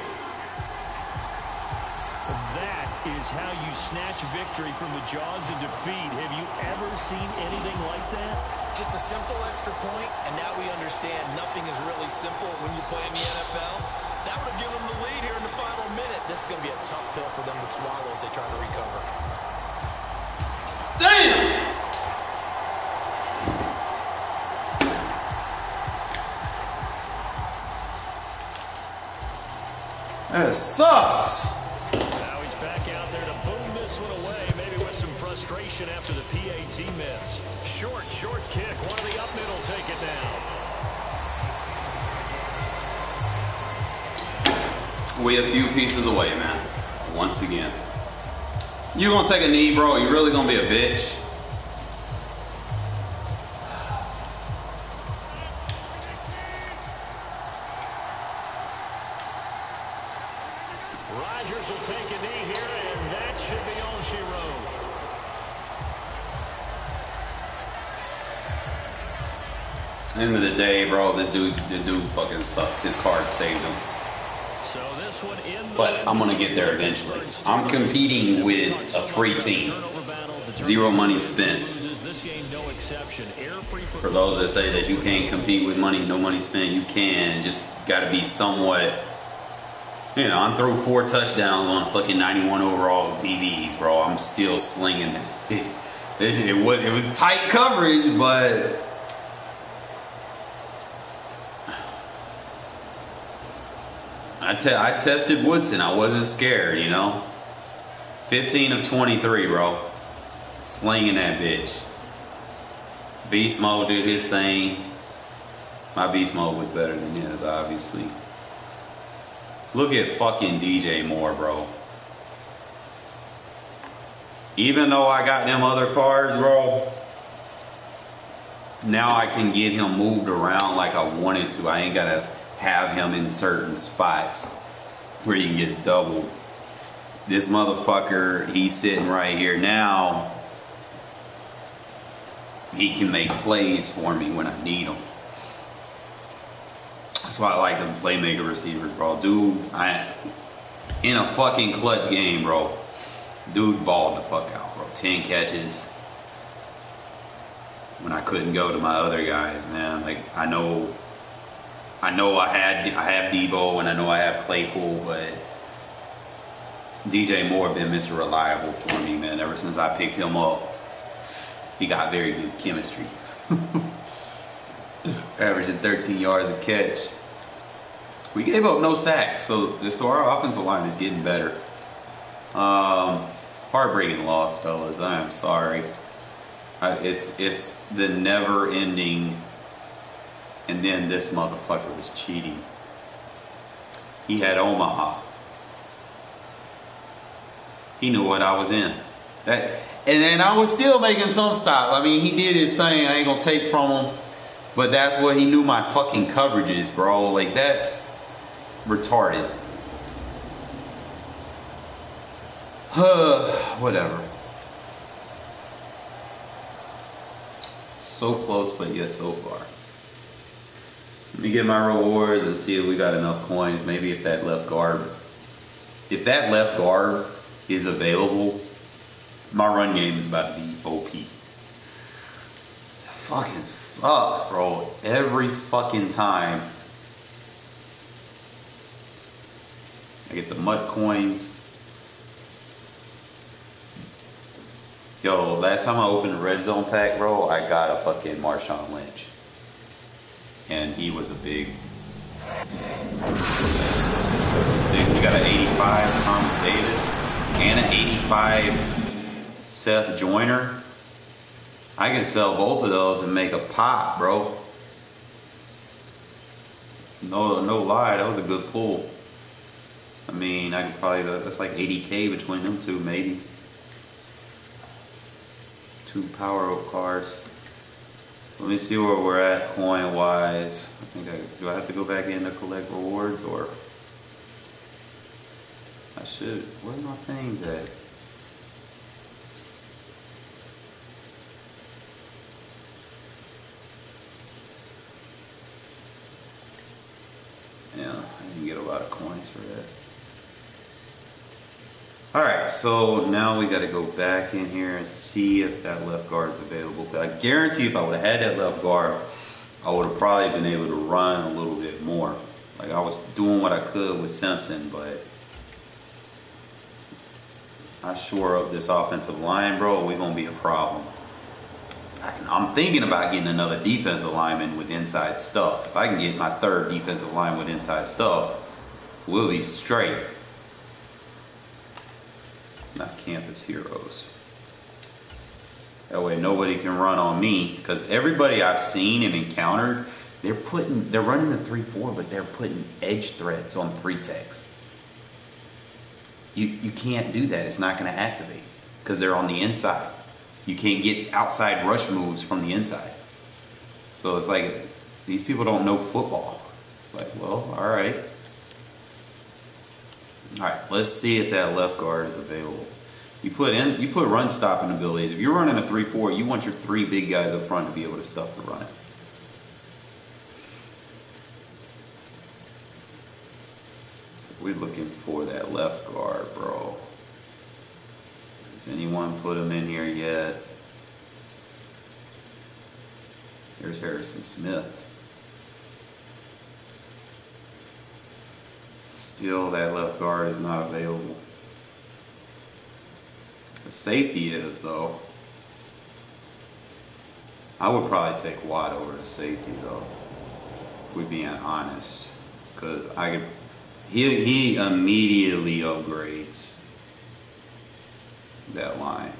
That is how you snatch victory from the jaws of defeat. Have you ever seen anything like that? Just a simple extra point, and now we understand nothing is really simple when you play in the NFL. That would have given them the lead here in the final minute. This is going to be a tough pill for them to swallow as they try to recover. Damn! That sucks. Now he's back out there to boom this one away, maybe with some frustration after the PAT miss. Short, short kick. One of the up middle take it down. We a few pieces away, man. Once again. You gonna take a knee, bro? You really gonna be a bitch? Rodgers will take a knee here, and that should be all she wrote. End of the day, bro, this dude, the dude fucking sucks. His card saved him. So this one in the But I'm gonna get there eventually. I'm competing with a free team. Zero money spent. For those that say that you can't compete with money, no money spent, you can. Just gotta be somewhat. You know, I'm through four touchdowns on fucking 91 overall DBs, bro. I'm still slinging. It, it was it was tight coverage, but I te- I tested Woodson. I wasn't scared, you know. 15 of 23, bro. Slinging that bitch. Beast mode did his thing. My beast mode was better than his, obviously. Look at fucking DJ Moore, bro. Even though I got them other cards, bro, now I can get him moved around like I wanted to. I ain't gotta have him in certain spots where you can get double. This motherfucker, he's sitting right here now. He can make plays for me when I need them. That's why I like the playmaker receivers, bro. Dude, I in a fucking clutch game, bro. Dude balled the fuck out, bro. 10 catches. When I couldn't go to my other guys, man. Like I know I know I had I have Deebo and I know I have Claypool, but DJ Moore been Mr. Reliable for me, man. Ever since I picked him up, he got very good chemistry. Averaging 13 yards a catch. We gave up no sacks, so so our offensive line is getting better. Um, heartbreaking loss, fellas. I am sorry. It's it's the never-ending, and then this motherfucker was cheating. He had Omaha. He knew what I was in. That and then I was still making some stop. I mean, he did his thing. I ain't gonna take from him, but that's what he knew my fucking coverages, bro. Like that's retarded. Whatever. So close, but yet so far. Let me get my rewards and see if we got enough coins. Maybe if that left guard, if that left guard is available, my run game is about to be OP. That fucking sucks, bro. Every fucking time. I get the MUT coins. Yo, last time I opened the red zone pack, bro, I got a fucking Marshawn Lynch. And he was a big. We got an 85 Thomas Davis and an 85 Seth Joyner. I can sell both of those and make a pot, bro. No, no lie, that was a good pull. I mean, I could probably, that's like 80k between them two, maybe. Two power up cards. Let me see where we're at coin wise. I think I, do I have to go back in to collect rewards or? I should. Where are my things at? Yeah, I didn't get a lot of coins for that. Alright, so now we got to go back in here and see if that left guard is available. I guarantee if I would have had that left guard, I would have probably been able to run a little bit more. Like I was doing what I could with Simpson, but I shore up this offensive line, bro, we're to be a problem. I'm thinking about getting another defensive lineman with inside stuff. If I can get my third defensive line with inside stuff, we'll be straight. Not campus heroes. That way nobody can run on me because everybody I've seen and encountered, they're putting, they're running the 3-4, but they're putting edge threats on 3 techs. You, you can't do that. It's not going to activate because they're on the inside. You can't get outside rush moves from the inside. So it's like these people don't know football. It's like, well, all right. All right, let's see if that left guard is available. You put in, you put run stopping abilities. If you're running a 3-4, you want your three big guys up front to be able to stuff the run. So we're looking for that left guard, bro. Has anyone put him in here yet? There's Harrison Smith. Still, that left guard is not available. The safety is, though. I would probably take Watt over the safety, though, if we're being honest. Because I could, he, he immediately upgrades that line.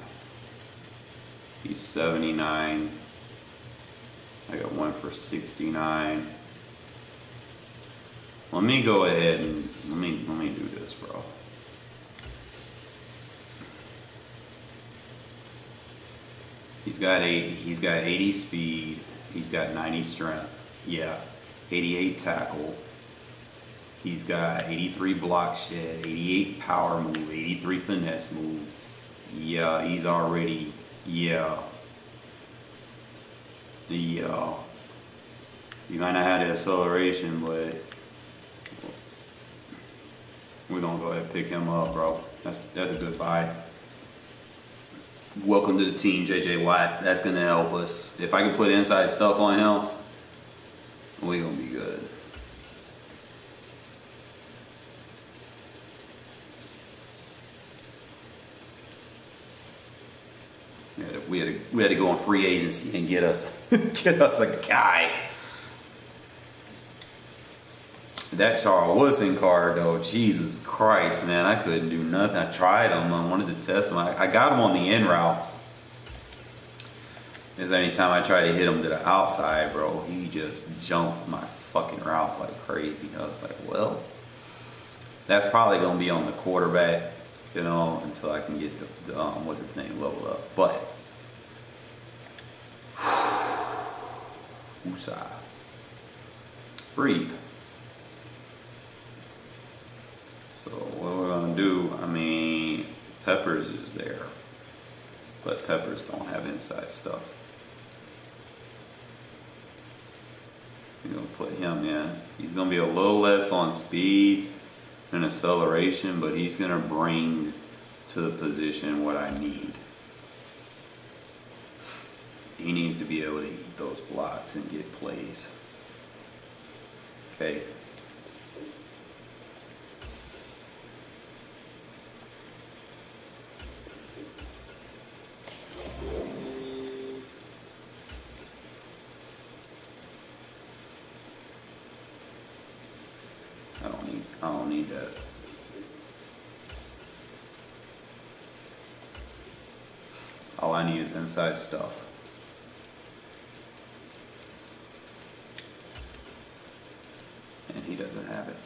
He's 79. I got one for 69. Let me go ahead and let me let me do this, bro. He's got eight. He's got 80 speed. He's got 90 strength. Yeah, 88 tackle. He's got 83 block shed, 88 power move, 83 finesse move. Yeah, he's already. Yeah. Yeah. You might not have the acceleration, but We're gonna go ahead and pick him up, bro. That's that's a good buy. Welcome to the team, JJ Watt. That's gonna help us. If I can put inside stuff on him, we're gonna be good. We had, to, we, had to, go on free agency and get us get us a guy. That Charles Woodson card though, Jesus Christ, man, I couldn't do nothing. I tried him. I wanted to test him. I, I got him on the in routes. Because anytime I tried to hit him to the outside, bro, he just jumped my fucking route like crazy. I was like, well, that's probably gonna be on the quarterback, you know, until I can get the, the um, what's his name level up. But Woosah. Breathe. So what we're gonna do, I mean, Peppers is there, but Peppers don't have inside stuff. We're gonna put him in. He's gonna be a little less on speed and acceleration, but he's gonna bring to the position what I need. He needs to be able to eat those blocks and get plays. Okay. I don't need, I don't need that. All I need is inside stuff. And he doesn't have it.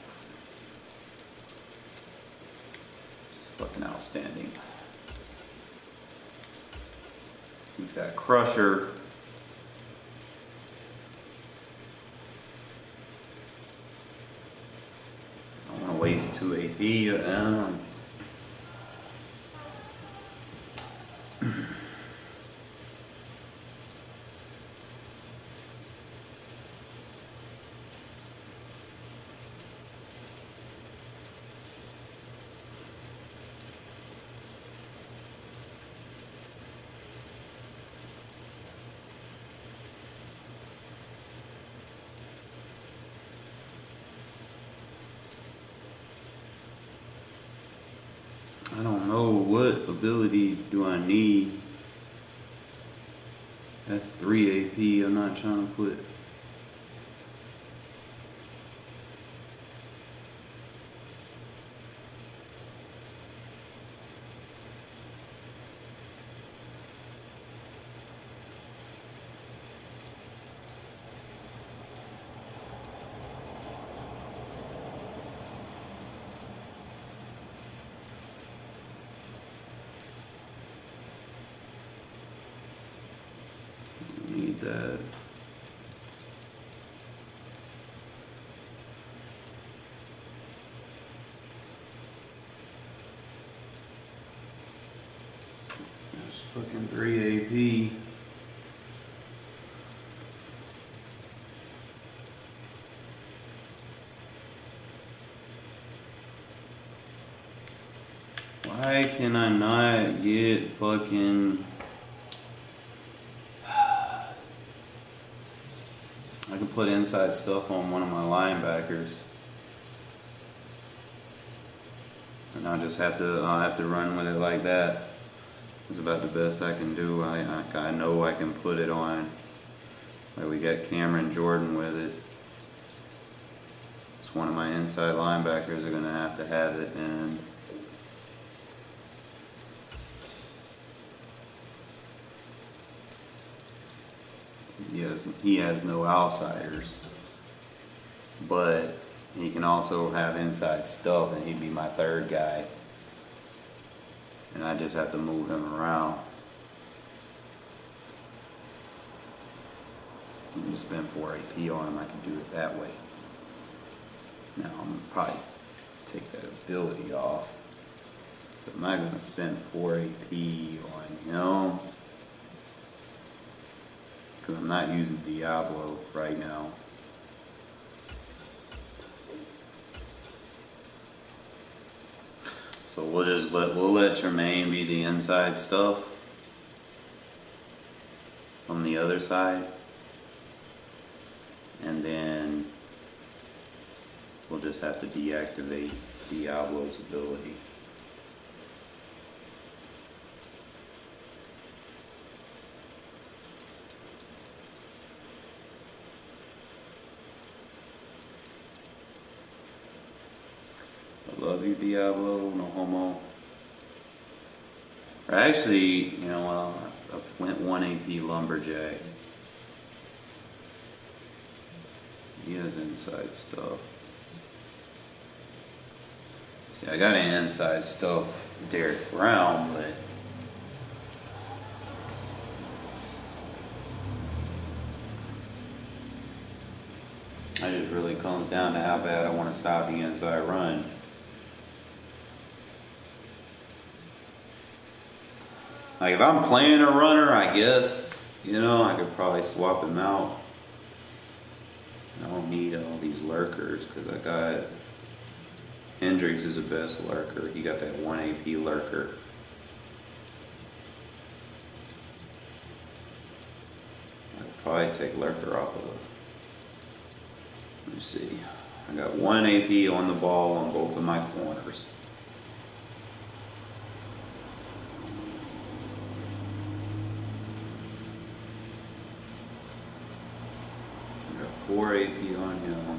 Just fucking outstanding. He's got a Crusher. I don't want to waste two AP. Um, I don't know what ability do I need. That's three AP. I'm not trying to put. Need that. Fucking three AP. Why can I not get fucking I can put inside stuff on one of my linebackers. And I'll just have to I'll have to run with it like that. It's about the best I can do. I, I, I know I can put it on. Like we got Cameron Jordan with it. It's one of my inside linebackers are gonna have to have it and He has he has no outsiders, but he can also have inside stuff, and he'd be my third guy. And I just have to move him around. You can spend four AP on him. I can do it that way. Now I'm gonna probably take that ability off. But am I gonna spend four AP on him? Because I'm not using Diablo right now. So we'll just let we'll let Tremaine be the inside stuff on the other side. And then we'll just have to deactivate Diablo's ability. I love you, Diablo, no homo. Or actually, you know, well, I went 1 AP Lumberjack. He has inside stuff. See, I got an inside stuff, Derrick Brown, but. It just really comes down to how bad I want to stop the inside run. Like if I'm playing a runner, I guess, you know, I could probably swap him out. I don't need all these lurkers because I got Hendricks is the best lurker. He got that one AP lurker. I could probably take lurker off of. Let me see. I got one AP on the ball on both of my corners. I got four AP on him.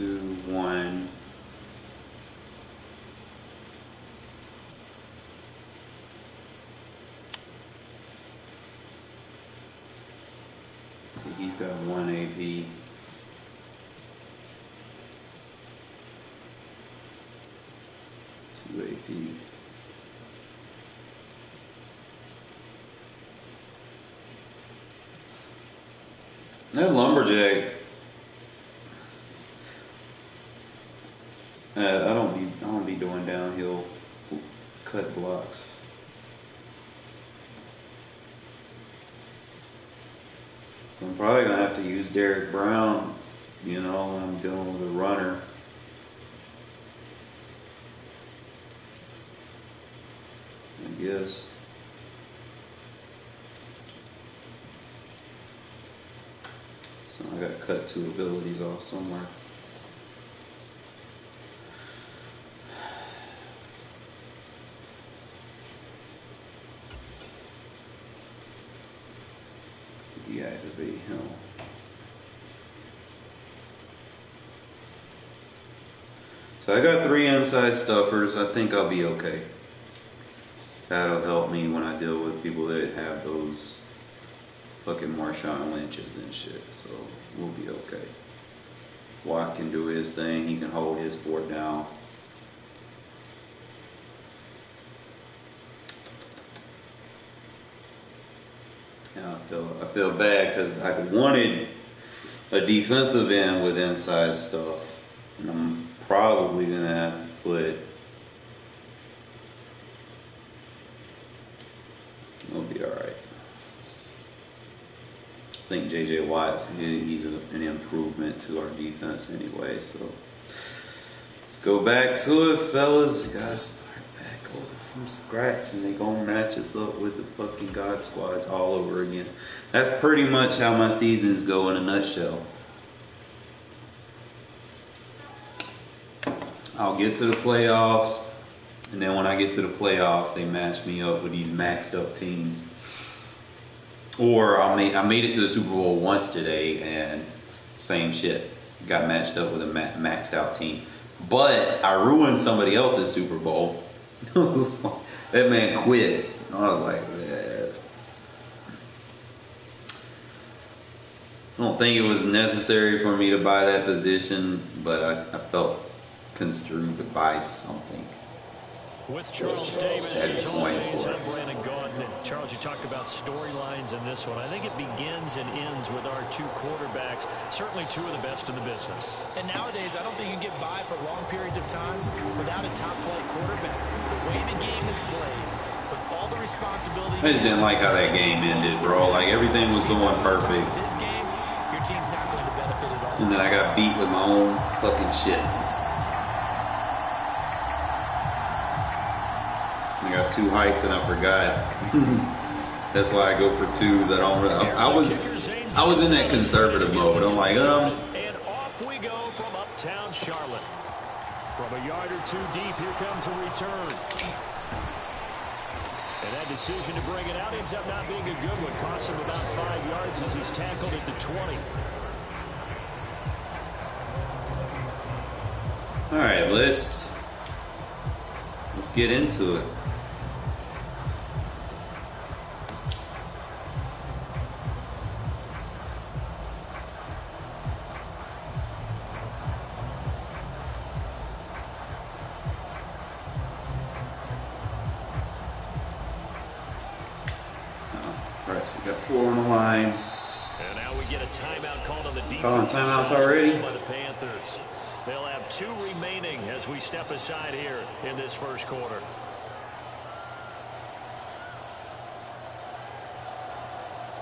Two, one. See, he's got one AP. Two AP. That lumberjack. Uh, I don't be I don't be doing downhill cut blocks. So I'm probably gonna have to use Derrick Brown, you know, when I'm dealing with a runner. I guess. So I gotta cut two abilities off somewhere. Deactivate him. I got three inside stuffers. I think I'll be okay. That'll help me when I deal with people that have those fucking Marshawn Lynch's and shit. So we'll be okay. Watt can do his thing. He can hold his fort down. And I feel I feel bad because I wanted a defensive end with inside stuff, and I'm probably gonna have to put. It'll be all right. I think J.J. Watt's he's an improvement to our defense anyway. So let's go back to it, fellas. We gotta start back over from scratch, and they gonna match us up with the fucking God Squads all over again. That's pretty much how my seasons go in a nutshell. I'll get to the playoffs, and then when I get to the playoffs, they match me up with these maxed up teams. Or I made I made it to the Super Bowl once today, and same shit. Got matched up with a ma- maxed out team, but I ruined somebody else's Super Bowl. That man quit. I was like, man. I don't think it was necessary for me to buy that position, but I, I felt construed to buy something. With Charles Davis Had as points always, for I'm it. Brandon Gaudin. And Charles, you talked about storylines in this one. I think it begins and ends with our two quarterbacks, certainly two of the best in the business. And nowadays, I don't think you can get by for long periods of time without a top flight quarterback. The way the game is played, with all the responsibility. I just didn't like how that game ended, bro. Like everything was going perfect, This game, your team's not going to benefit at all. and then I got beat with my own fucking shit. Got too hyped and I forgot. That's why I go for twos. I don't. Really, I, I was I was in that conservative mode. I'm like, um. And off we go from uptown Charlotte. From a yard or two deep, here comes a return. And that decision to bring it out ends up not being a good one. Costs him about five yards as he's tackled at the 20. All right, let's let's get into it. Timeouts already? By the Panthers. They'll have two remaining as we step aside here in this first quarter.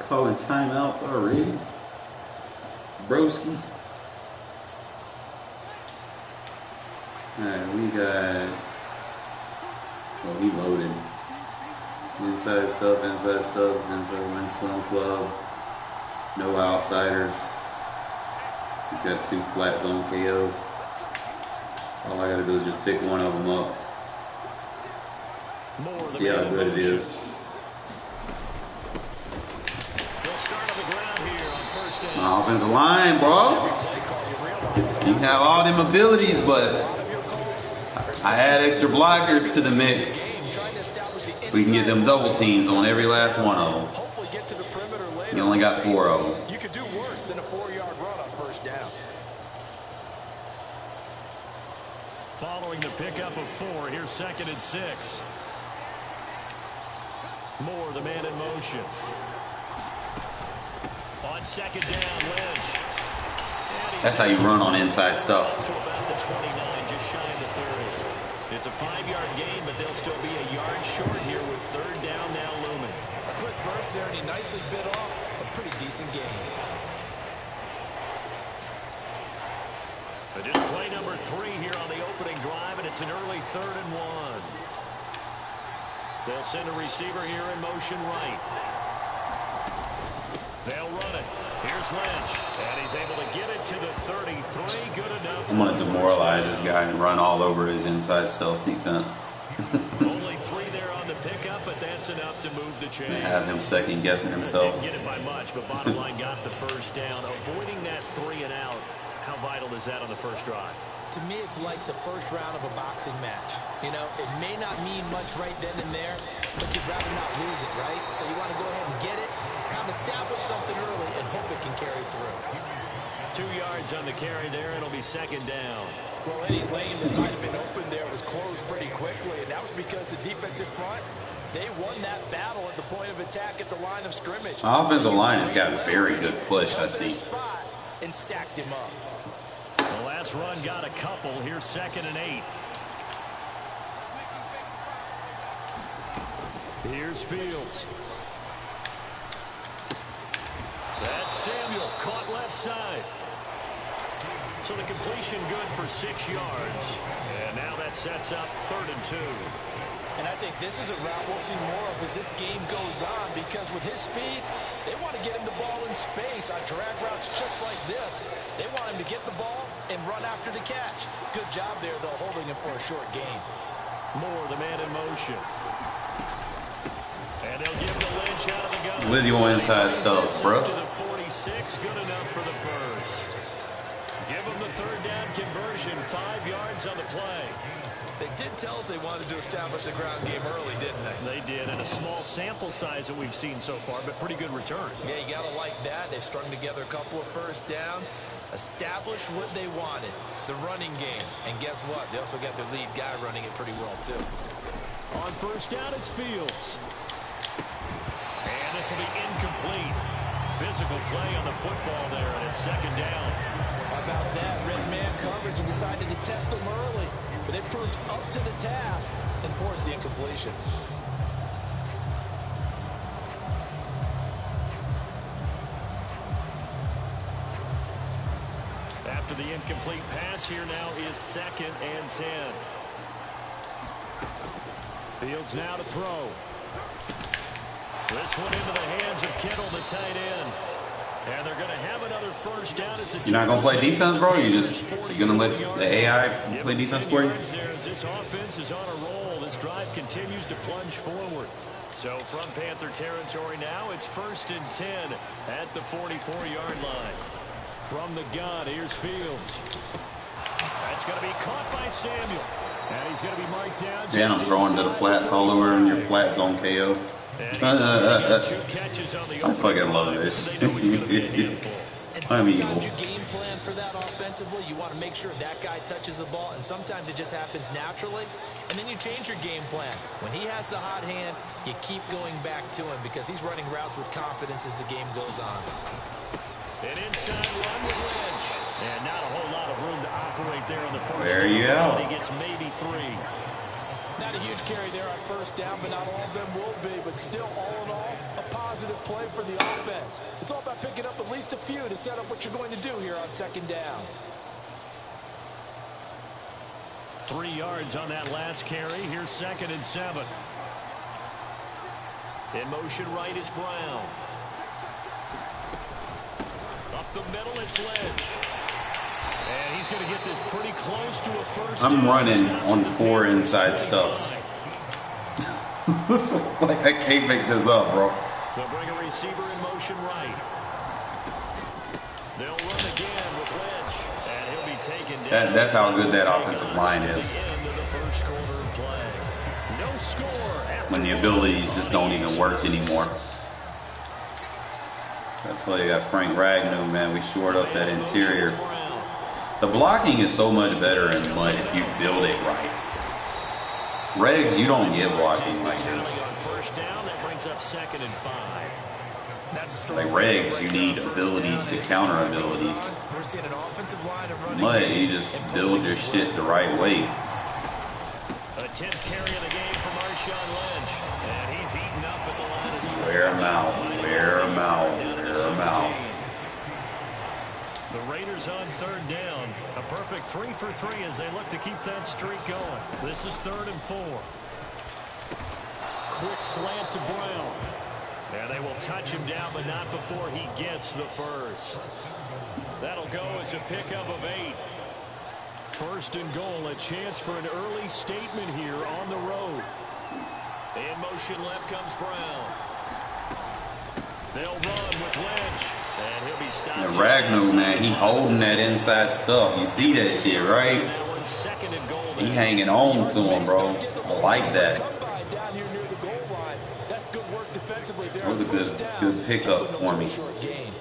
Calling timeouts already. Broski. Alright, we got. Oh, he loaded. Inside stuff, inside stuff, inside Win Swim Club. No outsiders. He's got two flat zone KOs. All I gotta do is just pick one of them up. More See how good it is. They'll start on the ground here on first down. My offensive line, bro. You have all them abilities, but I add extra blockers to the mix. We can get them double teams on every last one of them. Hopefully get to the perimeter later. You only got four of them. You could do worse than a four-yard run on first down. Following the pickup of four, here's second and six. Moore, the man in motion. On second down, Lynch. That's how you run on inside stuff. to about the 29, just shy of the 30. It's a five-yard gain, but they'll still be a yard short here with third down now looming. A quick burst there, and he nicely bit off a pretty decent gain. But just play number three here on the opening drive, and it's an early third and one. They'll send a receiver here in motion right. They'll run it. Here's Lynch, and he's able to get it to the 33. Good enough. I'm gonna demoralize this guy and run all over his inside stealth defense. Only three there on the pickup, but that's enough to move the chain. have him second guessing himself. Didn't get it by much, but bottom line got the first down. Avoiding that three and out. How vital is that on the first drive? To me, it's like the first round of a boxing match. You know, it may not mean much right then and there, but you'd rather not lose it, right? So you want to go ahead and get it, kind of establish something early, and hope it can carry through. Two yards on the carry there. It'll be second down. Well, any lane that might have been open there was closed pretty quickly, and that was because the defensive front, they won that battle at the point of attack at the line of scrimmage. Our offensive line has got a very good push, I see. Spot And stacked him up. Last run got a couple. Here's second and eight. Here's Fields. That's Samuel caught left side. So the completion good for six yards. And now that sets up third and two. And I think this is a route we'll see more of as this game goes on because with his speed, they want to get him the ball in space on drag routes just like this. They want him to get the ball and run after the catch. Good job there, though, holding him for a short game. Moore, the man in motion. And they'll give to Lynch out of the gun. With your inside stuffs, bro. Did tell us they wanted to establish the ground game early, didn't they? They did, and a small sample size that we've seen so far, but pretty good return. Yeah, you got to like that. They strung together a couple of first downs, established what they wanted, the running game. And guess what? They also got their lead guy running it pretty well, too. On first down, it's Fields. And this will be incomplete. Physical play on the football there, and it's second down. How about that? Red man coverage and decided to test them early. But it proved up to the task and forced the incompletion. After the incomplete pass, here now is second and 10. Fields now to throw. This one into the hands of Kittle, the tight end. You're not gonna play defense, bro. You just you're gonna let the AI play defense for you. This offense is on a roll. This drive continues to plunge forward. So from Panther territory now, it's first and 10 at the 44-yard line. From the gun, here's Fields. That's going to be caught by Samuel. And he's going to be marked down. Dan, I'm throwing to the flats all over in your flat zone KO. Uh, uh, uh, I fucking love this. I'm evil. You for that offensively. You want to make sure that guy touches the ball, and sometimes it just happens naturally. And then you change your game plan. When he has the hot hand, you keep going back to him because he's running routes with confidence as the game goes on. An inside run with Lynch. And not a whole lot of room to operate there in the first. There you go. He gets maybe three. Not a huge carry there on first down, but not all of them will be. But still, all in all, a positive play for the offense. It's all about picking up at least a few to set up what you're going to do here on second down. Three yards on that last carry. Here's second and seven. In motion right is Brown. Up the middle, it's Lynch. I'm running on four inside 30 stuffs. like I can't make this up, bro. They'll bring a receiver in motion right. They'll run again with Lynch. And he'll be taken down. That- that's how good that offensive line is. end of the first quarter of play. No score after When the abilities just don't even work anymore. So I told you, I got Frank Ragnow, man. We shored up that interior. The blocking is so much better in MUT if you build it right. Regs, you don't get blocking like this. Like regs, you need abilities to counter abilities. MUT, you just build your shit the right way. A 10th carry of the game. Wear 'em out, wear 'em out, wear 'em out. The Raiders on third down. A perfect three for three as they look to keep that streak going. This is third and four. Quick slant to Brown. And they will touch him down, but not before he gets the first. That'll go as a pickup of eight. First and goal, a chance for an early statement here on the road. In motion left comes Brown. They'll run with Lynch. And he'll be stopped. And just Ragnow, man, he holding that inside stuff. You see that shit, right? That one second and goal He hanging on to him, bro. I like that. Come by down here near the goal line. That's good work defensively. That was a good- good pickup for me. too short gain.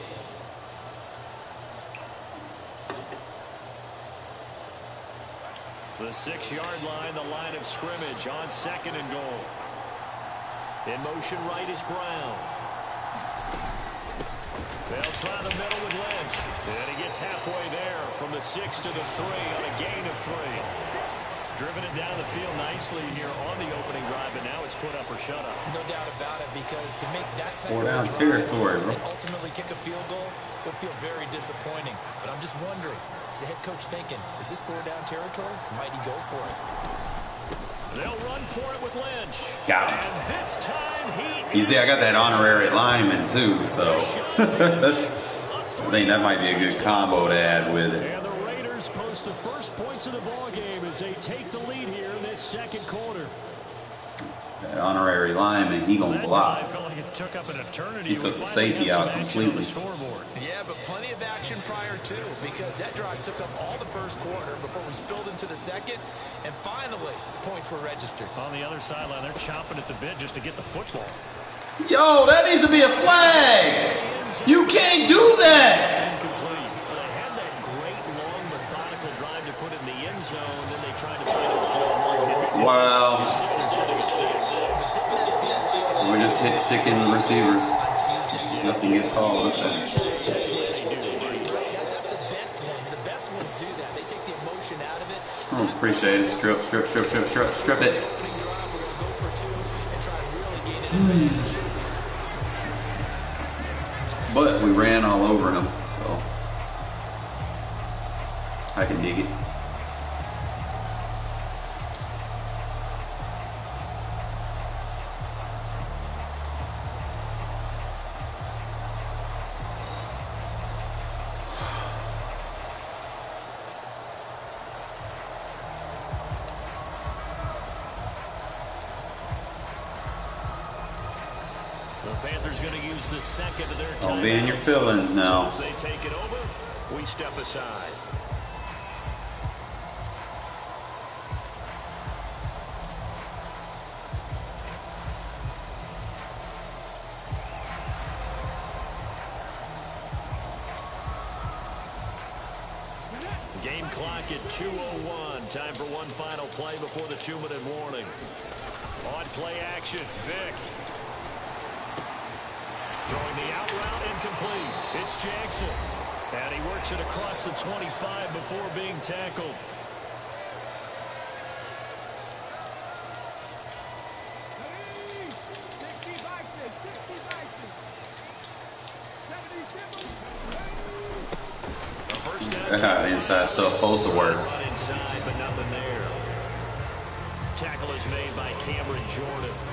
The six-yard line, the line of scrimmage on second and goal. In motion right is Brown. They'll try the middle with Lynch. And he gets halfway there from the six to the three on a gain of three. Driven it down the field nicely here on the opening drive, and now it's put up or shut up. No doubt about it, because to make that type Four of a down drive territory, bro. and ultimately kick a field goal would feel very disappointing. But I'm just wondering, is the head coach thinking, is this four down territory? Might he go for it? Got him. And this time he You see, I got that honorary lineman too, so I think that might be a good combo to add with it. And the Raiders post the first points of the ball game as they take the lead here in this second quarter. That honorary lineman, he gonna block. drive felt like it took up an eternity. He took the safety out action on the completely. Yeah, but plenty of action prior to, because that drive took up all the first quarter before we spilled into the second, and finally, points were registered. On the other sideline, they're chomping at the bit just to get the football. Yo, that needs to be a flag. You can't do that. Incomplete. Well, they had that great, long, methodical drive to put it in the end zone, then they tried to find it for a more hit. Wow. So we just hit sticking receivers. Nothing gets called with that. Oh, appreciate it. Strip, strip, strip, strip, strip, strip it. We're advantage. But we ran all over them, so I can dig it. Don't be in your feelings now. As they take it over, we step aside. Game clock at 2.01. Time for one final play before the two-minute warning. On play action, Vick. Throwing the out route incomplete. It's Jackson. And he works it across the 25 before being tackled. Inside stuff supposed to work. Inside, but nothing there. Tackle is made by Cameron Jordan.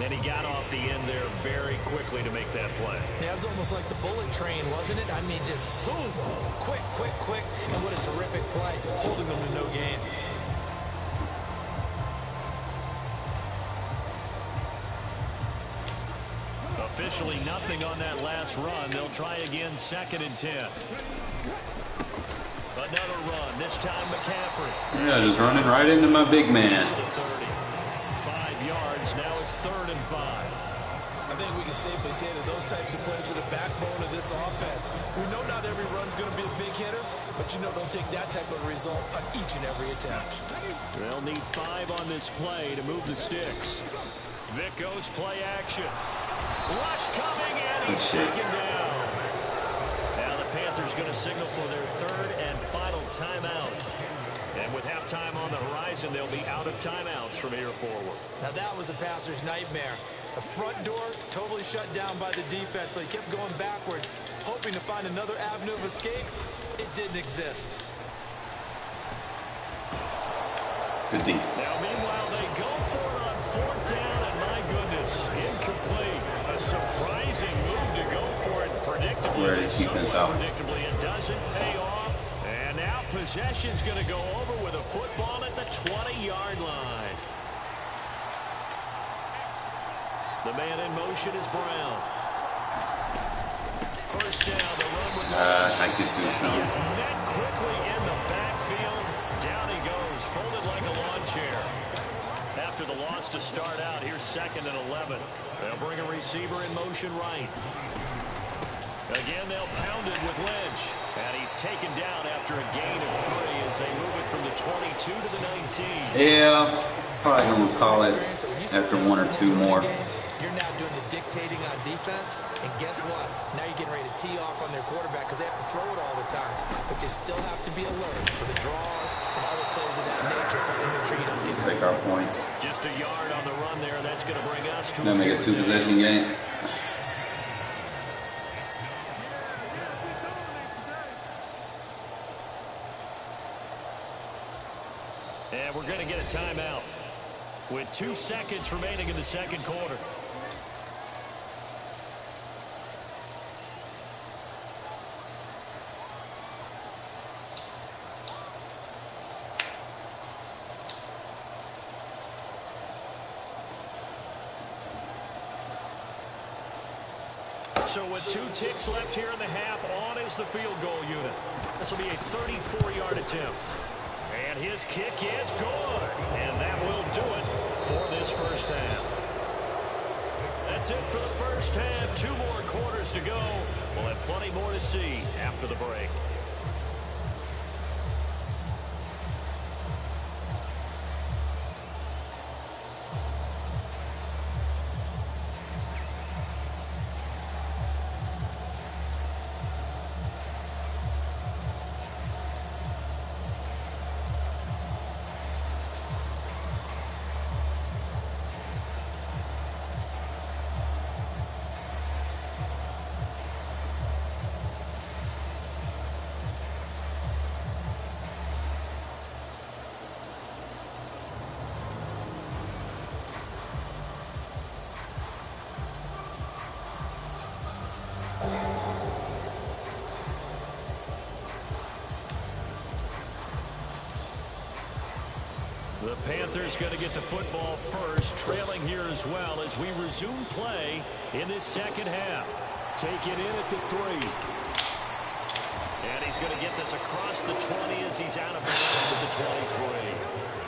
And he got off the end there very quickly to make that play. Yeah, it was almost like the bullet train, wasn't it? I mean, just zoom, quick, quick, quick, and what a terrific play, holding them to no gain. Officially nothing on that last run. They'll try again second and 10. Another run, this time McCaffrey. Yeah, just running right into my big man. Yards, now it's third and five. I think we can safely say that those types of plays are the backbone of this offense. We know not every run's going to be a big hitter, but you know they'll take that type of result on each and every attempt. They'll need five on this play to move the sticks. Vick goes play action. Rush coming and he's shit. taken down. Now the Panthers going to signal for their third and final timeout. And with halftime on the horizon, they'll be out of timeouts from here forward. Now that was a passer's nightmare. The front door totally shut down by the defense, so he kept going backwards, hoping to find another avenue of escape. It didn't exist. Good deep. Now, meanwhile, they go for it on fourth down, and my goodness, incomplete. A surprising move to go for it predictably. Where but did defense out? Predictably, it doesn't pay off. Possession's going to go over with a football at the 20-yard line. The man in motion is Brown. First down, the run with Uh, I did too He is met quickly in the backfield. Down he goes, folded like a lawn chair. After the loss to start out, here's second and 11. They'll bring a receiver in motion right. Again, they'll pound it with Lynch. And he's taken down after a gain of three as they move it from the 22 to the 19. Yeah, probably gonna call it after one or two more. You're now doing the dictating on defense, and guess what? Now you're getting ready to tee off on their quarterback because they have to throw it all the time. But you still have to be alert for the draws and other plays of that nature and make sure you don't get Take our points. Just a yard on the run there. That's going to bring us to Then make a two possession game. And we're going to get a timeout with two seconds remaining in the second quarter. So with two ticks left here in the half, on is the field goal unit. This will be a 34-yard attempt. And his kick is good. And that will do it for this first half. That's it for the first half. Two more quarters to go. We'll have plenty more to see after the break. First, trailing here as well as we resume play in this second half. Take it in at the three. And he's going to get this across the 20 as he's out of bounds at the 23.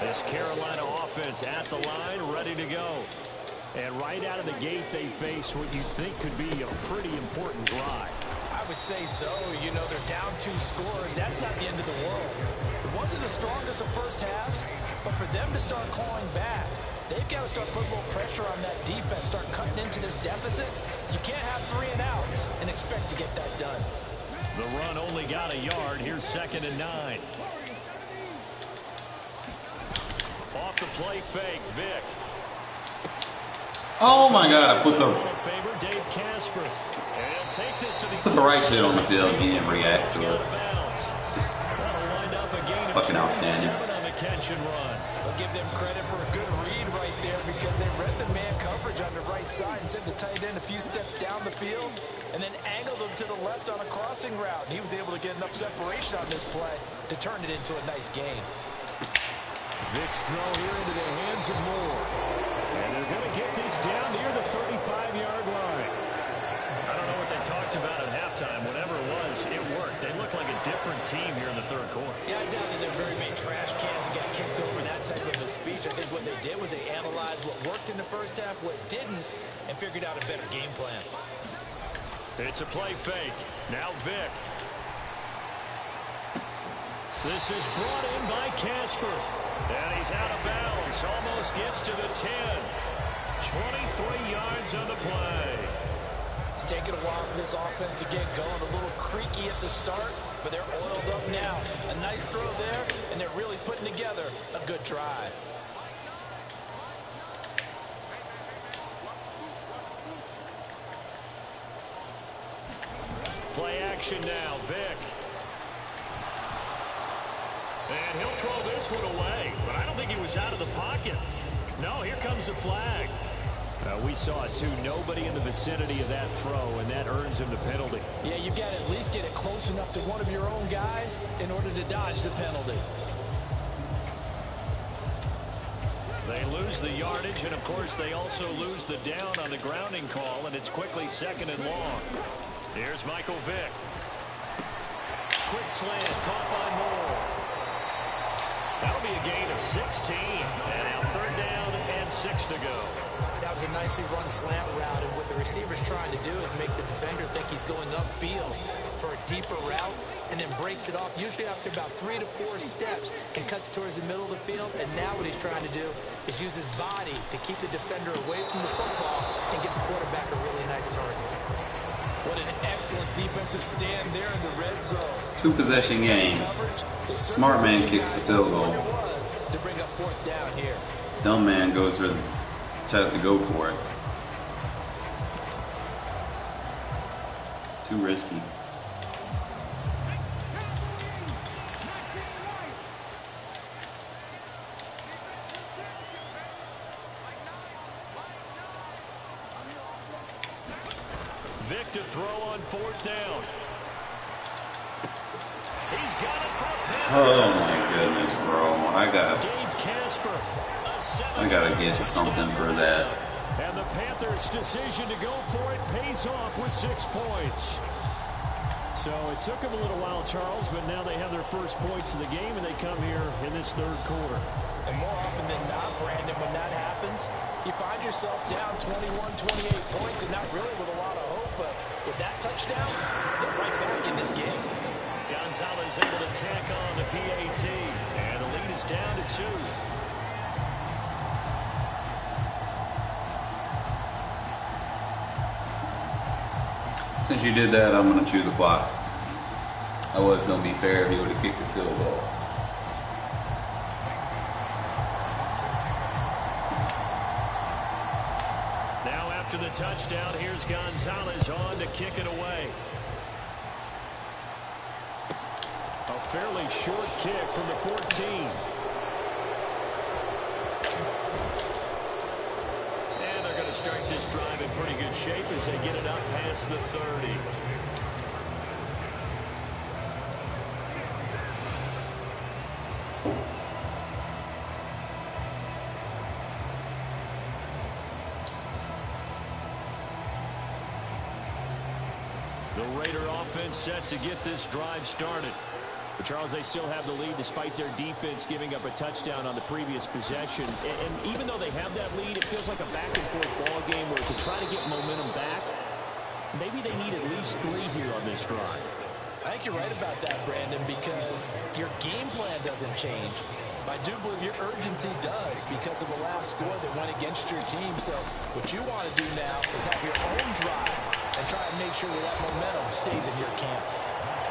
This Carolina offense at the line, ready to go. And right out of the gate, they face what you think could be a pretty important drive. I would say so. You know, they're down two scores. That's not the end of the world. It wasn't the strongest of first halves, but for them to start clawing back, they've got to start putting a little pressure on that defense, start cutting into this deficit. You can't have three and outs and expect to get that done. The run only got a yard. Here's second and nine. Off the play fake, Vick. Oh my God! I put the Favor Dave Casper. And take this to the put the right shit on the field. He didn't react to it. Just That'll wind up a gain of Fucking outstanding. on the catch and run. I'll give them credit for a good read right there because they read the man coverage on the right side and sent the tight end a few steps down the field and then angled him to the left on a crossing route. And he was able to get enough separation on this play to turn it into a nice gain. Vick's throw here into the hands of Moore. And they're going to get this down near the 35-yard line. I don't know what they talked about at halftime. Whatever it was, it worked. They look like a different team here in the third quarter. Yeah, I doubt that they're very big trash cans and got kicked over that type of a speech. I think what they did was they analyzed what worked in the first half, what didn't, and figured out a better game plan. It's a play fake. Now Vick. This is brought in by Casper. And he's out of bounds. Almost gets to the 10. 23 yards on the play. It's taken a while for this offense to get going. A little creaky at the start, but they're oiled up now. A nice throw there, and they're really putting together a good drive. Play action now. Vick. And he'll throw this one away. But I don't think he was out of the pocket. No, here comes the flag. Uh, we saw it too. Nobody in the vicinity of that throw, and that earns him the penalty. Yeah, you've got to at least get it close enough to one of your own guys in order to dodge the penalty. They lose the yardage, and of course they also lose the down on the grounding call, and it's quickly second and long. Here's Michael Vick. Quick slant, caught by Moore. That'll be a gain of 16, and now third down and six to go. That was a nicely run slant route, and what the receiver's trying to do is make the defender think he's going upfield for a deeper route, and then breaks it off, usually after about three to four steps, and cuts towards the middle of the field. And now what he's trying to do is use his body to keep the defender away from the football and get the quarterback a really nice target. What an excellent defensive stand there in the red zone. two possession game. Smart man kicks the field goal. To bring up fourth down here. Dumb man goes for the, tries to go for it. Too risky. Vick to throw on fourth down. He's got it for. Oh my goodness, bro! I gotta, Dave Casper. I gotta get something for that. And the Panthers' decision to go for it pays off with six points. So it took them a little while, Charles, but now they have their first points of the game, and they come here in this third quarter. And more often than not, Brandon, when that happens, you find yourself down 21, 28 points, and not really with a lot of hope, but that touchdown, they're right back in this game. Gonzalez able to tack on the PAT, and the lead is down to two. Since you did that, I'm gonna chew the clock. I was gonna be fair if you would have kicked the field goal. after the touchdown. Here's Gonzalez on to kick it away. A fairly short kick from the 14. And they're going to start this drive in pretty good shape as they get it up past the 30. Raider offense set to get this drive started. But Charles, they still have the lead despite their defense giving up a touchdown on the previous possession. And, even though they have that lead, it feels like a back-and-forth ball game where to try to get momentum back, maybe they need at least three here on this drive. I think you're right about that, Brandon, because your game plan doesn't change. I do believe your urgency does because of the last score that went against your team. So what you want to do now is have your own drive and try and make sure that that momentum stays in your camp.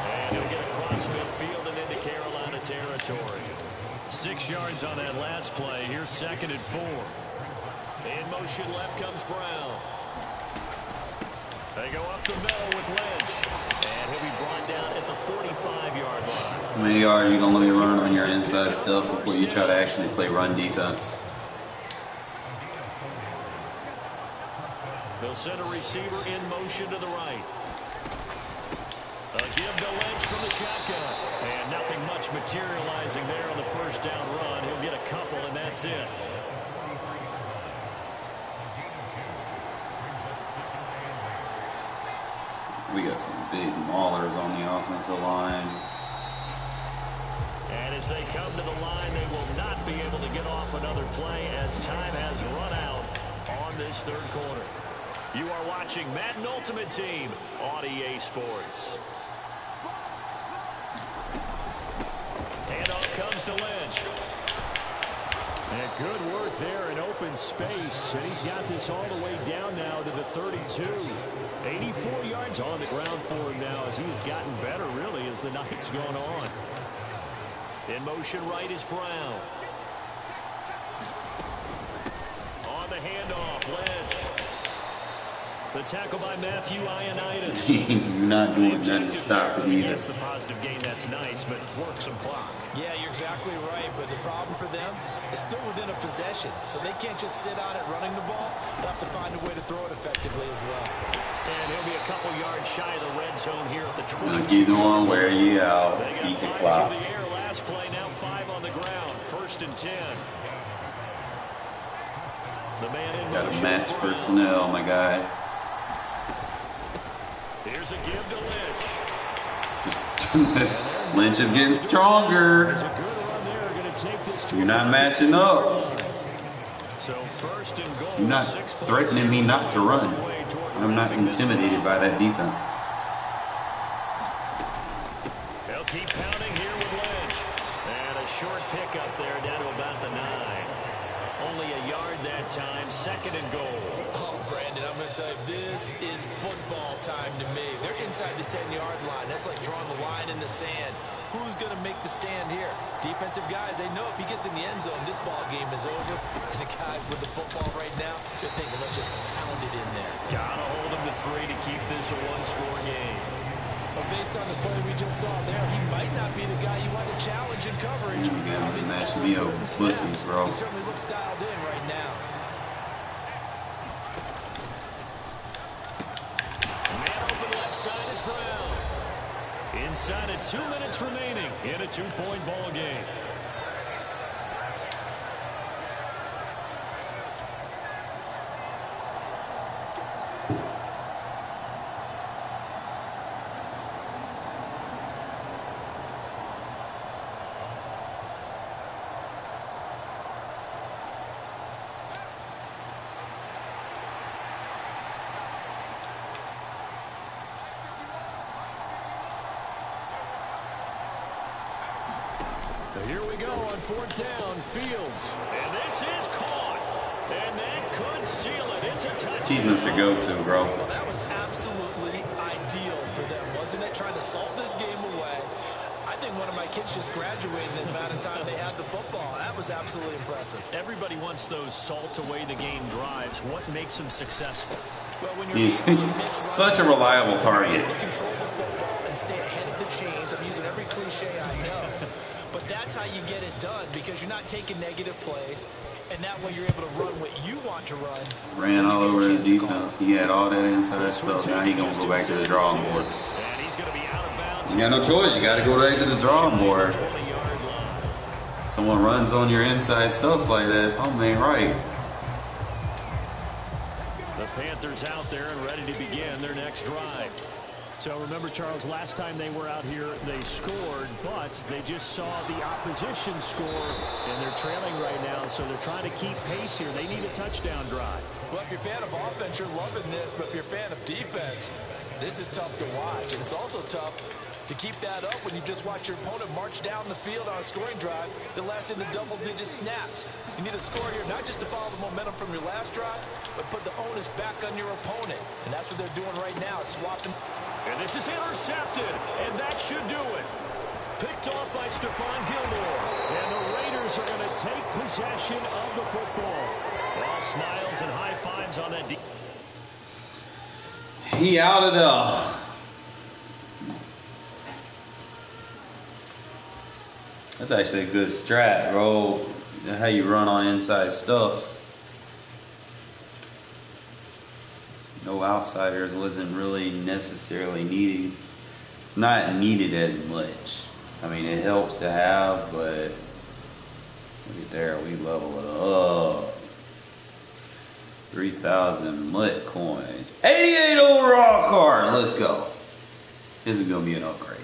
And he'll get across midfield and into Carolina territory. Six yards on that last play. Here's second and four. In motion left comes Brown. They go up the middle with Lynch. And he'll be brought down at the 45-yard line. How many yards are you gonna let me run on your inside stuff before you try to actually play run defense? They'll send a receiver in motion to the right. A give to Lynch from the shotgun. And nothing much materializing there on the first down run. He'll get a couple, and that's it. We got some big maulers on the offensive line. And as they come to the line, they will not be able to get off another play as time has run out on this third quarter. You are watching Madden Ultimate Team on EA Sports. Handoff comes to Lynch. And good work there in open space. And he's got this all the way down now to the 32. 84 yards on the ground for him now as he has gotten better, really, as the night's gone on. In motion right is Brown. On the handoff, Lynch. The tackle by Matthew Ioannidis. You're not doing nothing to stop it either. Yes, the positive gain, that's nice, but work some clock. Yeah, you're exactly right, but the problem for them is still within a possession, so they can't just sit on it running the ball. They'll have to find a way to throw it effectively as well. And he'll be a couple yards shy of the red zone here at the 20. Like you doing, wear you out, They got eat the clock. the air last play, now five on the ground. First and ten. The man in Got to motion match personnel, my guy. Here's a give to Lynch. Lynch is getting stronger. There's a good run there. Going to take this to You're not matching up. So first and goal. You're not threatening me not to run. I'm not intimidated by that defense. They'll keep pounding 10-yard line. That's like drawing the line in the sand. Who's going to make the stand here? Defensive guys, they know if he gets in the end zone, this ball game is over. And the guys with the football right now, they're thinking, let's just pound it in there. Gotta hold him to three to keep this a one-score game. But based on the play we just saw there, he might not be the guy you want to challenge in coverage. You gotta On these match me up third with pussies, snaps, bro. He certainly looks dialed in right now. Man open left side is Brown. Inside of two minutes remaining in a two-point ball game. Here we go on fourth down, Fields. And this is caught. And that could seal it. It's a touchdown. He's Mr. Go-To, bro. Well, that was absolutely ideal for them, wasn't it? Trying to salt this game away. I think one of my kids just graduated in the amount of time they had the football. That was absolutely impressive. Everybody wants those salt away the game drives. What makes them successful? Well, when you're He's able such a reliable target. Control the football and stay ahead of the chains. I'm using every cliche I know. But that's how you get it done because you're not taking negative plays, and that way you're able to run what you want to run. Ran all over his defense. He had all that inside stuff. Now he gonna go back to the drawing board. And he's going to be out of bounds. You got no choice. You got to go back to the drawing board. Someone runs on your inside stuffs like that, something ain't right. The Panthers out there and ready to begin their next drive. So remember, Charles, last time they were out here, they scored, but they just saw the opposition score, and they're trailing right now, so they're trying to keep pace here. They need a touchdown drive. Well, if you're a fan of offense, you're loving this, but if you're a fan of defense, this is tough to watch, and it's also tough to keep that up when you just watch your opponent march down the field on a scoring drive that lasts into double-digit snaps. You need a score here, not just to follow the momentum from your last drive, but put the onus back on your opponent, and that's what they're doing right now, swapping. And this is intercepted, and that should do it. Picked off by Stephon Gilmore. And the Raiders are going to take possession of the football. All smiles and high fives on that. De- He out of there. That's actually a good strat, bro. How you run on inside stuffs. No outsiders wasn't really necessarily needed. It's not needed as much. I mean, it helps to have, but look at there, we level it up. 3,000 MUT coins. 88 overall card. Let's go. This is going to be an upgrade.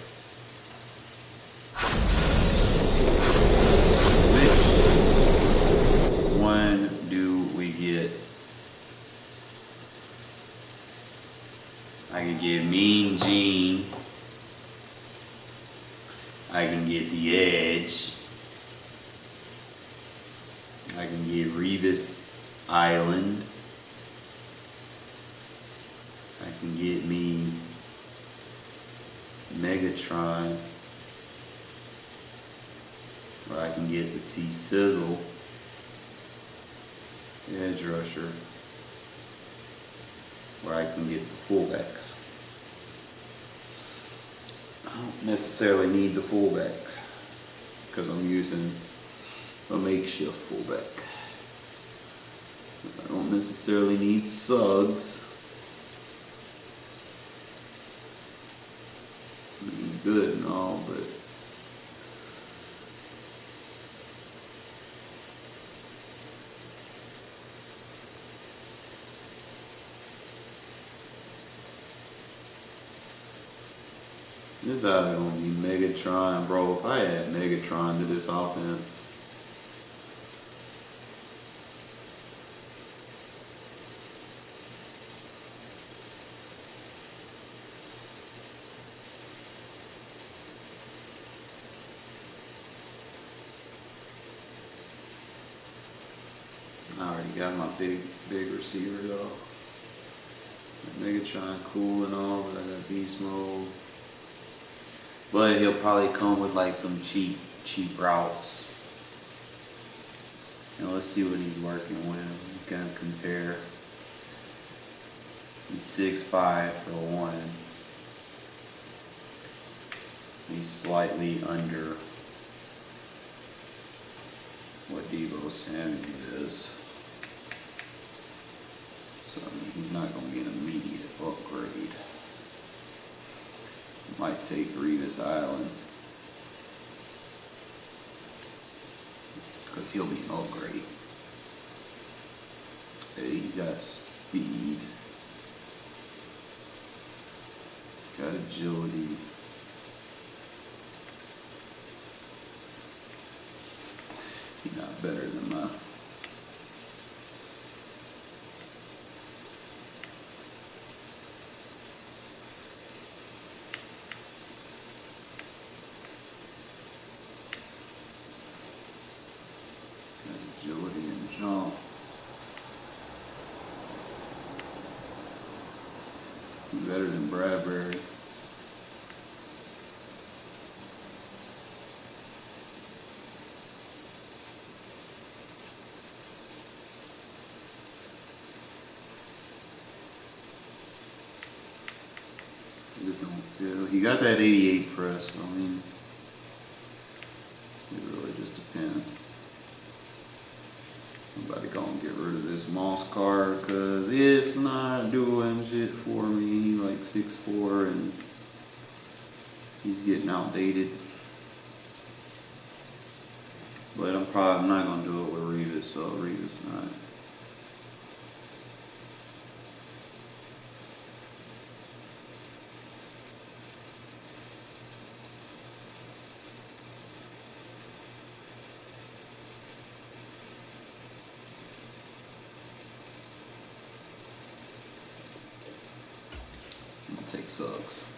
Which one do we get? I can get Mean Gene. I can get The Edge. I can get Revis Island. I can get me Megatron. Or I can get the T Sizzle. Edge Rusher. Where I can get the fullback. I don't necessarily need the fullback because I'm using a makeshift fullback. I don't necessarily need Suggs. Good and all, but this is either gonna be Megatron, bro. If I had Megatron to this offense. I already got my big, big receiver though. Megatron cool and all, but I got beast mode. But he'll probably come with like some cheap, cheap routes. And let's see what he's working with. We can compare. He's six five for one. He's slightly under what Deebo Samuel is. So I mean, he's not going to get immediate upgrade. Might take Revis Island. Because he'll be oh, an upgrade. Hey, he got speed. Got agility. He's not better than my Got agility and jump. He's better than Bradbury. I just don't feel he got that 88 press. I mean, it really just depends. I'm about to go and get rid of this moss car because it's not doing shit for me. Like 6'4 and he's getting outdated. But I'm probably I'm not gonna do it with Revis, so Revis not. I'm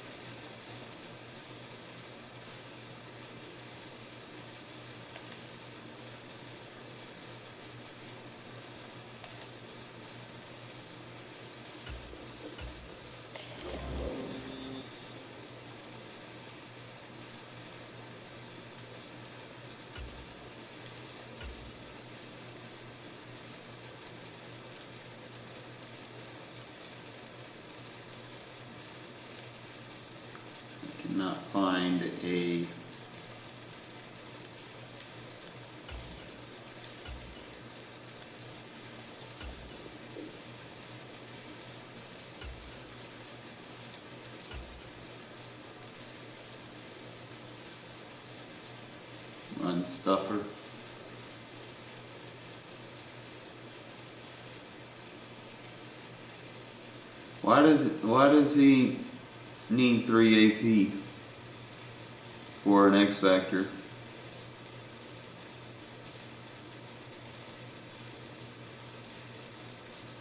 cannot find a run stuffer. Why does why does he need three AP for an X Factor?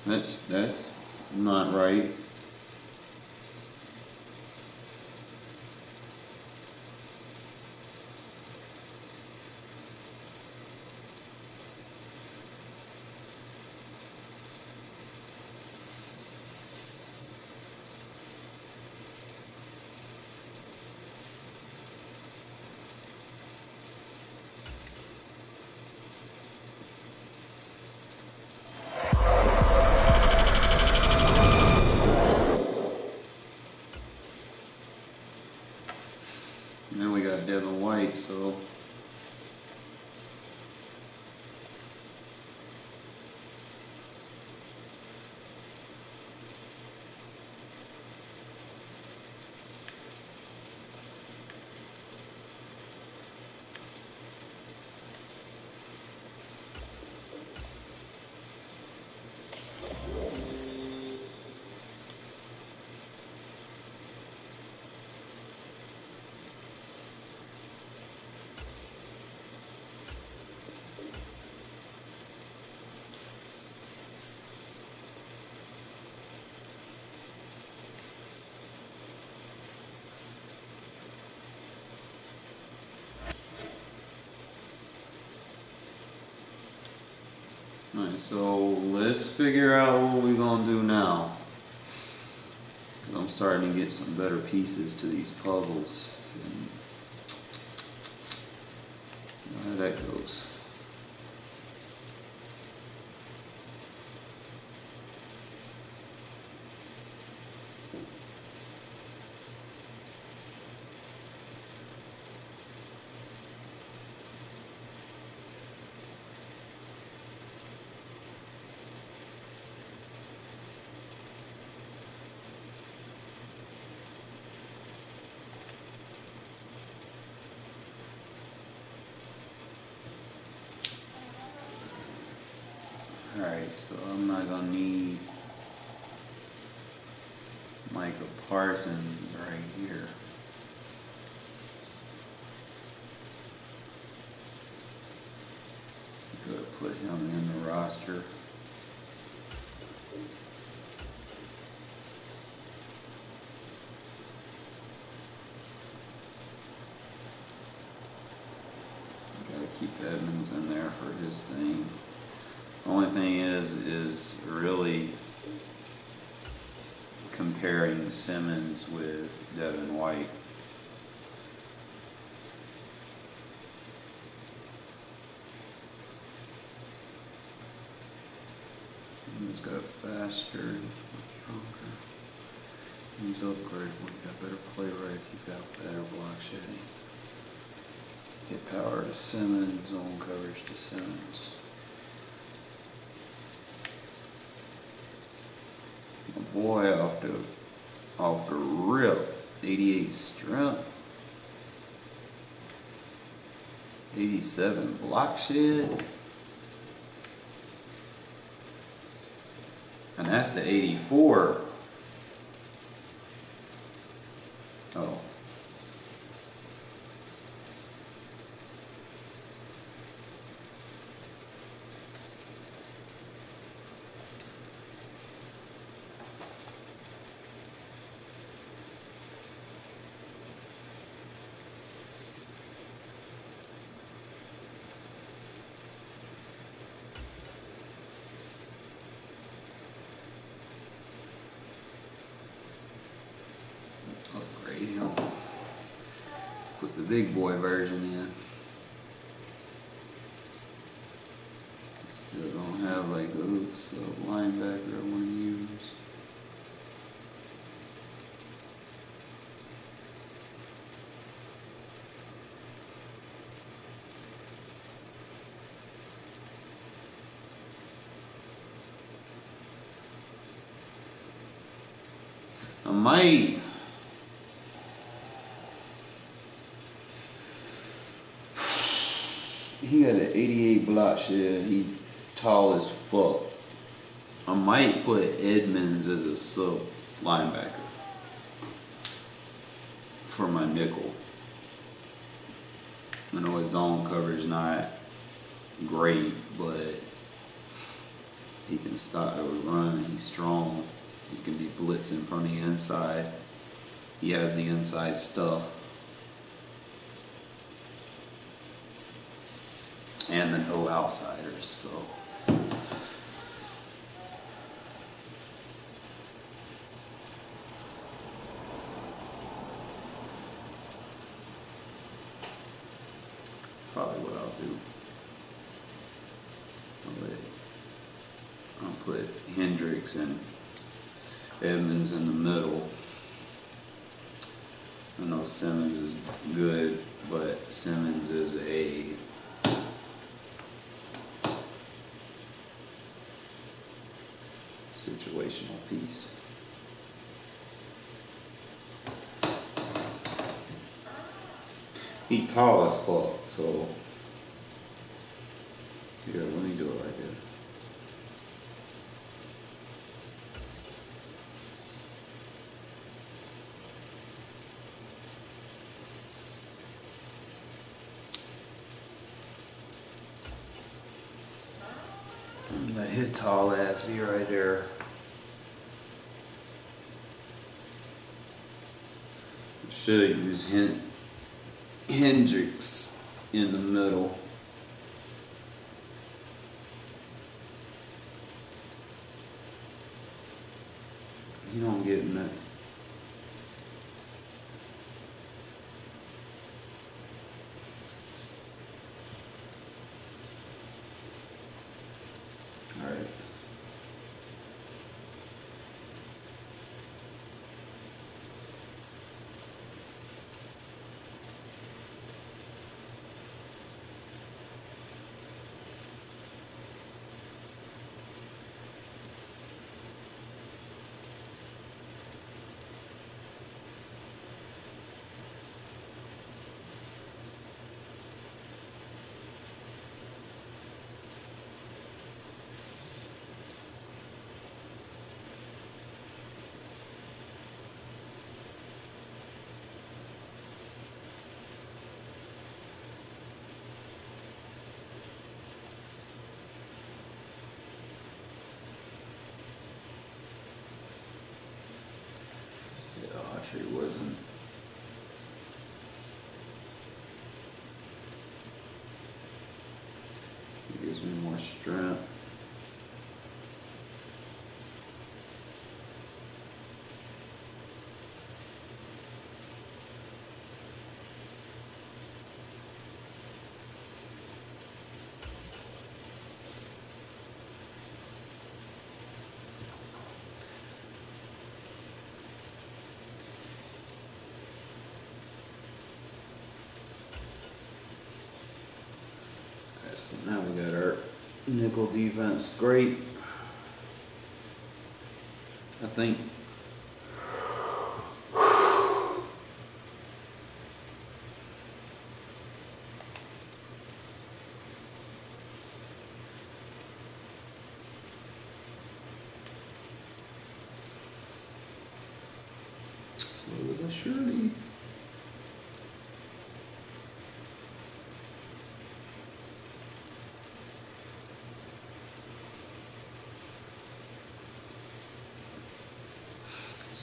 That's that's not right. Now we got Devin White, so Alright, so let's figure out what we're gonna do now. I'm starting to get some better pieces to these puzzles. And how that goes. Alright, I'm not gonna need Micah Parsons right here. Good, put him in the roster. Gotta keep Edmunds in there for his thing. Thing is, is really comparing Simmons with Devin White. Simmons got faster, he's stronger. He's upgraded, He's got better play rate, he's got better block shedding. Hit power to Simmons, zone coverage to Simmons. Boy off the off the rip, 88 strength. 87 block shed. And that's the 84. Oh. upgrade him. Put the big boy version in. Still don't have like a sub linebacker I want to use. I might. He got an 88 block shed. He tall as fuck. I might put Edmunds as a sub linebacker for my nickel. I know his zone coverage not great, but he can stop a run. He's strong. He can be blitzing from the inside. He has the inside stuff. And the no outsiders, so. That's probably what I'll do. I'll let, I'll put Hendricks and Edmunds in the middle. I know Simmons is good, but Simmons is a situational piece. He tall as fuck, so yeah, let me do it like that. Let his tall ass be right there. Should use Hen- Hendricks in the middle. strength. so now we got our nickel defense. Great. I think slowly but surely.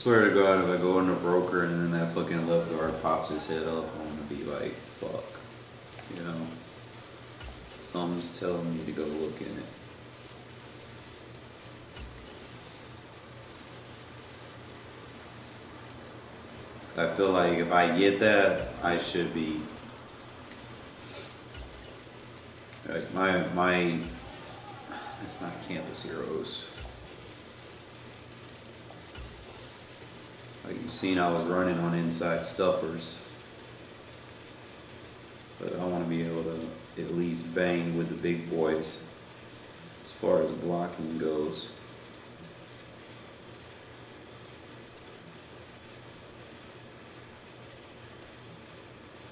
Swear to God, if I go in a broker and then that fucking left guard pops his head up, I'm gonna be like, fuck. You know? Something's telling me to go look in it. I feel like if I get that, I should be. Like my my, it's not Campus Heroes. Seen, I was running on inside stuffers, but I want to be able to at least bang with the big boys as far as blocking goes.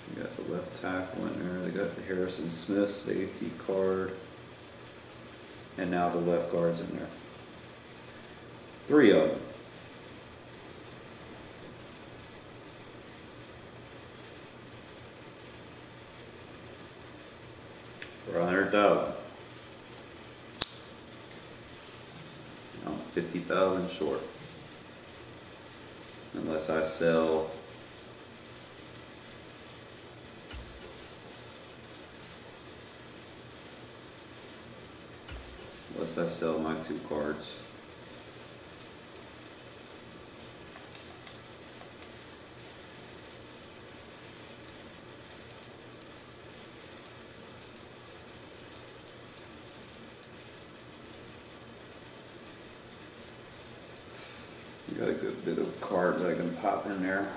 You got the left tackle in there. They got the Harrison Smith safety card. And now the left guard's in there. Three of them. For a hundred thousand. I'm fifty thousand short. Unless I sell Unless I sell my two cards. Got a good bit of cards I can pop in there.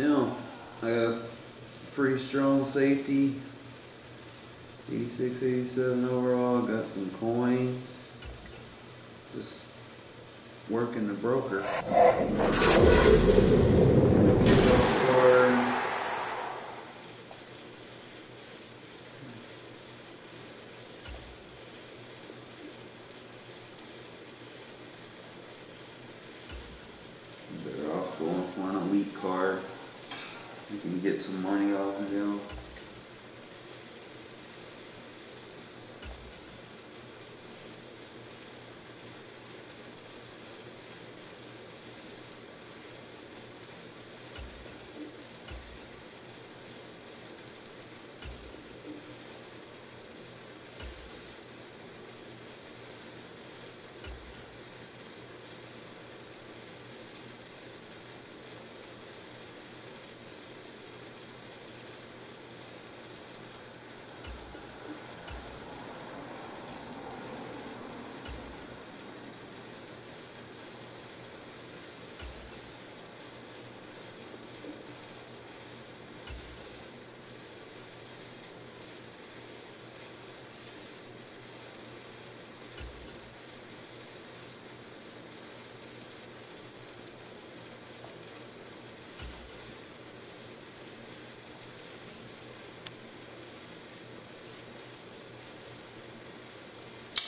Yeah, I got a free strong safety. 86, 87 overall. Got some coins. Just working the broker. Card. Better off going for an elite card. You can get some money off of them.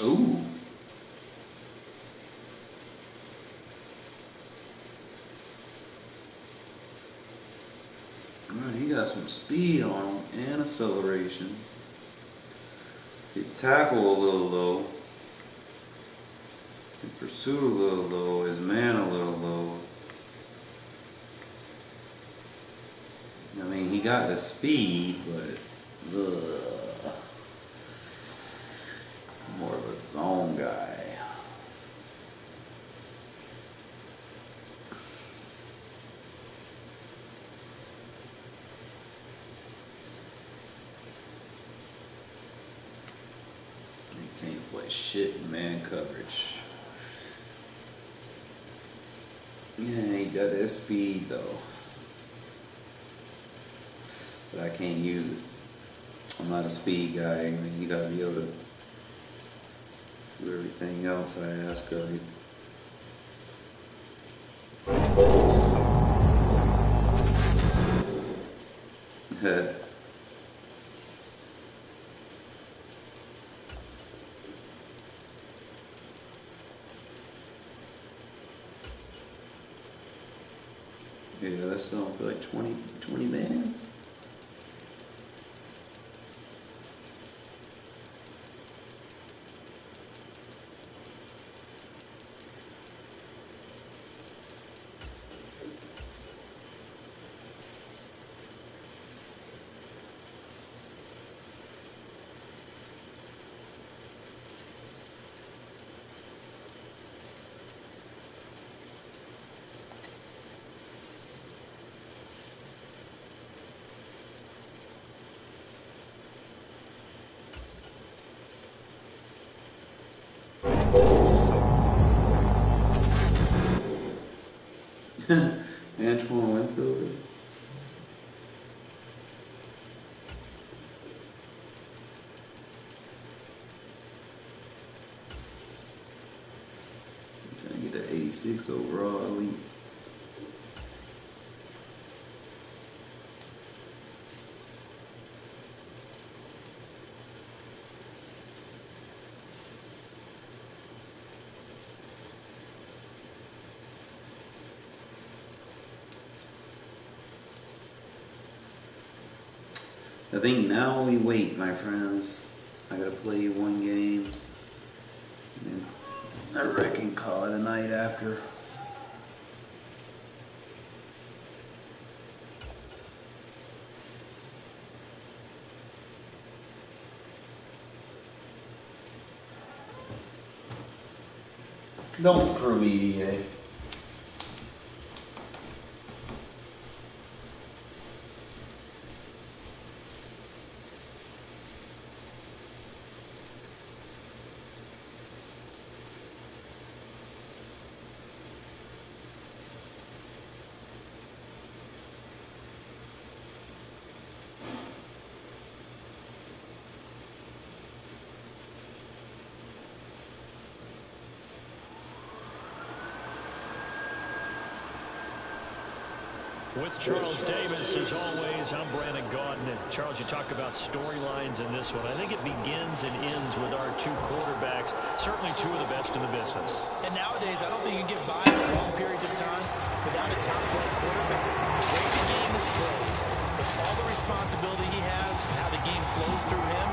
Ooh. Alright, he some speed on him and acceleration. He tackle a little low. His pursuit a little low. His man a little low. I mean, he got the speed, but ugh, more of a zone guy. He can't play shit in man coverage. Got that speed though. But I can't use it. I'm not a speed guy. I mean, you gotta be able to do everything else I ask of you. Selling for like 20, 20 bands. Antoine Winfield. Trying to get that 86 overall elite. Think now we wait, my friends. I gotta play one game. And I reckon call it a night after. Don't screw me, EA. Charles Davis, as always, I'm Brandon Gaudin. And Charles, you talk about storylines in this one. I think it begins and ends with our two quarterbacks, certainly two of the best in the business. And nowadays, I don't think you can get by for long periods of time without a top-flight quarterback. The way the game is played, with all the responsibility he has and how the game flows through him,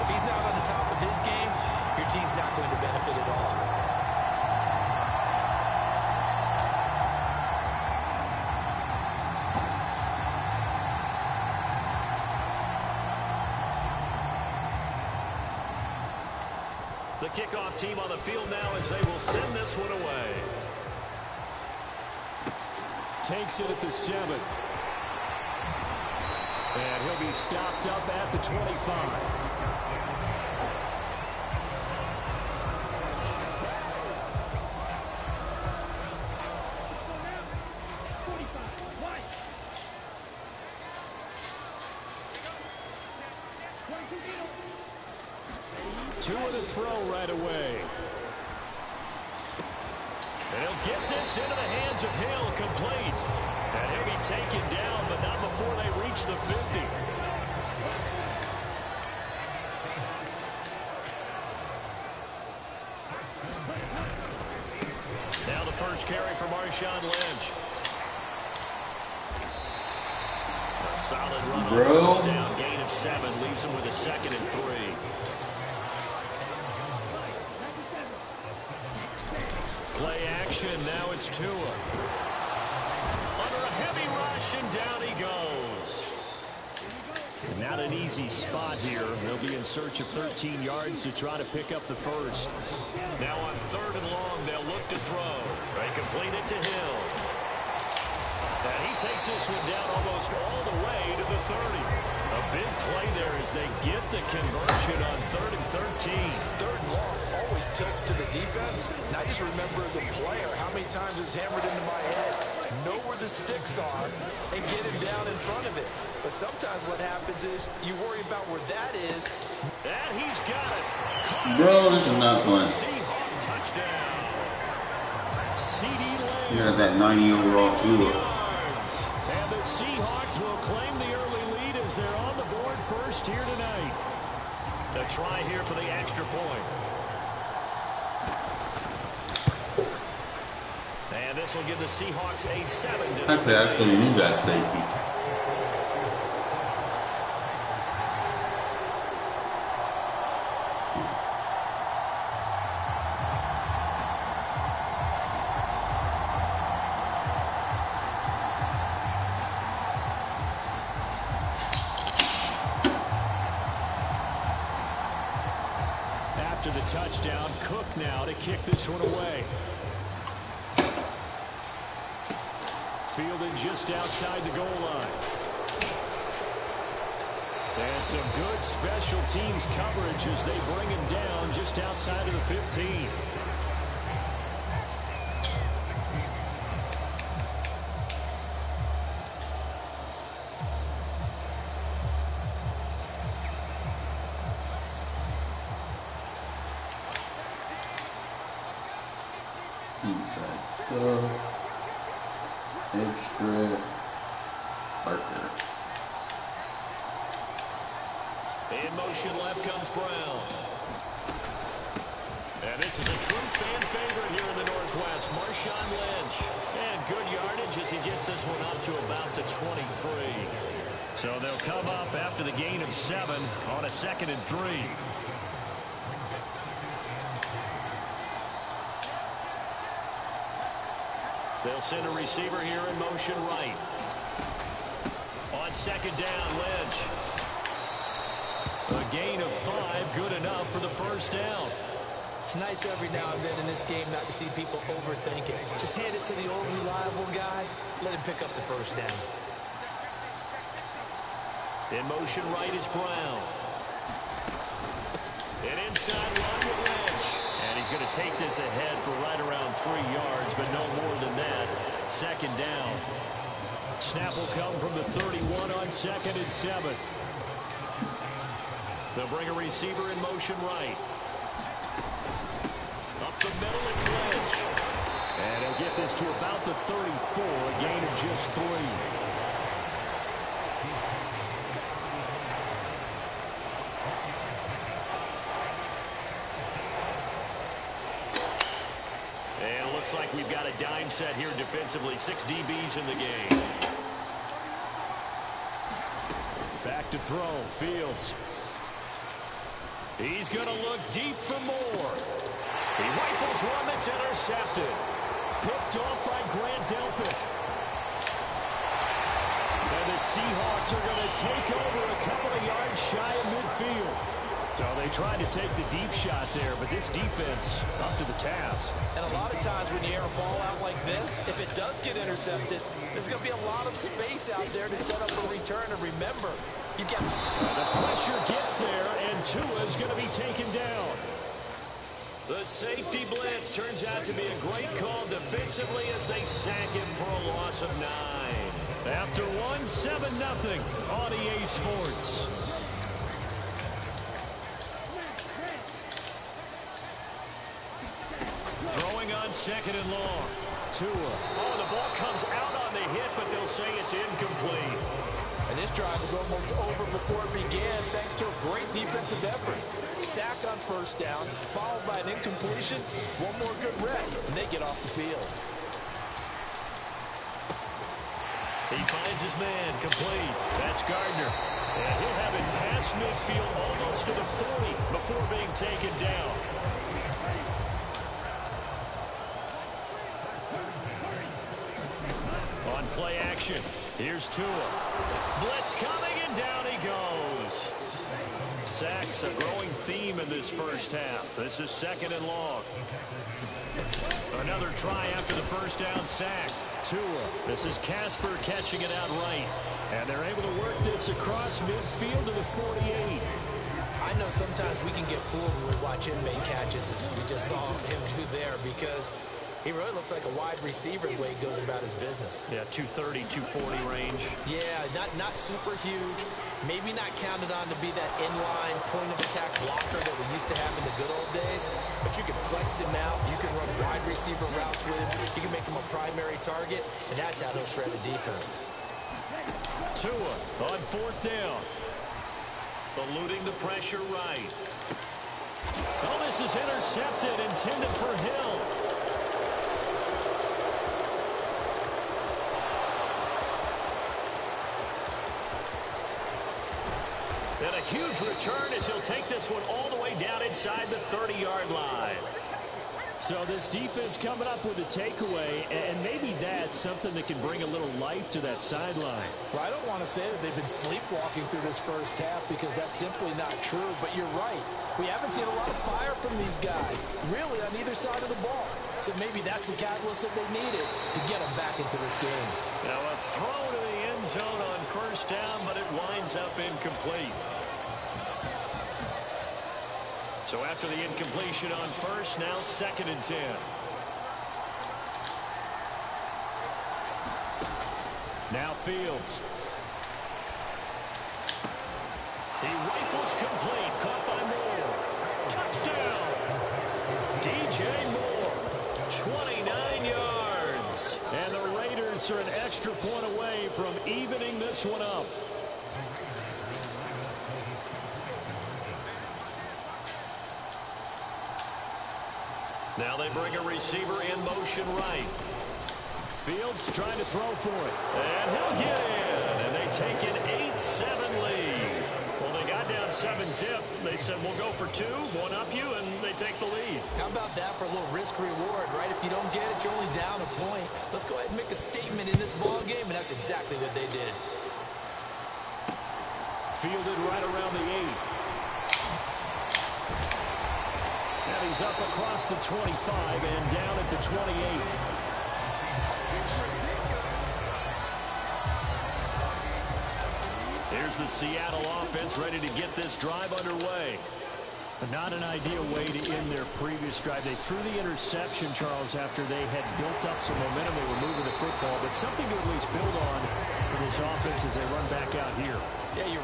if he's not on the top of his game, your team's not going to benefit at all. The kickoff team on the field now as they will send this one away. Takes it at the seven. And he'll be stopped up at the 25. Play now it's Tua. Under a heavy rush, and down he goes. Not an easy spot here. They'll be in search of 13 yards to try to pick up the first. Now on third and long, they'll look to throw. They complete it to Hill. And he takes this one down almost all the way to the 30. A big play there as they get the conversion on third and 13. Third and long always tilts to the defense. And I just remember as a player how many times it's hammered into my head. Know where the sticks are and get him down in front of it. But sometimes what happens is you worry about where that is. And he's got it. Bro, this is not fun. Seahawk touchdown. C.D. You got that 90 overall. Yards. And the Seahawks will claim the early lead as they're on the board first here tonight. A try here for the extra point. And this will give the Seahawks a seven Actually, I actually knew that safety. This is a true fan favorite here in the Northwest, Marshawn Lynch. And good yardage as he gets this one up to about the 23. So they'll come up after the gain of seven on a second and three. They'll send a receiver here in motion right. On second down, Lynch. A gain of five, good enough for the first down. It's nice every now and then in this game not to see people overthink it. Just hand it to the old reliable guy. Let him pick up the first down. In motion right is Brown. And inside run with Lynch. And he's going to take this ahead for right around three yards, but no more than that. Second down. Snap will come from the 31 on second and seven. They'll bring a receiver in motion right. Get this to about the 34, a gain of just three. And looks like we've got a dime set here defensively. Six DBs in the game. Back to throw. Fields. He's going to look deep for more. He rifles one that's intercepted. Picked off by Grant Delpit. And the Seahawks are going to take over a couple of yards shy of midfield. So they tried to take the deep shot there, but this defense up to the task. And a lot of times when you air a ball out like this, if it does get intercepted, there's going to be a lot of space out there to set up a return. And remember, you get the pressure gets there, and Tua is going to be taken down. The safety blitz turns out to be a great call defensively as they sack him for a loss of nine. After one, 7-0 on EA Sports. Throwing on second and long. Tua. Oh, the ball comes out on the hit, but they'll say it's incomplete. And this drive was almost over before it began thanks to a great defensive effort. Sack on first down, followed by an incompletion, one more good rep, and they get off the field. He finds his man complete. That's Gardner. And he'll have it past midfield almost to the 40 before being taken down. On play action, here's Tua. Blitz coming, and down he goes. Sacks a growing theme in this first half. This is second and long. Another try after the first down sack. Tua. This is Casper catching it out right. And they're able to work this across midfield to the 48. I know sometimes we can get fooled when we watch him make catches as we just saw him do there because he really looks like a wide receiver the way he goes about his business. Yeah, 230, 240 range. Yeah, not not super huge. Maybe not counted on to be that inline point of attack blocker that we used to have in the good old days. But you can flex him out. You can run wide receiver routes with him. You can make him a primary target, and that's how he'll shred a defense. Tua on fourth down. Eluding the pressure right. Oh, this is intercepted, intended for Hill. And a huge return as he'll take this one all the way down inside the 30-yard line. So this defense coming up with a takeaway, and maybe that's something that can bring a little life to that sideline. Well, I don't want to say that they've been sleepwalking through this first half because that's simply not true, but you're right. We haven't seen a lot of fire from these guys, really on either side of the ball. So maybe that's the catalyst that they needed to get them back into this game. Now a throw to the end zone on first down, but it winds up incomplete. So after the incompletion on first, now second and ten. Now Fields. He rifles complete, caught by Moore. Touchdown! DJ Moore, 29 yards. And the Raiders are an extra point away from evening this one up. Now they bring a receiver in motion right. Fields trying to throw for it. And he'll get in. And they take an 8-7 lead. Well, they got down 7-zip. They said, we'll go for two, one up you, and they take the lead. How about that for a little risk-reward, right? If you don't get it, you're only down a point. Let's go ahead and make a statement in this ball game, and that's exactly what they did. Fielded right around the 8. And up across the 25 and down at the 28. Here's the Seattle offense ready to get this drive underway. Not an ideal way to end their previous drive. They threw the interception, Charles, after they had built up some momentum. They were moving the football, but something to at least build on for this offense as they run back out here.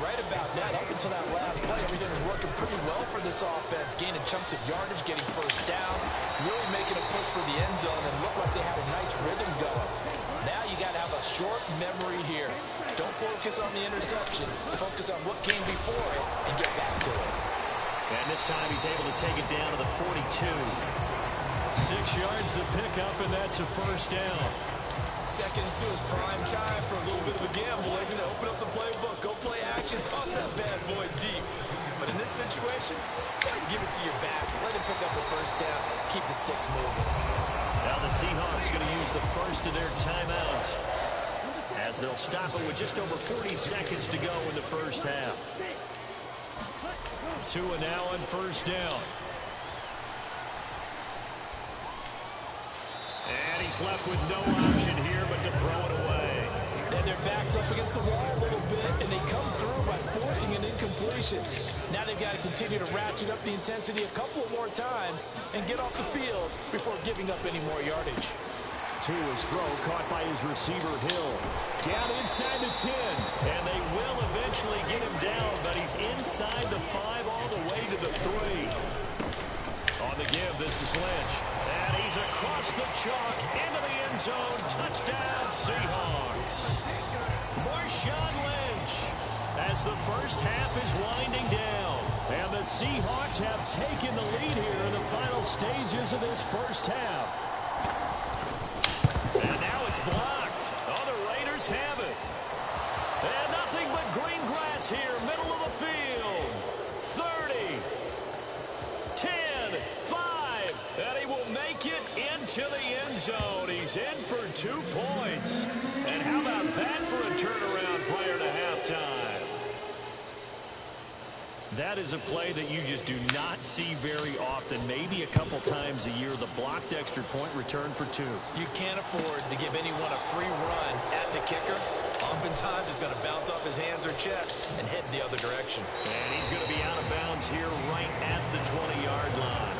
Right about that. Up until that last play, everything was working pretty well for this offense. Gaining chunks of yardage, getting first down, really making a push for the end zone, and looked like they had a nice rhythm going. Now you got to have a short memory here. Don't focus on the interception. Focus on what came before it and get back to it. And this time he's able to take it down to the 42. Six yards the pickup, and that's a first down. Second to his prime time for a little bit of a gamble, isn't it? Open up the playbook, go play action, toss that bad boy deep. But in this situation, give it to your back. Let him pick up a first down. Keep the sticks moving. Now the Seahawks going to use the first of their timeouts as they'll stop it with just over 40 seconds to go in the first half. Tua now on first down. And he's left with no option here but to throw it away. Their backs up against the wall a little bit, and they come through by forcing an incompletion. Now they've got to continue to ratchet up the intensity a couple more times and get off the field before giving up any more yardage. Tua's throw caught by his receiver Hill. Down inside the 10. And they will eventually get him down, but he's inside the 5 all the way to the 3. On the give, this is Lynch. Across the chalk into the end zone. Touchdown, Seahawks. Marshawn Lynch as the first half is winding down. And the Seahawks have taken the lead here in the final stages of this first half. And now it's blocked. Oh, the Raiders have it. And nothing but green grass here, middle of the field. It into the end zone. He's in for two points. And how about that for a turnaround prior to halftime? That is a play that you just do not see very often. Maybe a couple times a year, the blocked extra point return for two. You can't afford to give anyone a free run at the kicker. Oftentimes, it's going to bounce off his hands or chest and head the other direction. And he's going to be out of bounds here right at the 20-yard line.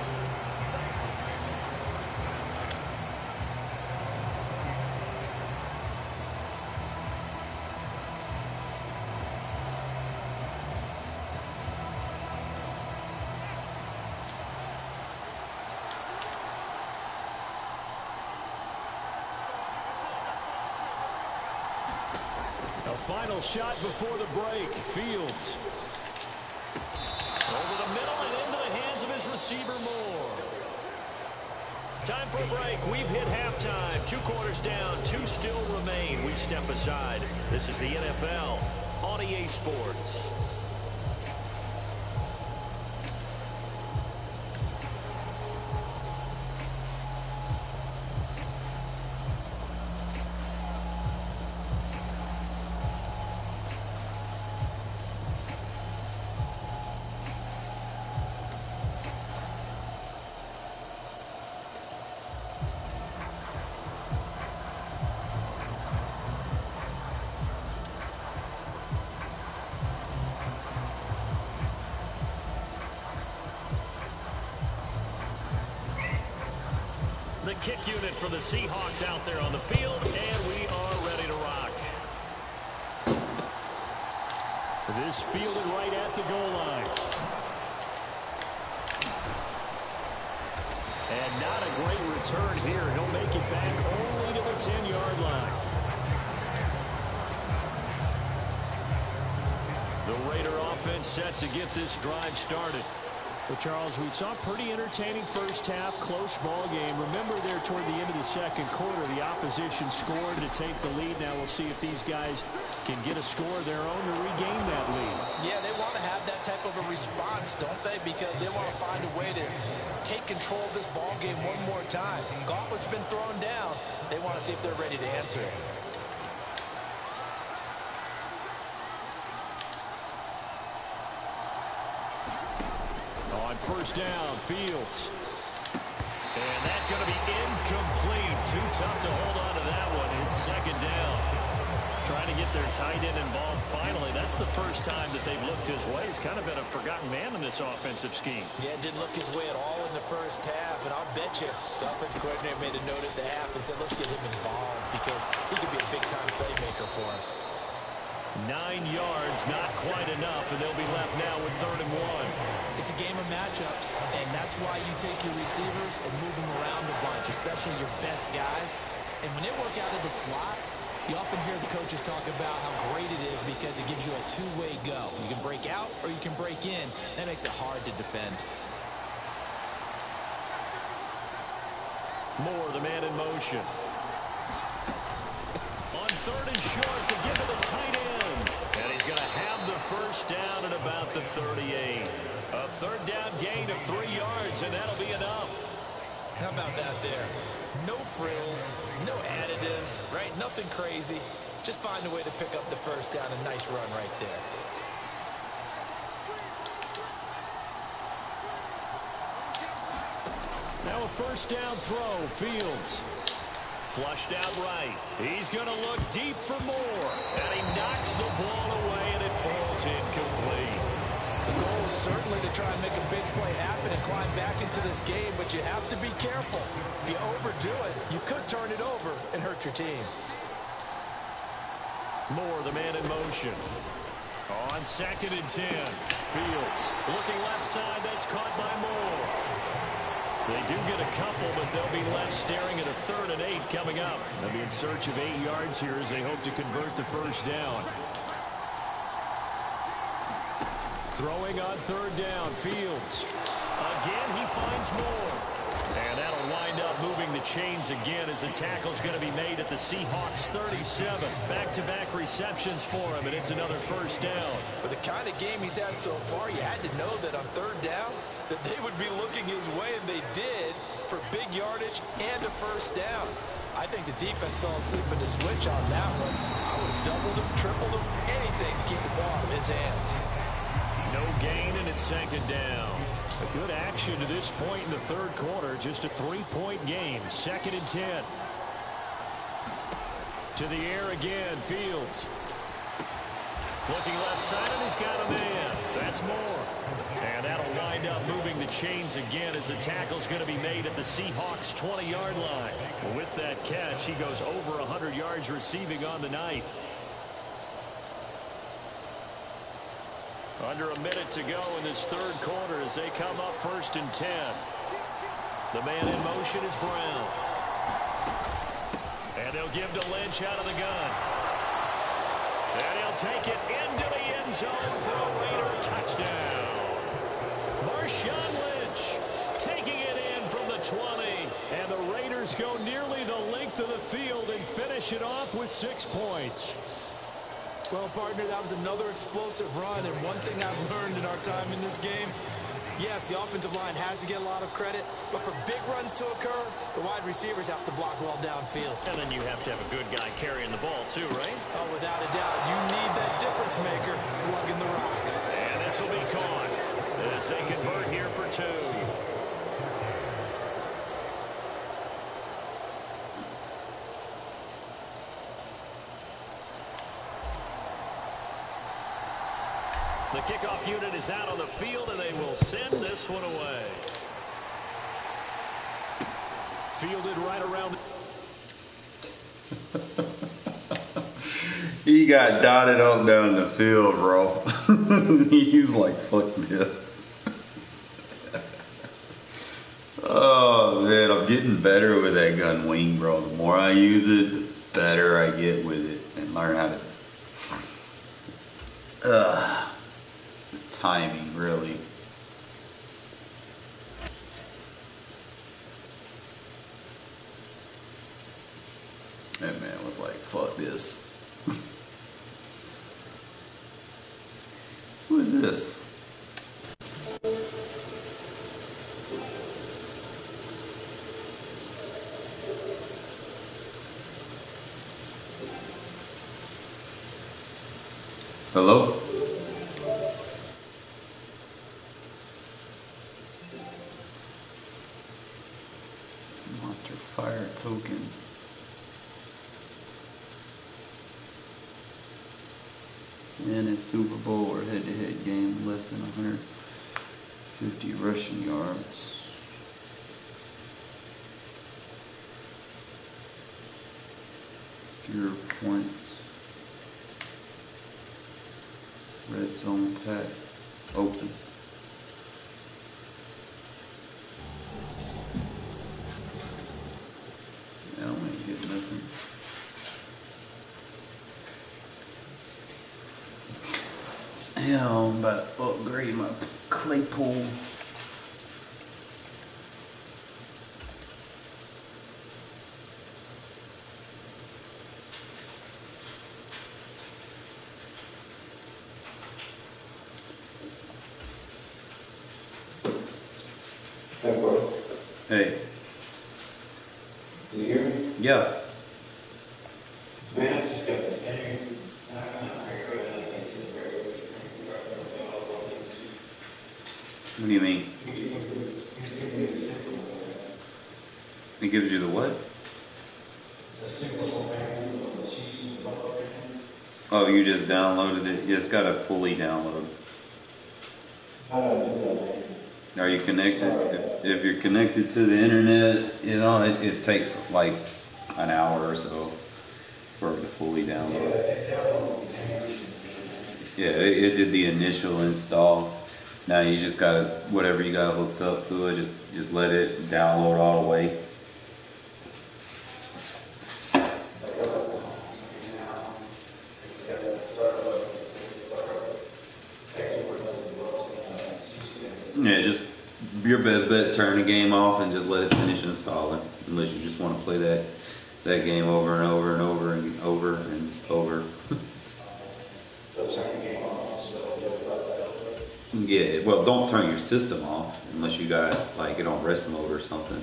A final shot before the break. Fields. Over the middle and into the hands of his receiver Moore. Time for a break. We've hit halftime. Two quarters down. Two still remain. We step aside. This is the NFL on EA Sports. The Seahawks out there on the field, and we are ready to rock. This fielded right at the goal line. And not a great return here. He'll make it back only to the 10-yard line. The Raider offense set to get this drive started. Well, Charles, we saw pretty entertaining first half, close ball game. Remember there toward the end of the second quarter, the opposition scored to take the lead. Now we'll see if these guys can get a score of their own to regain that lead. Yeah, they want to have that type of a response, don't they? Because they want to find a way to take control of this ball game one more time. Gauntlet's been thrown down. They want to see if they're ready to answer it. On first down, Fields. And that's going to be incomplete. Too tough to hold on to that one. It's second down. Trying to get their tight end involved finally. That's the first time that they've looked his way. He's kind of been a forgotten man in this offensive scheme. Yeah, didn't look his way at all in the first half. And I'll bet you the offensive coordinator made a note at the half and said, let's get him involved because he could be a big-time playmaker for us. Nine yards, not quite enough, and they'll be left now with third and one. It's a game of matchups, and that's why you take your receivers and move them around a bunch, especially your best guys. And when they work out of the slot, you often hear the coaches talk about how great it is because it gives you a two-way go. You can break out or you can break in. That makes it hard to defend. Moore, the man in motion. On third and short to give it a tight end. And he's going to have the first down at about the 38. A third down gain of three yards, and that'll be enough. How about that there? No frills, no additives, right? Nothing crazy. Just find a way to pick up the first down. A nice run right there. Now a first down throw. Fields. Flushed out right. He's going to look deep for more. And he knocks the ball away, and it incomplete. The goal is certainly to try and make a big play happen and climb back into this game, but you have to be careful. If you overdo it, you could turn it over and hurt your team. Moore, the man in motion. On second and ten. Fields looking left side. That's caught by Moore. They do get a couple, but they'll be left staring at a third and eight coming up. They'll be in search of eight yards here as they hope to convert the first down. Throwing on third down. Fields. Again, he finds more. And that'll wind up moving the chains again as the tackle's going to be made at the Seahawks 37. Back-to-back -back receptions for him, and it's another first down. With the kind of game he's had so far, you had to know that on third down that they would be looking his way, and they did for big yardage and a first down. I think the defense fell asleep at the switch on that one. I would have doubled him, tripled him, anything to keep the ball of his hands. It's second down. A good action to this point in the third quarter. Just a three-point game. Second and ten. To the air again. Fields. Looking left side, and he's got a man. That's more. And that'll wind up moving the chains again as the tackle's going to be made at the Seahawks 20-yard line. With that catch, he goes over 100 yards receiving on the night. Under a minute to go in this third quarter as they come up first and 10. The man in motion is Brown. And they'll give to Lynch out of the gun. And he'll take it into the end zone for a Raider touchdown. Marshawn Lynch taking it in from the 20. And the Raiders go nearly the length of the field and finish it off with six points. Well, partner, that was another explosive run, and one thing I've learned in our time in this game, yes, the offensive line has to get a lot of credit, but for big runs to occur, the wide receivers have to block well downfield. And then you have to have a good guy carrying the ball, too, right? Oh, without a doubt. You need that difference maker lugging the rock. And this will be caught as they convert here for two. The kickoff unit is out on the field, and they will send this one away. Fielded right around. he got dotted up down the field, bro. he was like, fuck this. oh, man, I'm getting better with that gun wing, bro. The more I use it, the better I get with it and learn how to... Uh, timing, really. That man was like, fuck this. Who is this? Hello? Monster Fire token. In a Super Bowl or head-to-head game, less than 150 rushing yards. Fewer points. Red zone pack open. I don't ain't get nothing. Yeah, I'm about to upgrade my Claypool. Hey. Can you hear me? Yeah. Man, I just got this thing. What do you mean? It gives you the what? Downloaded it? Yeah, it's got to fully download. Are you connected? If, if you're connected to the internet, you know, it, it takes like an hour or so for it to fully download. Yeah, it, it did the initial install. Now you just gotta, whatever you got hooked up to it, just, just let it download all the way. Yeah, just your best bet. Turn the game off and just let it finish installing. Unless you just want to play that that game over and over and over and over and over. yeah, well, don't turn your system off unless you got like it on rest mode or something.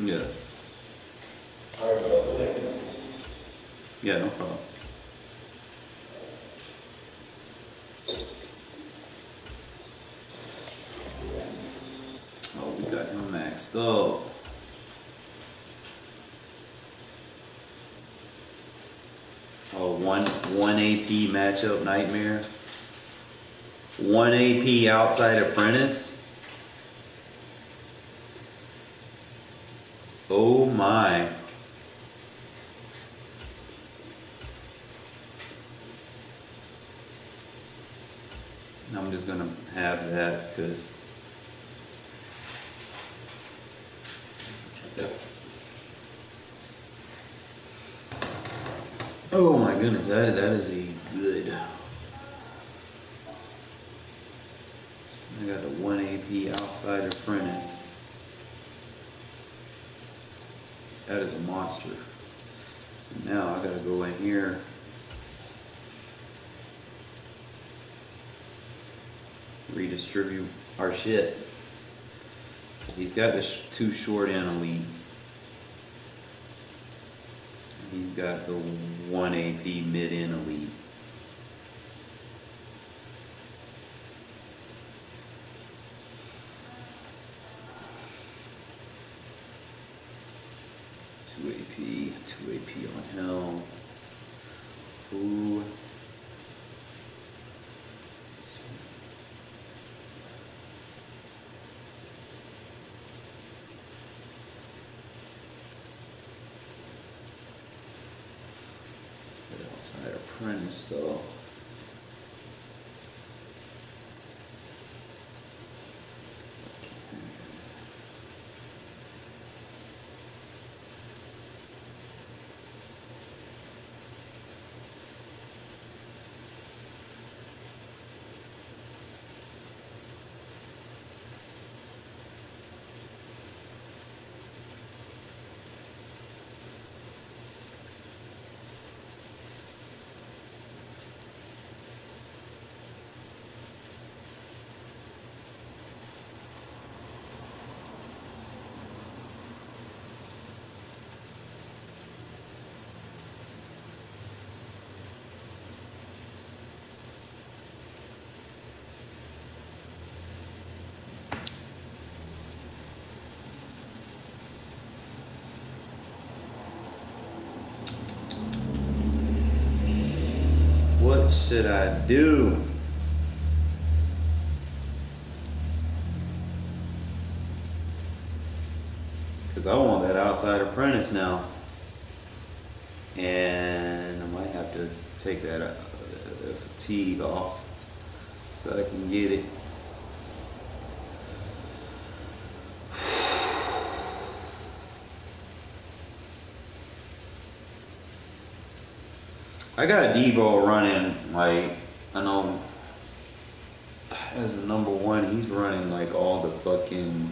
Yeah. Yeah, no problem. Oh, we got him maxed up. Oh, one one AP matchup nightmare. One AP outside apprentice. Oh my. I'm just gonna have that because. Oh my goodness, that that is a good. I got a one AP outside apprentice. That So now I gotta go in here. Redistribute our shit. 'Cause he's got the two short and elite. He's got the one AP mid and elite. Two AP, AP on hell. Ooh. Outside apprentice though. What should I do? Cause I want that outside apprentice now. And I might have to take that uh, fatigue off so I can get it. I got a Deebo running like I know as a number one, he's running like all the fucking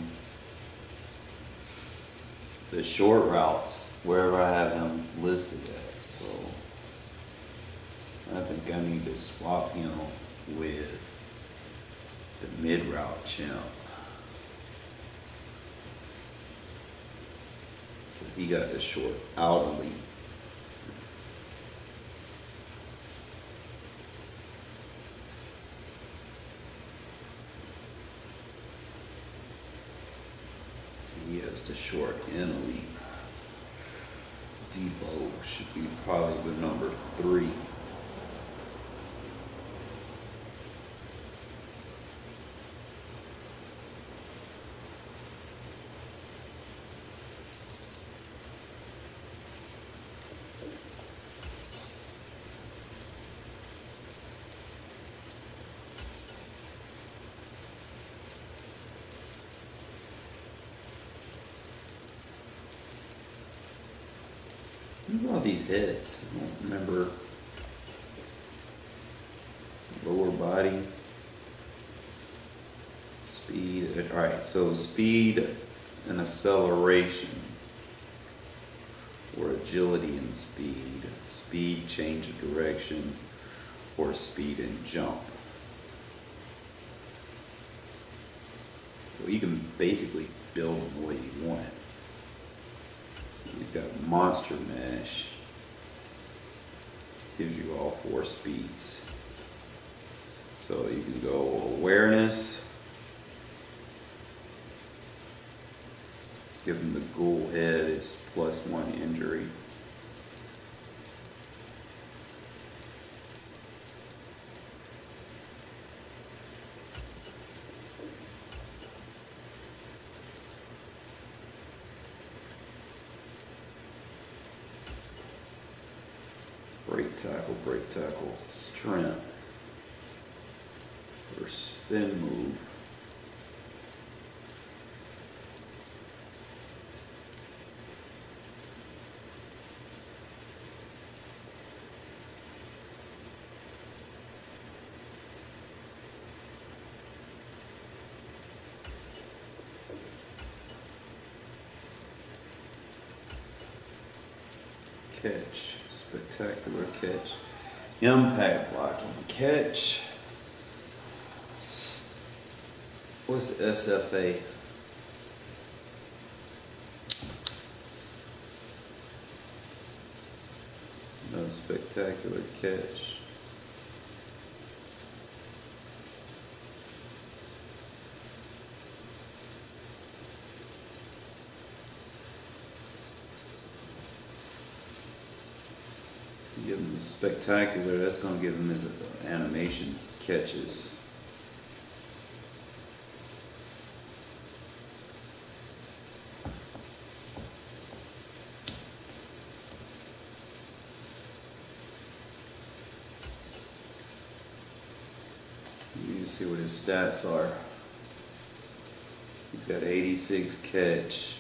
the short routes wherever I have him listed at. So I think I need to swap him with the mid route champ. Cause he got the short out elite. He has the short and elite. Deebo should be probably the number three. All these heads? Remember. Lower body. Speed. Alright, so speed and acceleration. Or agility and speed. Speed, change of direction. Or speed and jump. So you can basically build them the way you want. He's got monster mesh. Gives you all four speeds. So you can go awareness. Give him the ghoul head is plus one injury. Break tackle, strength. Or spin move. Catch, spectacular catch. Impact blocking, catch. What's SFA? No spectacular catch. Give him the spectacular, that's gonna give him his animation catches. You see what his stats are. He's got 86 catch.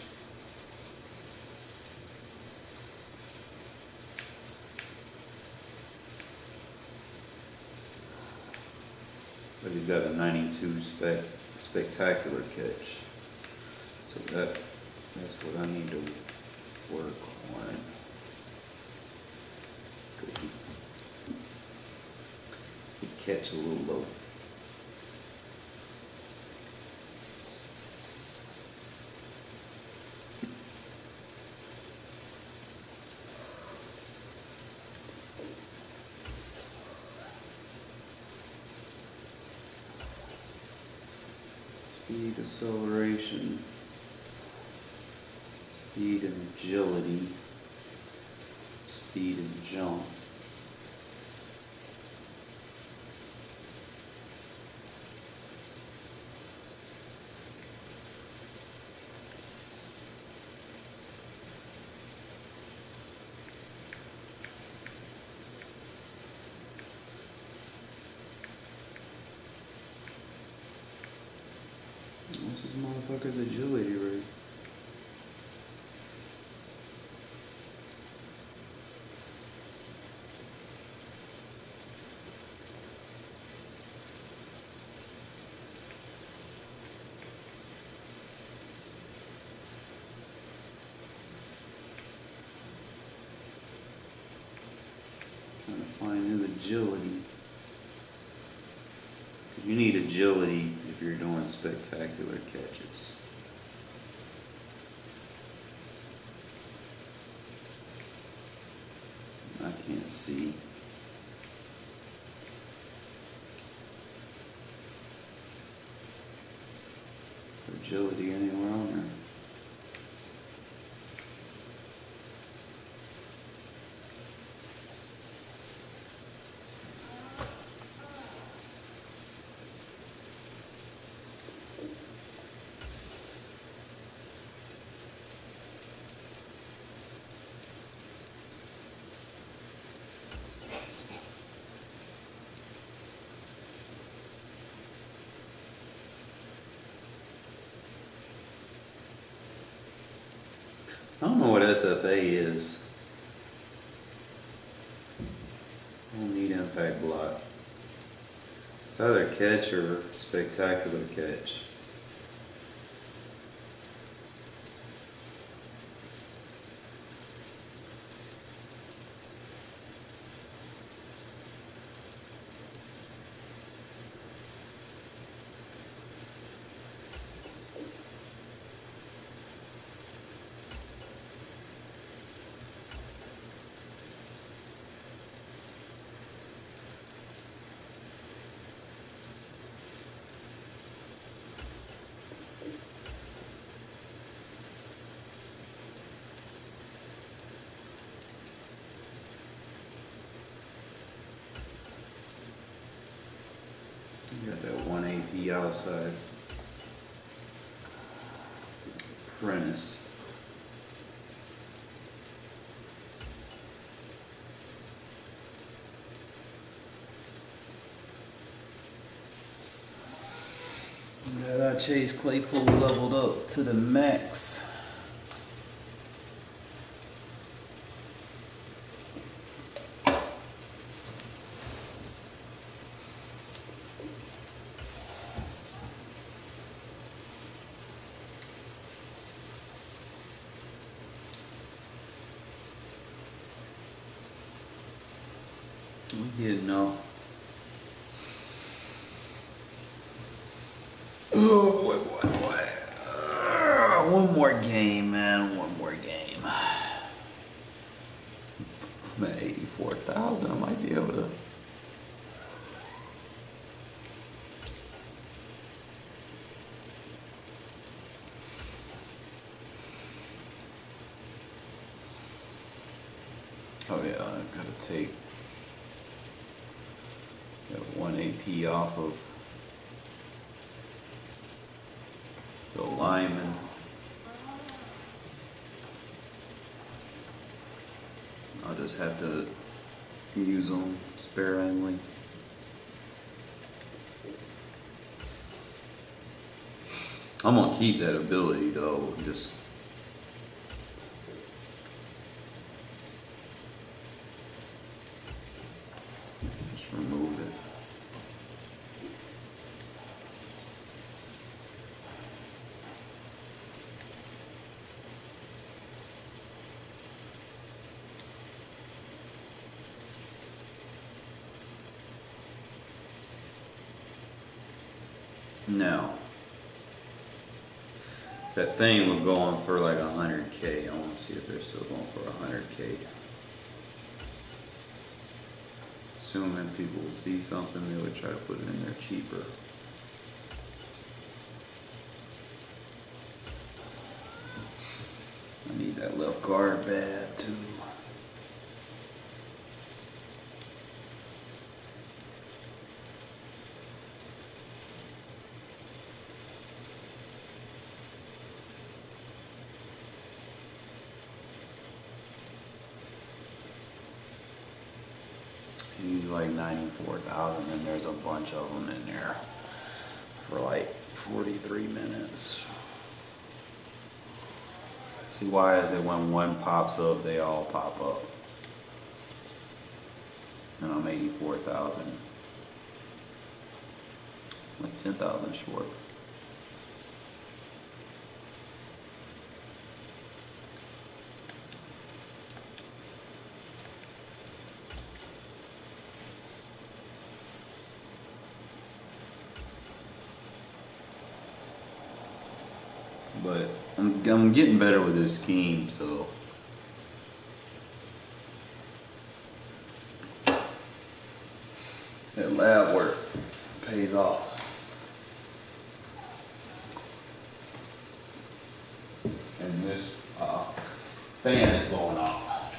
Got a 92 spec spectacular catch. So that that's what I need to work on. He catch a little low. Speed, acceleration, speed and agility, speed and jump. Motherfucker's agility rate? Trying to find his agility. You need agility if you're doing spectacular catches. I can't see. Agility anywhere on there. I don't know what SFA is. Don't need impact block. It's either catch or spectacular catch. You got that one Outside. Prentice. Our Chase Claypool leveled up to the max. We getting off. Oh boy, boy, boy. Uh, one more game, man. One more game. I'm at 84,000. I might be able to. Oh yeah, I've gotta take that one AP off of the lineman. I'll just have to use them sparingly. I'm gonna keep that ability though, just remove it. No. That thing was going for like a hundred K. I wanna see if they're still going for a hundred K. Assuming people would see something, they would try to put it in there cheaper. there's a bunch of them in there for like 43 minutes. See why is it when one pops up, they all pop up. And I'm 84,000. Like 10,000 short. I'm, getting better with this scheme, so. That lab work pays off. And this uh, fan is going off.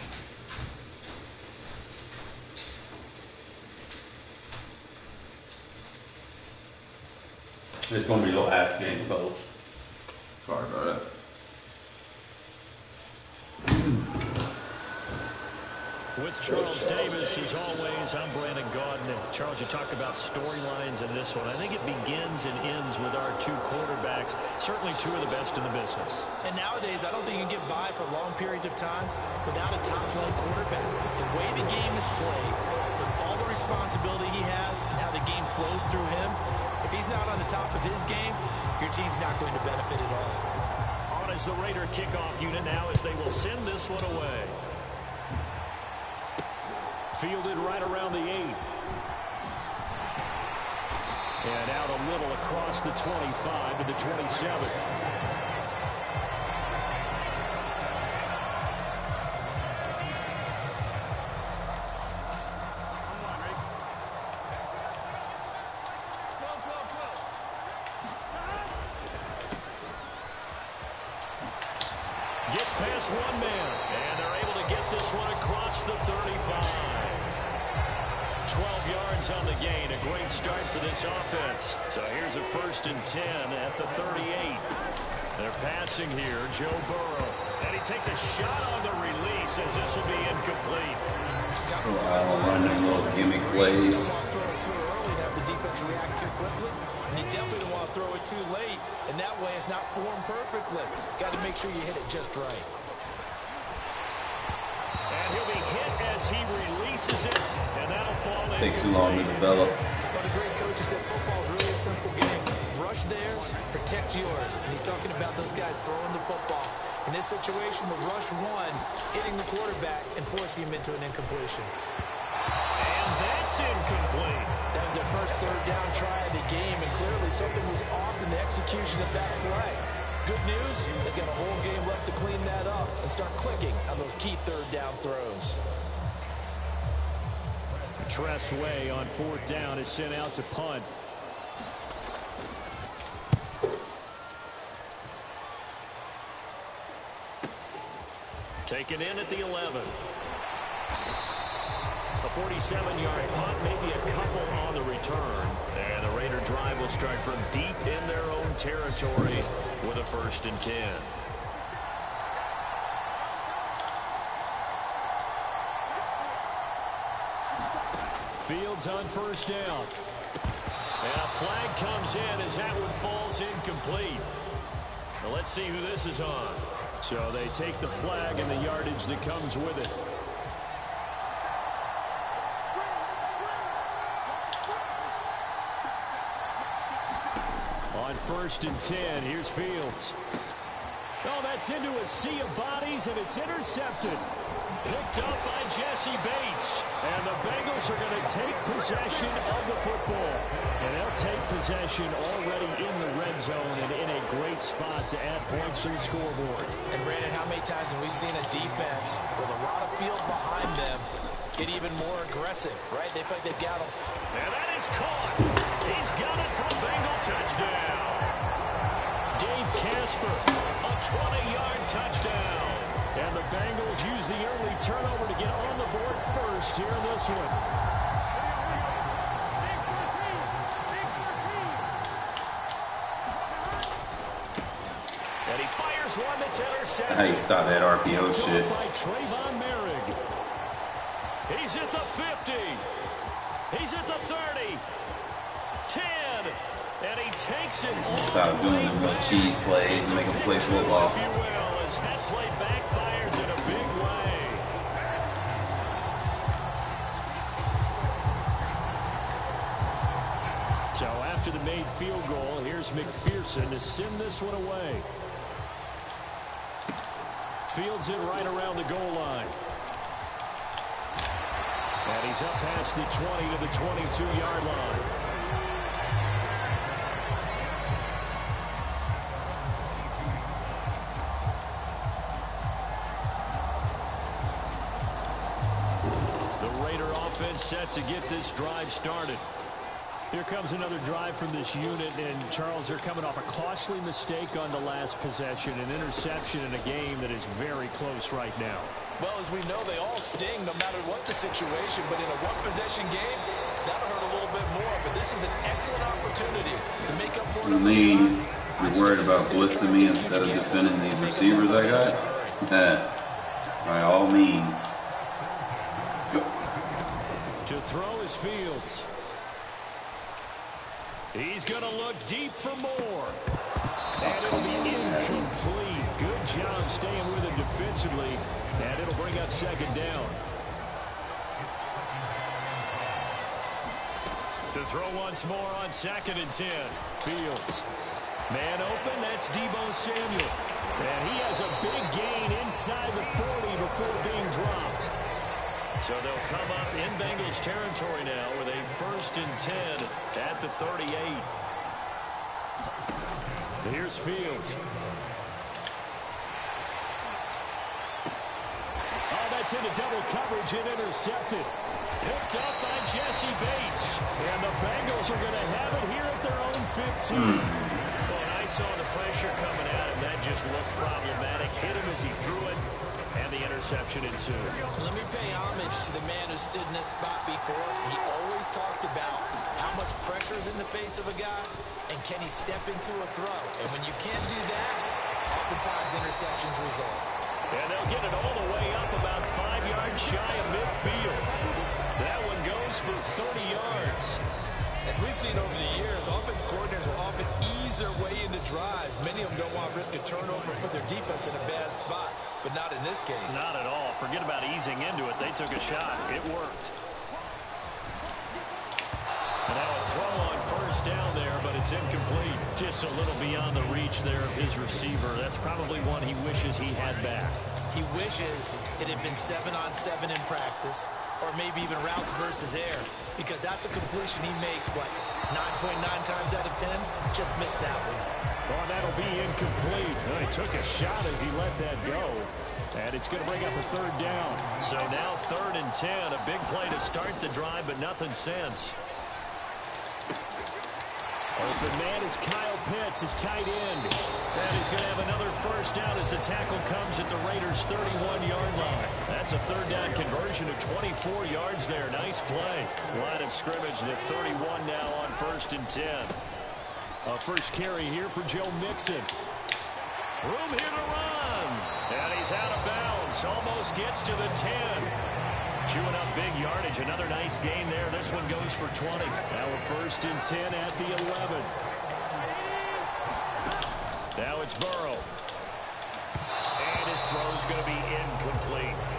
It's gonna be the last game, folks. Sorry about that. With Charles Davis, as always, I'm Brandon Gaudin. Charles, you talk about storylines in this one. I think it begins and ends with our two quarterbacks, certainly two of the best in the business. And nowadays, I don't think you can get by for long periods of time without a top-flight quarterback. The way the game is played, with all the responsibility he has and how the game flows through him, if he's not on the top of his game, your team's not going to benefit at all. On as the Raider kickoff unit now as they will send this one away. Fielded right around the eight. And out a little across the 25 to the 27. Got to make sure you hit it just right. And he'll be hit as he releases it. And that'll fall in. Take too long to develop. But a great coach has said football is really a simple game. Rush theirs, protect yours. And he's talking about those guys throwing the football. In this situation, the rush one, hitting the quarterback and forcing him into an incompletion. And that's incomplete. That was their first third down try of the game, and clearly something was off in the execution of that play. Good news, they've got a whole game left to clean that up and start clicking on those key third down throws. Tress Way on fourth down is sent out to punt. Taken in at the 11. A 47-yard punt, maybe a couple on the return. Drive will start from deep in their own territory with a first and 10. Fields on first down. And a flag comes in as that one falls incomplete. Now let's see who this is on. So they take the flag and the yardage that comes with it. First and 10, here's Fields. Oh, that's into a sea of bodies, and it's intercepted. Picked up by Jessie Bates. And the Bengals are going to take possession of the football. And they'll take possession already in the red zone and in a great spot to add points to the scoreboard. And Brandon, how many times have we seen a defense with a lot of field behind them get even more aggressive, right? They feel like they've got them. And that is caught. He's got it for a Bengal touchdown. Dave a 20-yard touchdown. And the Bengals use the early turnover to get on the board first here in this one. And he fires one that's intercepted. How you stop that RPO shit? By Tre'von Moehrig. He's at the 50. He's at the 30. 10. And he takes it Stop doing the little cheese plays and make a play football. If you will, as that play backfires in a big way. So after the made field goal, here's McPherson to send this one away. Fields it right around the goal line. And he's up past the 20 to the 22-yard line. Set to get this drive started. Here comes another drive from this unit, and Charles, they're coming off a costly mistake on the last possession, an interception in a game that is very close right now. Well, as we know, they all sting no matter what the situation, but in a one-possession game, that'll hurt a little bit more, but this is an excellent opportunity to make up for it. I mean, you're worried about blitzing me instead of defending these receivers I got? By all means. His Fields. He's going to look deep for more. And it'll be incomplete. Good job staying with him defensively. And it'll bring up second down. To throw once more on second and ten. Fields. Man open, that's Deebo Samuel. And he has a big gain inside the 40 before being dropped. So they'll come up in Bengals territory now with a first and 10 at the 38. Here's Fields. Oh, that's into double coverage and intercepted. Picked up by Jessie Bates. And the Bengals are going to have it here at their own 15. Well, I saw the pressure coming at him. That just looked problematic. Hit him as he threw it. And the interception ensued. Let me pay homage to the man who stood in this spot before. He always talked about how much pressure is in the face of a guy, and can he step into a throw. And when you can't do that, oftentimes interceptions result. And they'll get it all the way up about five yards shy of midfield. That one goes for 30 yards. As we've seen over the years, offense coordinators will often ease their way into drives. Many of them don't want to risk a turnover and put their defense in a bad spot, but not in this case. Not at all. Forget about easing into it. They took a shot. It worked. And now a throw on first down there, but it's incomplete. Just a little beyond the reach there of his receiver. That's probably one he wishes he had back. He wishes it had been seven on seven in practice, or maybe even routes versus air, because that's a completion he makes, what, 9.9 times out of 10? Just missed that one. Oh, that'll be incomplete. Well, he took a shot as he let that go. And it's going to bring up a third down. So now third and 10. A big play to start the drive, but nothing since. Open man is Kyle Pitts, his tight end. And he's going to have another first down as the tackle comes at the Raiders' 31-yard line. That's a third down conversion of 24 yards there. Nice play. Line of scrimmage the 31 now on first and 10. A first carry here for Joe Mixon. Room here to run. And he's out of bounds. Almost gets to the 10. Chewing up big yardage. Another nice gain there. This one goes for 20. Now a first and 10 at the 11. Now it's Burrow. And his throw is going to be incomplete.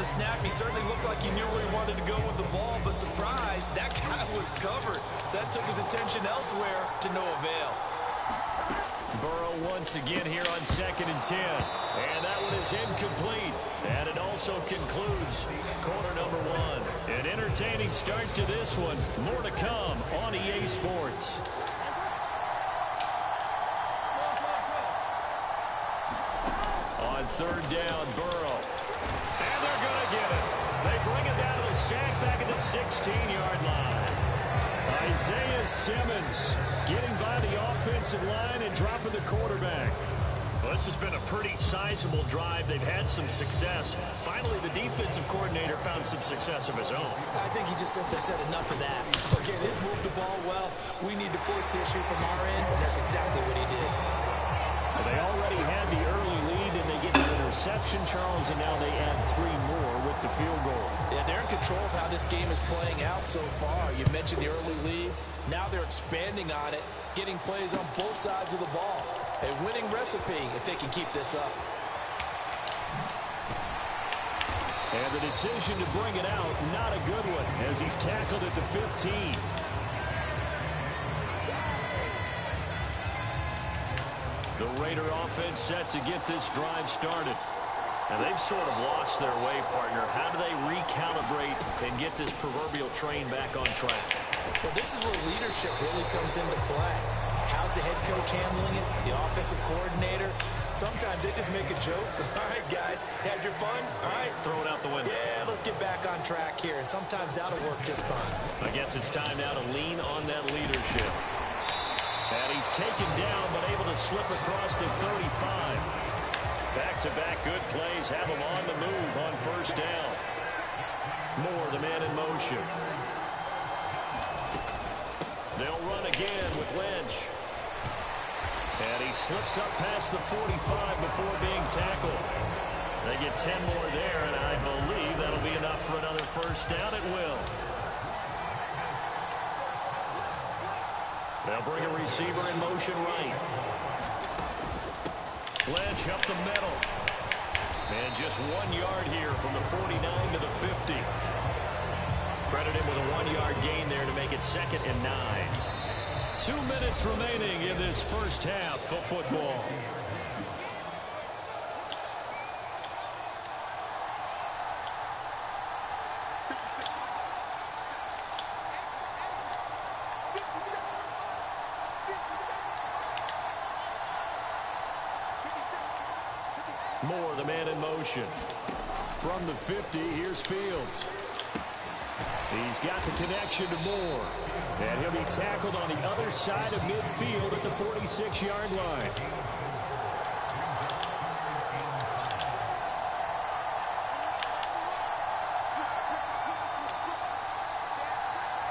The snap, he certainly looked like he knew where he wanted to go with the ball, but surprise, that guy was covered. So that took his attention elsewhere to no avail. Burrow once again here on second and 10. And that one is incomplete. And it also concludes quarter number one. An entertaining start to this one. More to come on EA Sports. On third down, Burrow. 16-yard line. Isaiah Simmons getting by the offensive line and dropping the quarterback. Well, this has been a pretty sizable drive. They've had some success. Finally, the defensive coordinator found some success of his own. I think he just simply said enough of that. Okay, they moved the ball well. We need to force the issue from our end, and that's exactly what he did. Well, they already had the early lead, and they get the interception, Charles, and now they add three more with the field goal. They're in control of how this game is playing out so far. You mentioned the early lead. Now they're expanding on it. getting plays on both sides of the ball. A winning recipe if they can keep this up. And the decision to bring it out, not a good one, as he's tackled at the 15. The Raider offense set to get this drive started. And they've sort of lost their way, partner. How do they recalibrate and get this proverbial train back on track? Well, this is where leadership really comes into play. How's the head coach handling it? The offensive coordinator? Sometimes they just make a joke. All right, guys, had your fun? All right. Throw it out the window. Yeah, let's get back on track here. And sometimes that'll work just fine. I guess it's time now to lean on that leadership. And he's taken down, but able to slip across the 35. Back-to-back -back good plays have him on the move on first down. Moore, the man in motion. They'll run again with Lynch. And he slips up past the 45 before being tackled. They get 10 more there, and I believe that'll be enough for another first down. It will. They'll bring a receiver in motion right. Lynch up the middle. And just one yard here from the 49 to the 50. Credit him with a one-yard gain there to make it second and nine. Two minutes remaining in this first half of football. Moore, the man in motion. From the 50, here's Fields. He's got the connection to Moore. And he'll be tackled on the other side of midfield at the 46-yard line.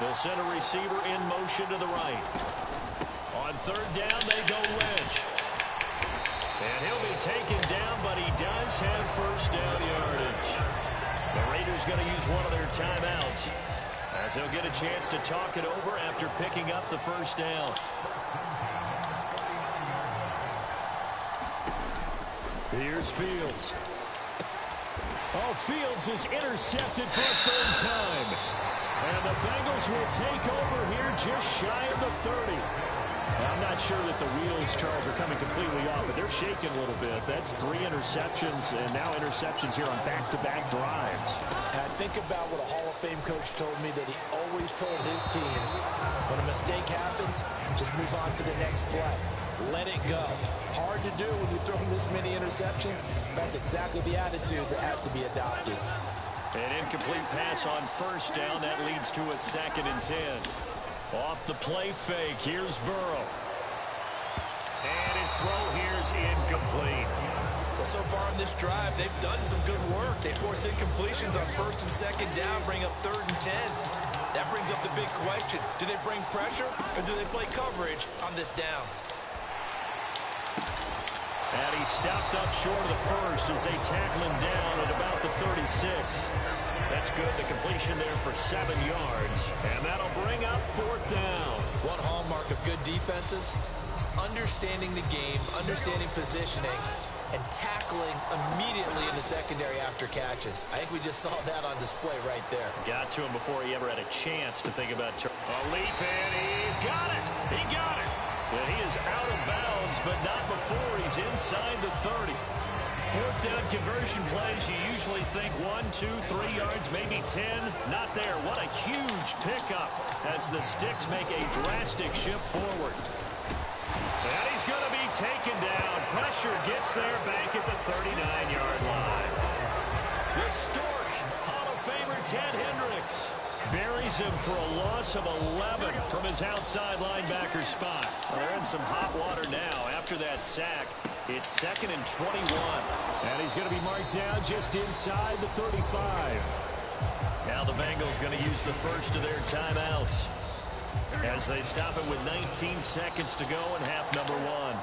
They'll send a receiver in motion to the right. On third down, they go Lynch. And he'll be taken down, but he does have first down yardage. The Raiders going to use one of their timeouts as he'll get a chance to talk it over after picking up the first down. Here's Fields. Oh, Fields is intercepted for a third time. And the Bengals will take over here just shy of the 30. I'm not sure that the wheels, Charles, are coming completely off, but they're shaking a little bit. That's three interceptions and now interceptions here on back-to-back -back drives. And I think about what a Hall of Fame coach told me that he always told his teams, when a mistake happens, just move on to the next play. Let it go. Hard to do when you throw this many interceptions. That's exactly the attitude that has to be adopted. An incomplete pass on first down. That leads to a second and 10. Off the play fake, here's Burrow. And his throw here's incomplete. Well, so far in this drive, they've done some good work. They force incompletions on first and second down, bring up third and 10. That brings up the big question. Do they bring pressure or do they play coverage on this down? And he stopped up short of the first as they tackle him down at about the 36. That's good. The completion there for seven yards. And that'll bring up fourth down. One hallmark of good defenses is understanding the game, understanding positioning, and tackling immediately in the secondary after catches. I think we just saw that on display right there. Got to him before he ever had a chance to think about... Turning. A leap, and he's got it. He got it. And he is out of bounds, but not before he's inside the 30. Fourth down conversion plays, you usually think one, two, three yards, maybe 10. Not there. What a huge pickup as the Sticks make a drastic shift forward. And he's going to be taken down. Pressure gets there back at the 39-yard line. The Stork, Hall of Famer Ted Hendricks buries him for a loss of 11 from his outside linebacker spot. They're in some hot water now after that sack. It's second and 21. And he's going to be marked down just inside the 35. Now the Bengals going to use the first of their timeouts as they stop it with 19 seconds to go in half number one.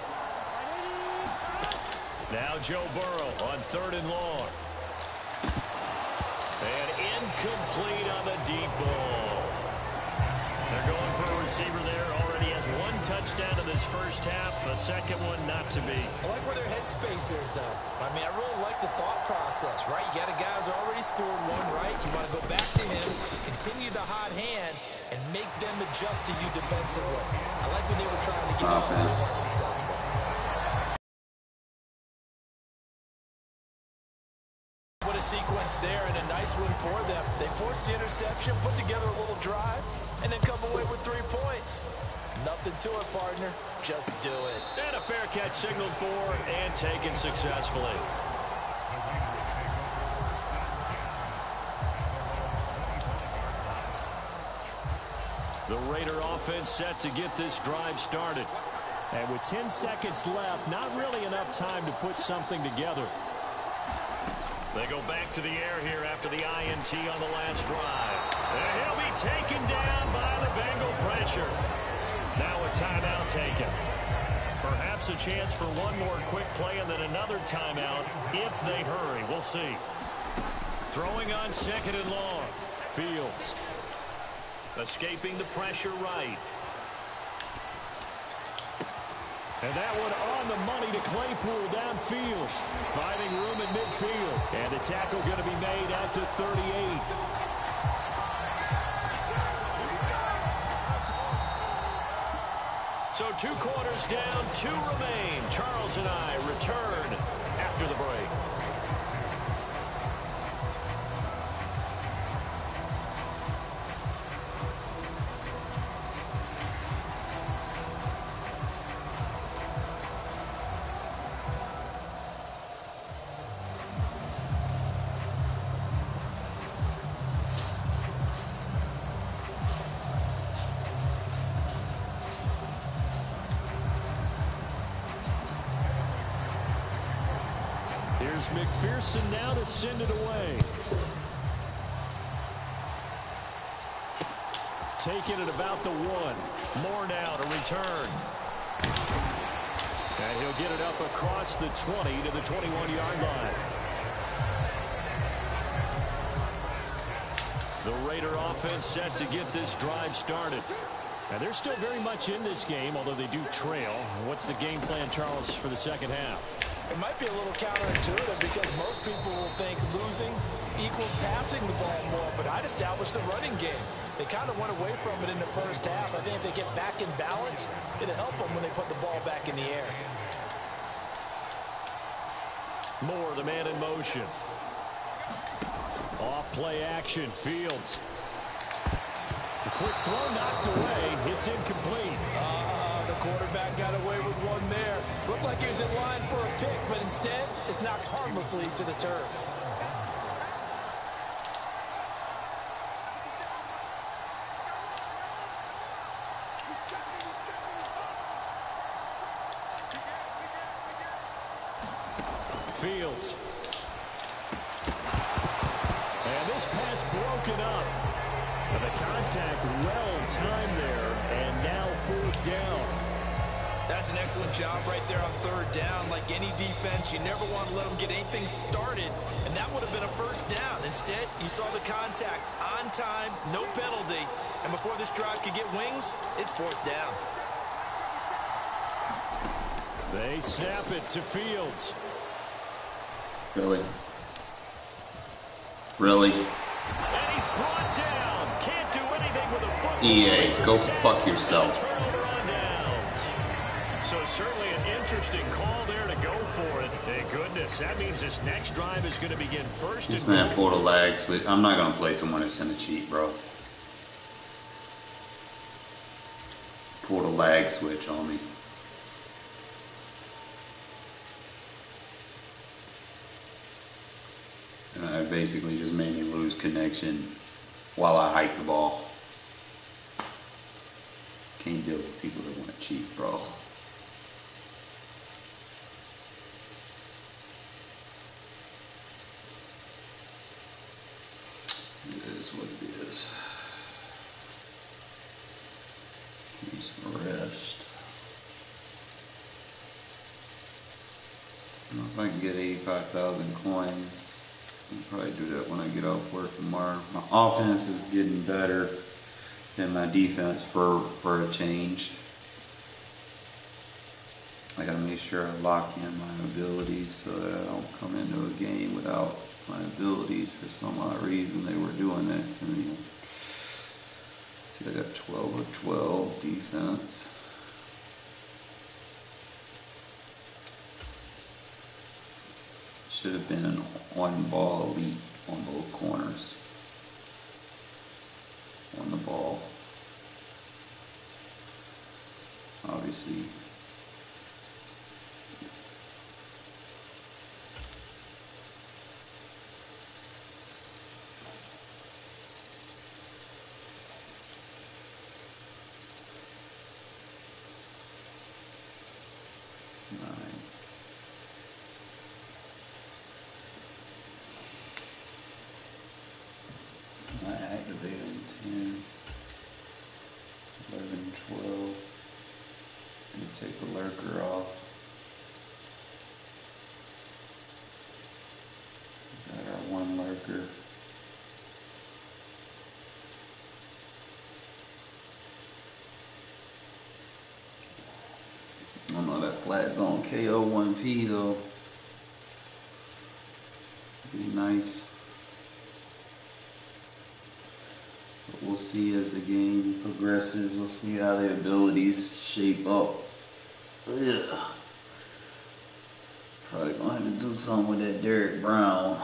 Now Joe Burrow on third and long. And incomplete on the deep ball. They're going receiver there already. has one touchdown in this first half, a second one not to be. I like where their headspace is, though. I mean, I really like the thought process, right? You got a guy who's already scored one, right? You want to go back to him, continue the hot hand, and make them adjust to you defensively. I like when they were trying to get Offense. successful. For them. They forced the interception, put together a little drive, and then come away with three points. Nothing to it, partner. Just do it. And a fair catch signaled for and taken successfully. The Raider offense set to get this drive started. And with 10 seconds left, not really enough time to put something together. They go back to the air here after the INT on the last drive. And he'll be taken down by the Bengal pressure. Now a timeout taken. Perhaps a chance for one more quick play and then another timeout if they hurry. We'll see. Throwing on second and long. Fields. Escaping the pressure right. And that one on the money to Claypool downfield. Finding room in midfield. And the tackle going to be made at the 38. So two quarters down, two remain. Charles and I return after the break. McPherson now to send it away. Taking it about the one. More now to return. And he'll get it up across the 20 to the 21-yard line. The Raider offense set to get this drive started. And they're still very much in this game, although they do trail. What's the game plan, Charles, for the second half? It might be a little counterintuitive because most people will think losing equals passing the ball more, but I'd establish the running game. They kind of went away from it in the first half. I think if they get back in balance, it'll help them when they put the ball back in the air. Moore, the man in motion. Off play action. Fields. The quick throw knocked away. It's incomplete. Uh, the quarterback got away with one there. Looked like he was in line for a pick, but instead, it's knocked harmlessly to the turf. Fields. And this pass broken up. And the contact well timed there. And now fourth down. That's an excellent job right there on third down. Like any defense, you never want to let them get anything started, and that would have been a first down. Instead, you saw the contact on time, no penalty, and before this drive could get wings, it's fourth down. They snap it to Fields. Really? Really? And he's brought down. Can't do anything with a. EA, go fuck and a yourself. Interesting call there to go for it. Thank goodness. That means this next drive is going to begin first This man pulled a lag switch. I'm not gonna play someone that's gonna cheat, bro. Pulled a lag switch on me. And it basically just made me lose connection while I hike the ball. Can't deal with people that want to cheat, bro. It is what it is. Rest. I don't know if I can get 85,000 coins. I'll probably do that when I get off work tomorrow. My offense is getting better than my defense for, for a change. I gotta make sure I lock in my abilities so that I don't come into a game without my abilities for some odd reason they were doing that to me. See, I got 12 of 12 defense. Should have been an on ball elite on both corners. On the ball. Obviously, nine. I activate on 10, 11, 12. And take the lurker off. Got our one lurker. I don't know that flat zone KO 1P though. Be nice. But we'll see as the game progresses. We'll see how the abilities shape up. Ugh. Probably gonna have to do something with that Derrick Brown.